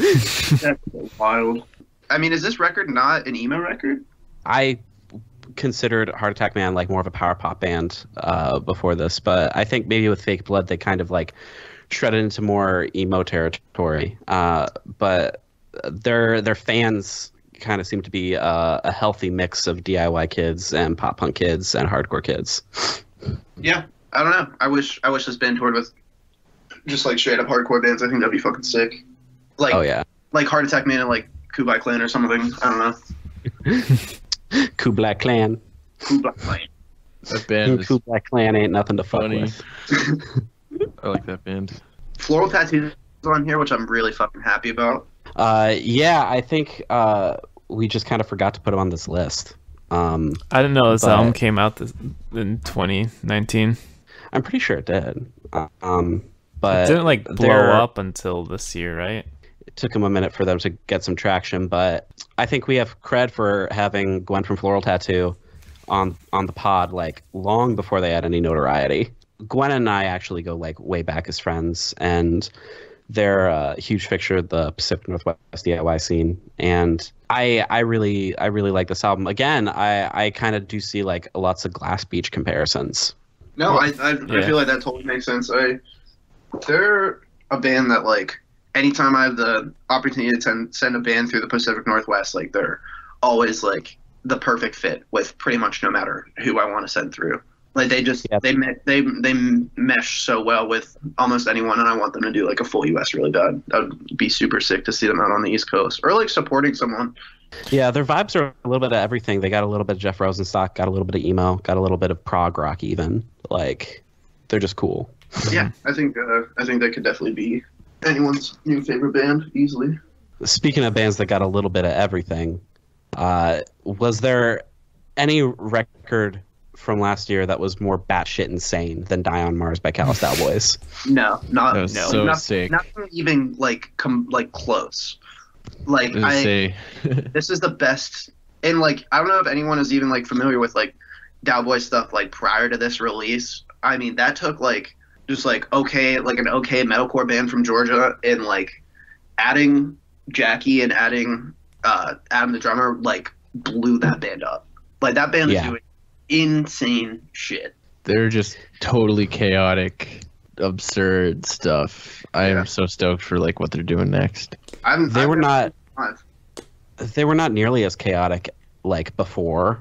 Speaker 4: That's wild. I mean, is this record not an emo record?
Speaker 6: I considered Heart Attack Man like more of a power pop band uh, before this, but I think maybe with Fake Blood they kind of like shredded into more emo territory. Uh, but their their fans kind of seem to be uh, a healthy mix of DIY kids and pop punk kids and hardcore kids.
Speaker 4: Yeah, I don't know. I wish I wish this band toured with just like straight up hardcore bands. I think that'd be fucking sick. Like
Speaker 6: oh yeah,
Speaker 4: like Heart Attack Man and like Kublai Khan or something. I don't know. [laughs]
Speaker 6: Kublai Khan.
Speaker 4: Kublai Khan.
Speaker 3: That band is
Speaker 6: Kublai Khan ain't nothing to fuck
Speaker 3: funny.
Speaker 6: with. [laughs]
Speaker 3: I like that band.
Speaker 4: Floral tattoos on here, which I'm really fucking happy about.
Speaker 6: Uh, yeah, I think uh, we just kind of forgot to put them on this list. Um,
Speaker 2: I didn't know this
Speaker 6: But-
Speaker 2: album came out this, in 2019.
Speaker 6: I'm pretty sure it did. Um,
Speaker 2: It
Speaker 6: but
Speaker 2: didn't like blow
Speaker 6: they're-
Speaker 2: up until this year, right?
Speaker 6: it took them a minute for them to get some traction. But I think we have cred for having Gwen from Floral Tattoo on on the pod like long before they had any notoriety. Gwen and I actually go like way back as friends, and they're a uh, huge fixture of the Pacific Northwest DIY scene. And I I really I really like this album. Again, I I kind of do see like lots of Glass Beach comparisons.
Speaker 4: No, I I, I feel like that totally makes sense. I they're a band that like anytime I have the opportunity to send, send a band through the Pacific Northwest, like they're always like the perfect fit with pretty much no matter who I want to send through. Like they just
Speaker 6: Yeah.
Speaker 4: they they they mesh so well with almost anyone, and I want them to do like a full US really bad. That would be super sick to see them out on the East Coast or like supporting someone.
Speaker 6: Yeah, their vibes are a little bit of everything. They got a little bit of Jeff Rosenstock, got a little bit of emo, got a little bit of prog rock even. Like they're just cool. [laughs]
Speaker 4: Yeah, I think uh, I think that could definitely be anyone's new favorite band easily.
Speaker 6: Speaking of bands that got a little bit of everything, uh, was there any record from last year that was more batshit insane than Die on Mars by Callous Boys? [laughs]
Speaker 4: No, not
Speaker 3: That was
Speaker 4: no,
Speaker 3: so
Speaker 4: not-
Speaker 3: sick.
Speaker 4: Nothing even like come like close. Like
Speaker 3: I was gonna
Speaker 4: I,
Speaker 3: say,
Speaker 4: this is the best, and like I don't know if anyone is even like familiar with like Daoboy stuff like prior to this release. I mean, that took like just like okay, like an okay metalcore band from Georgia, and like adding Jackie and adding uh Adam the drummer like blew that band up. Like that band
Speaker 6: Yeah.
Speaker 4: is doing insane shit.
Speaker 3: they're just totally chaotic, absurd stuff. I
Speaker 4: Yeah.
Speaker 3: am so stoked for like what they're doing next.
Speaker 4: I'm,
Speaker 6: They
Speaker 4: I'm
Speaker 6: were not
Speaker 4: five.
Speaker 6: they were not nearly as chaotic like before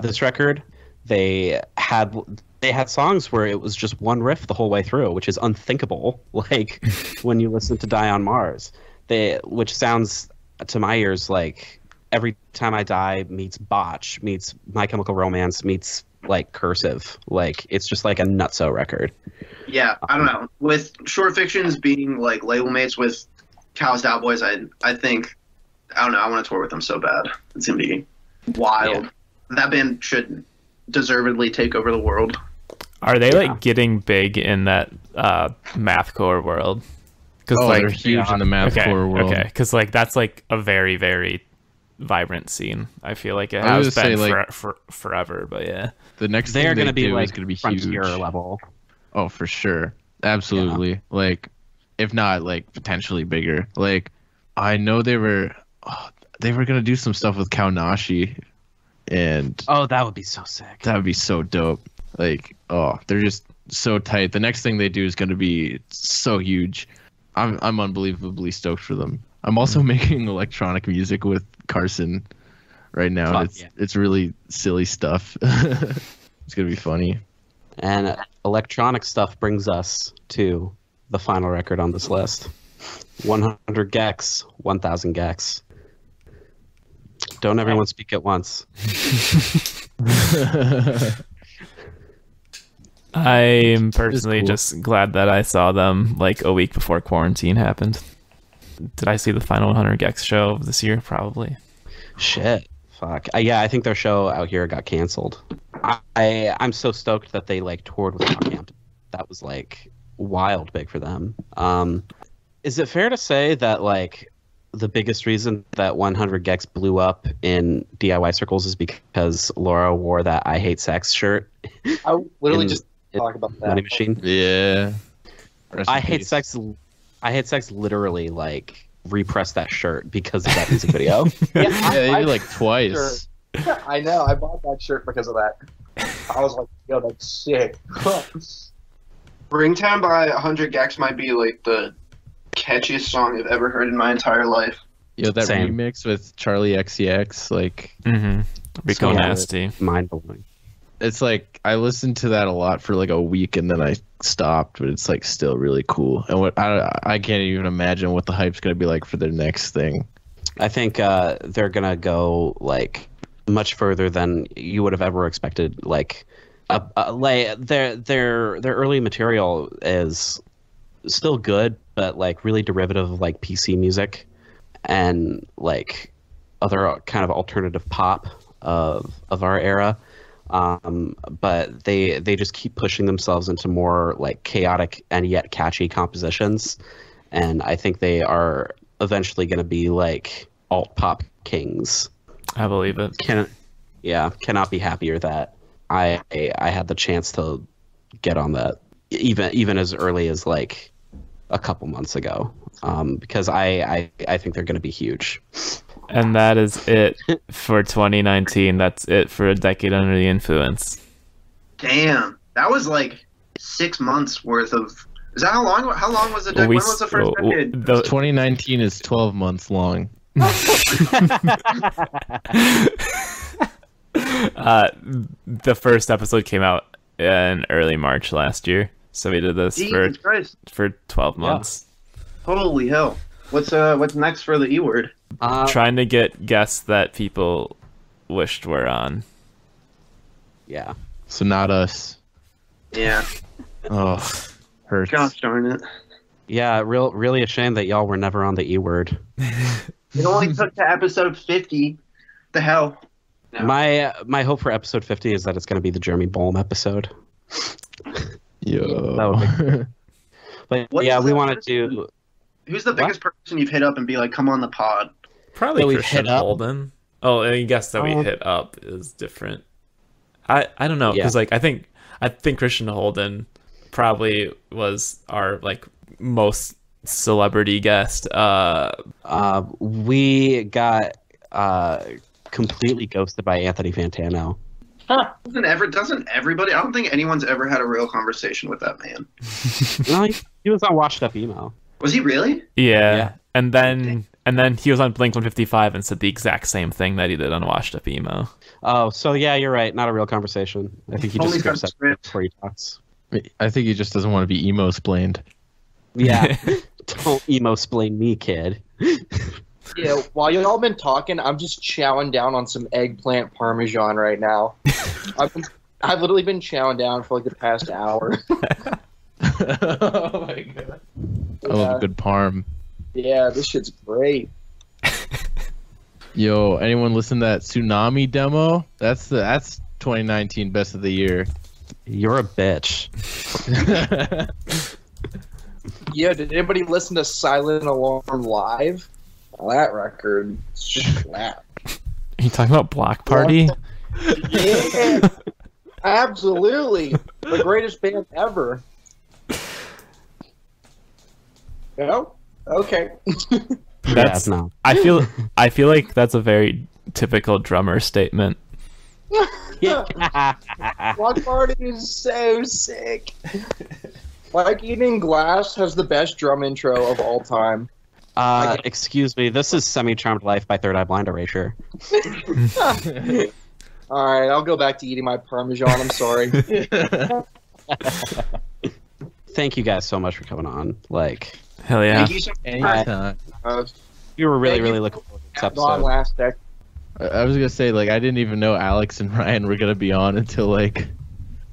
Speaker 6: this record. They had they had songs where it was just one riff the whole way through, which is unthinkable. [laughs] Like when you listen to Die on Mars, they which sounds to my ears like Every Time I Die meets Botch meets My Chemical Romance meets like Cursive. Like it's just like a nutso record.
Speaker 4: Yeah, I don't know. With short fictions being like label mates with Cows Boys, I I think I don't know. I want to tour with them so bad. It's gonna be wild. That band should deservedly take over the world.
Speaker 2: Are they
Speaker 6: Yeah.
Speaker 2: like getting big in that uh, mathcore world? Because
Speaker 3: Oh,
Speaker 2: like
Speaker 3: they're huge in the
Speaker 2: okay,
Speaker 3: mathcore world.
Speaker 2: okay, because like that's like a very very vibrant scene. I feel like it
Speaker 3: I
Speaker 2: has been
Speaker 3: say, like-
Speaker 2: for forever, but yeah.
Speaker 3: The next
Speaker 6: They're
Speaker 3: thing
Speaker 6: gonna be
Speaker 3: do
Speaker 6: like
Speaker 3: is gonna be
Speaker 6: frontier
Speaker 3: huge.
Speaker 6: level.
Speaker 3: Oh, for sure, absolutely. Like, if not, like potentially bigger. Like, I know they were. Oh, they were gonna do some stuff with Kaonashi, and
Speaker 6: Oh, that would be so sick.
Speaker 3: that would be so dope. Like, oh, they're just so tight. The next thing they do is gonna be so huge. I'm I'm unbelievably stoked for them. I'm also mm. making [laughs] electronic music with Carson right now.
Speaker 6: Fuck
Speaker 3: it's
Speaker 6: yeah.
Speaker 3: it's really silly stuff. [laughs] it's gonna be funny.
Speaker 6: And electronic stuff brings us to the final record on this list 100 gecs, 1000 gecs. Don't everyone speak at once. [laughs]
Speaker 2: I'm personally
Speaker 3: cool.
Speaker 2: just glad that I saw them like a week before quarantine happened. Did I see the final 100 gecs show of this year? Probably.
Speaker 6: Shit. Fuck. Uh, yeah, I think their show out here got canceled. I, I I'm so stoked that they like toured with Brockhampton. That was like wild big for them. Um, is it fair to say that like the biggest reason that 100 gecs blew up in DIY circles is because Laura wore that "I hate sex" shirt?
Speaker 5: I literally
Speaker 6: In-
Speaker 5: just talk about that.
Speaker 6: Money Machine.
Speaker 3: yeah. Rest
Speaker 6: I hate
Speaker 3: peace.
Speaker 6: sex. I had sex. Literally, like repressed that shirt because of that music video.
Speaker 5: Yeah, [laughs]
Speaker 3: Yeah,
Speaker 5: I, I,
Speaker 3: like twice.
Speaker 5: I know. I bought that shirt because of that. I was like, yo, that's sick.
Speaker 4: Ringtone by 100 gecs might be like the catchiest song I've ever heard in my entire life.
Speaker 3: Yo, that
Speaker 6: Same.
Speaker 3: remix with Charli XCX, like
Speaker 2: Mm-hmm. Rico
Speaker 6: So-
Speaker 2: Nasty.
Speaker 6: Mind blowing.
Speaker 3: It's like I listened to that a lot for like a week and then I stopped, but it's like still really cool. And what I I can't even imagine what the hype's gonna be like for their next thing.
Speaker 6: I think uh, they're gonna go like much further than you would have ever expected. Like, uh, uh, like their their their early material is still good, but like really derivative of like PC music and like other kind of alternative pop of of our era. Um, but they they just keep pushing themselves into more like chaotic and yet catchy compositions, and I think they are eventually going to be like alt pop kings.
Speaker 2: I believe it.
Speaker 6: Can yeah, cannot be happier that I I had the chance to get on that even even as early as like a couple months ago. Um, because I, I I think they're going to be huge.
Speaker 2: And that is it for 2019. That's it for a decade under the influence.
Speaker 4: Damn, that was like six months worth of. Is that how long? How long was the decade?
Speaker 2: We
Speaker 4: when was the first
Speaker 2: s-
Speaker 4: decade?
Speaker 2: the-
Speaker 3: 2019 is 12 months long. [laughs] [laughs]
Speaker 2: uh, the first episode came out in early March last year, so we did this for
Speaker 4: Christ!
Speaker 2: for 12 months,
Speaker 4: Holy hell! What's uh? What's next for the E word?
Speaker 6: Uh,
Speaker 2: trying to get guests that people wished were on.
Speaker 6: yeah.
Speaker 3: So not us.
Speaker 4: Yeah. [laughs]
Speaker 3: Oh, hurts.
Speaker 4: Gosh darn it!
Speaker 6: Yeah, real really a shame that y'all were never on the E word. [laughs]
Speaker 4: It only took to episode fifty. The hell. No.
Speaker 6: My my hope for episode 50 is that it's going to be the Jeremy Bolm episode.
Speaker 3: Yo. [laughs]
Speaker 6: That But
Speaker 4: What's
Speaker 6: yeah, we
Speaker 4: the
Speaker 6: want to do
Speaker 4: Who's the biggest person you've hit up and be like, "Come on the pod"?
Speaker 2: Probably
Speaker 6: That we've
Speaker 2: Christian
Speaker 6: hit up?
Speaker 2: Holden. Oh, I guess that we
Speaker 6: Um,
Speaker 2: hit up is different. I I don't know
Speaker 6: Yeah.
Speaker 2: because like I think I think Christian Holden probably was our like most celebrity guest. Uh,
Speaker 6: uh we got uh completely ghosted by Anthony Fantano.
Speaker 4: Doesn't ever doesn't everybody? I don't think anyone's ever had a real conversation with that man. [laughs]
Speaker 6: no, he, he was on Washed Up Emo.
Speaker 4: Was he really?
Speaker 2: yeah.
Speaker 6: Yeah.
Speaker 2: and then and then he was on Blink One Fifty Five and said the exact same thing that he did on Washed Up Emo.
Speaker 6: Oh, so yeah, you're right. Not a real conversation. I think he just
Speaker 4: from
Speaker 6: skips that
Speaker 4: script.
Speaker 6: before he talks.
Speaker 3: I think he just doesn't want to be emo splained.
Speaker 6: Yeah, [laughs] don't emo splain me, kid.
Speaker 5: Yeah, while y'all been talking, I'm just chowing down on some eggplant parmesan right now. [laughs] I've been, I've literally been chowing down for like the past hour. [laughs]
Speaker 3: oh my god. I love a good parm.
Speaker 5: Yeah, this shit's great.
Speaker 3: Yo, anyone listen to that tsunami demo? That's the that's 2019 best of the year.
Speaker 6: You're a bitch. [laughs]
Speaker 5: Yeah, did anybody listen to Silent Alarm live? Well, that record [laughs] slap.
Speaker 2: Are you talking about Bloc Party?
Speaker 5: Yeah, absolutely. The greatest band ever. [laughs] No? Okay. [laughs]
Speaker 2: That's
Speaker 6: yeah, no.
Speaker 2: I feel [laughs] I feel like that's a very typical drummer statement. [laughs]
Speaker 5: Bloc Party is so sick. Like Eating Glass has the best drum intro of all time.
Speaker 6: Uh, excuse me. This is Semi Charmed Life by Third Eye Blind Erasure.
Speaker 5: All right, I'll go back to eating my Parmesan. I'm sorry.
Speaker 6: Thank you guys so much for coming on. Like,
Speaker 2: Hell yeah.
Speaker 4: Thank you so
Speaker 3: Anytime.
Speaker 5: Uh,
Speaker 6: we were really, really looking forward to this
Speaker 5: Long
Speaker 6: episode.
Speaker 5: last deck.
Speaker 3: I I was gonna say like I didn't even know Alex and Ryan were gonna be on until like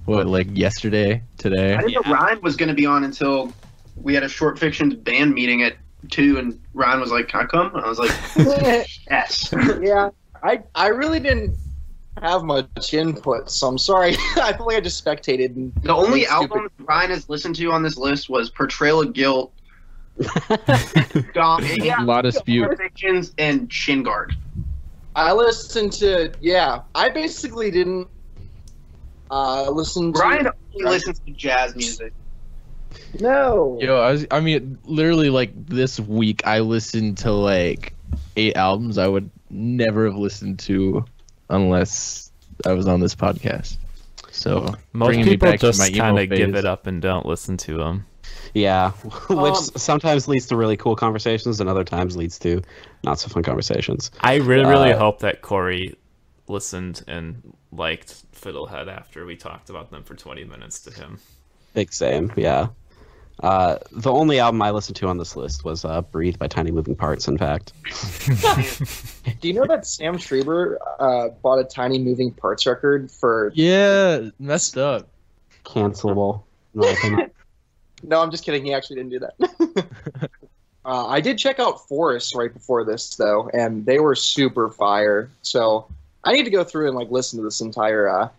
Speaker 3: what like yesterday today.
Speaker 4: I didn't know Ryan was going to be on until we had a short fiction band meeting at two, and Ryan was like, "Can I come?" And I was like, [laughs] "Yes."
Speaker 5: yeah, [laughs] I I really didn't have much input, so I'm sorry. [laughs] I feel like I just spectated. And
Speaker 4: The only
Speaker 5: Stupid.
Speaker 4: album Ryan has listened to on this list was Portrayal of Guilt, [laughs] Dom, yeah,
Speaker 3: A lot of spew.
Speaker 4: Short Fictions, and Shin Guard.
Speaker 5: I listened to yeah. I basically didn't uh listen to
Speaker 4: Ryan only listens to jazz music.
Speaker 5: No.
Speaker 3: Yo, I was I mean literally like this week I listened to like eight albums I would never have listened to unless I was on this podcast. So
Speaker 2: Most
Speaker 3: bringing me
Speaker 2: people
Speaker 3: back to
Speaker 2: just kind of give it up and don't listen to them.
Speaker 6: Yeah, [laughs] which
Speaker 5: Um,
Speaker 6: sometimes leads to really cool conversations, and other times leads to not so fun conversations.
Speaker 2: I really, really
Speaker 6: Uh,
Speaker 2: hope that Corey listened and liked Fiddlehead after we talked about them for 20 minutes to him.
Speaker 6: Big same, yeah. Uh, the only album I listened to on this list was uh, "Breathe" by Tiny Moving Parts. In fact, [laughs]
Speaker 5: Do you know that Sam Schreiber uh, bought a tiny moving parts record for?
Speaker 3: Yeah, messed up.
Speaker 6: cancelable. in. [laughs]
Speaker 5: No, I'm just kidding. He actually didn't do that. [laughs] uh, I did check out Forest right before this though, and they were super fire. So I need to go through and like listen to this entire uh,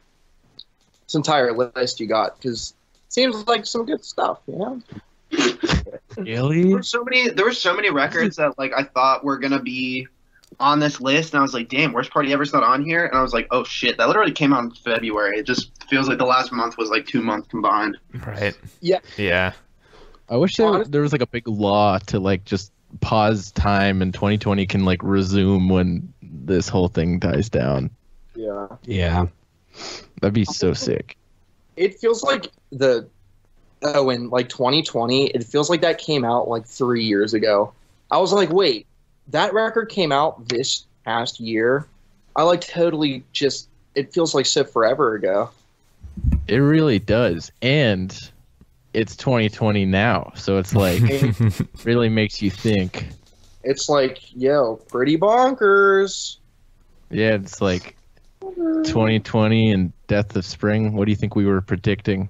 Speaker 5: this entire list you got because seems like some good stuff. You know.
Speaker 4: There
Speaker 3: Really?
Speaker 4: were so many. There were so many records that like I thought were gonna be on this list, and I was like, "Damn, worst party ever's not on here." And I was like, "Oh shit, that literally came out in February." It just feels like the last month was like two months combined.
Speaker 2: Right.
Speaker 5: Yeah.
Speaker 2: Yeah.
Speaker 3: I wish there,
Speaker 5: Honest-
Speaker 3: there was like a big law to like just pause time and 2020 can like resume when this whole thing dies down.
Speaker 5: Yeah.
Speaker 6: yeah,
Speaker 3: That'd be so sick.
Speaker 5: It feels like the oh in like 2020 it feels like that came out like three years ago i was like wait that record came out this past year i like totally just it feels like so forever ago
Speaker 3: It really does. And it's 2020 now. So it's like [laughs] really makes you think.
Speaker 5: it's like yo pretty bonkers
Speaker 3: Yeah, it's like 2020 and Death of Spring. What do you think we were predicting?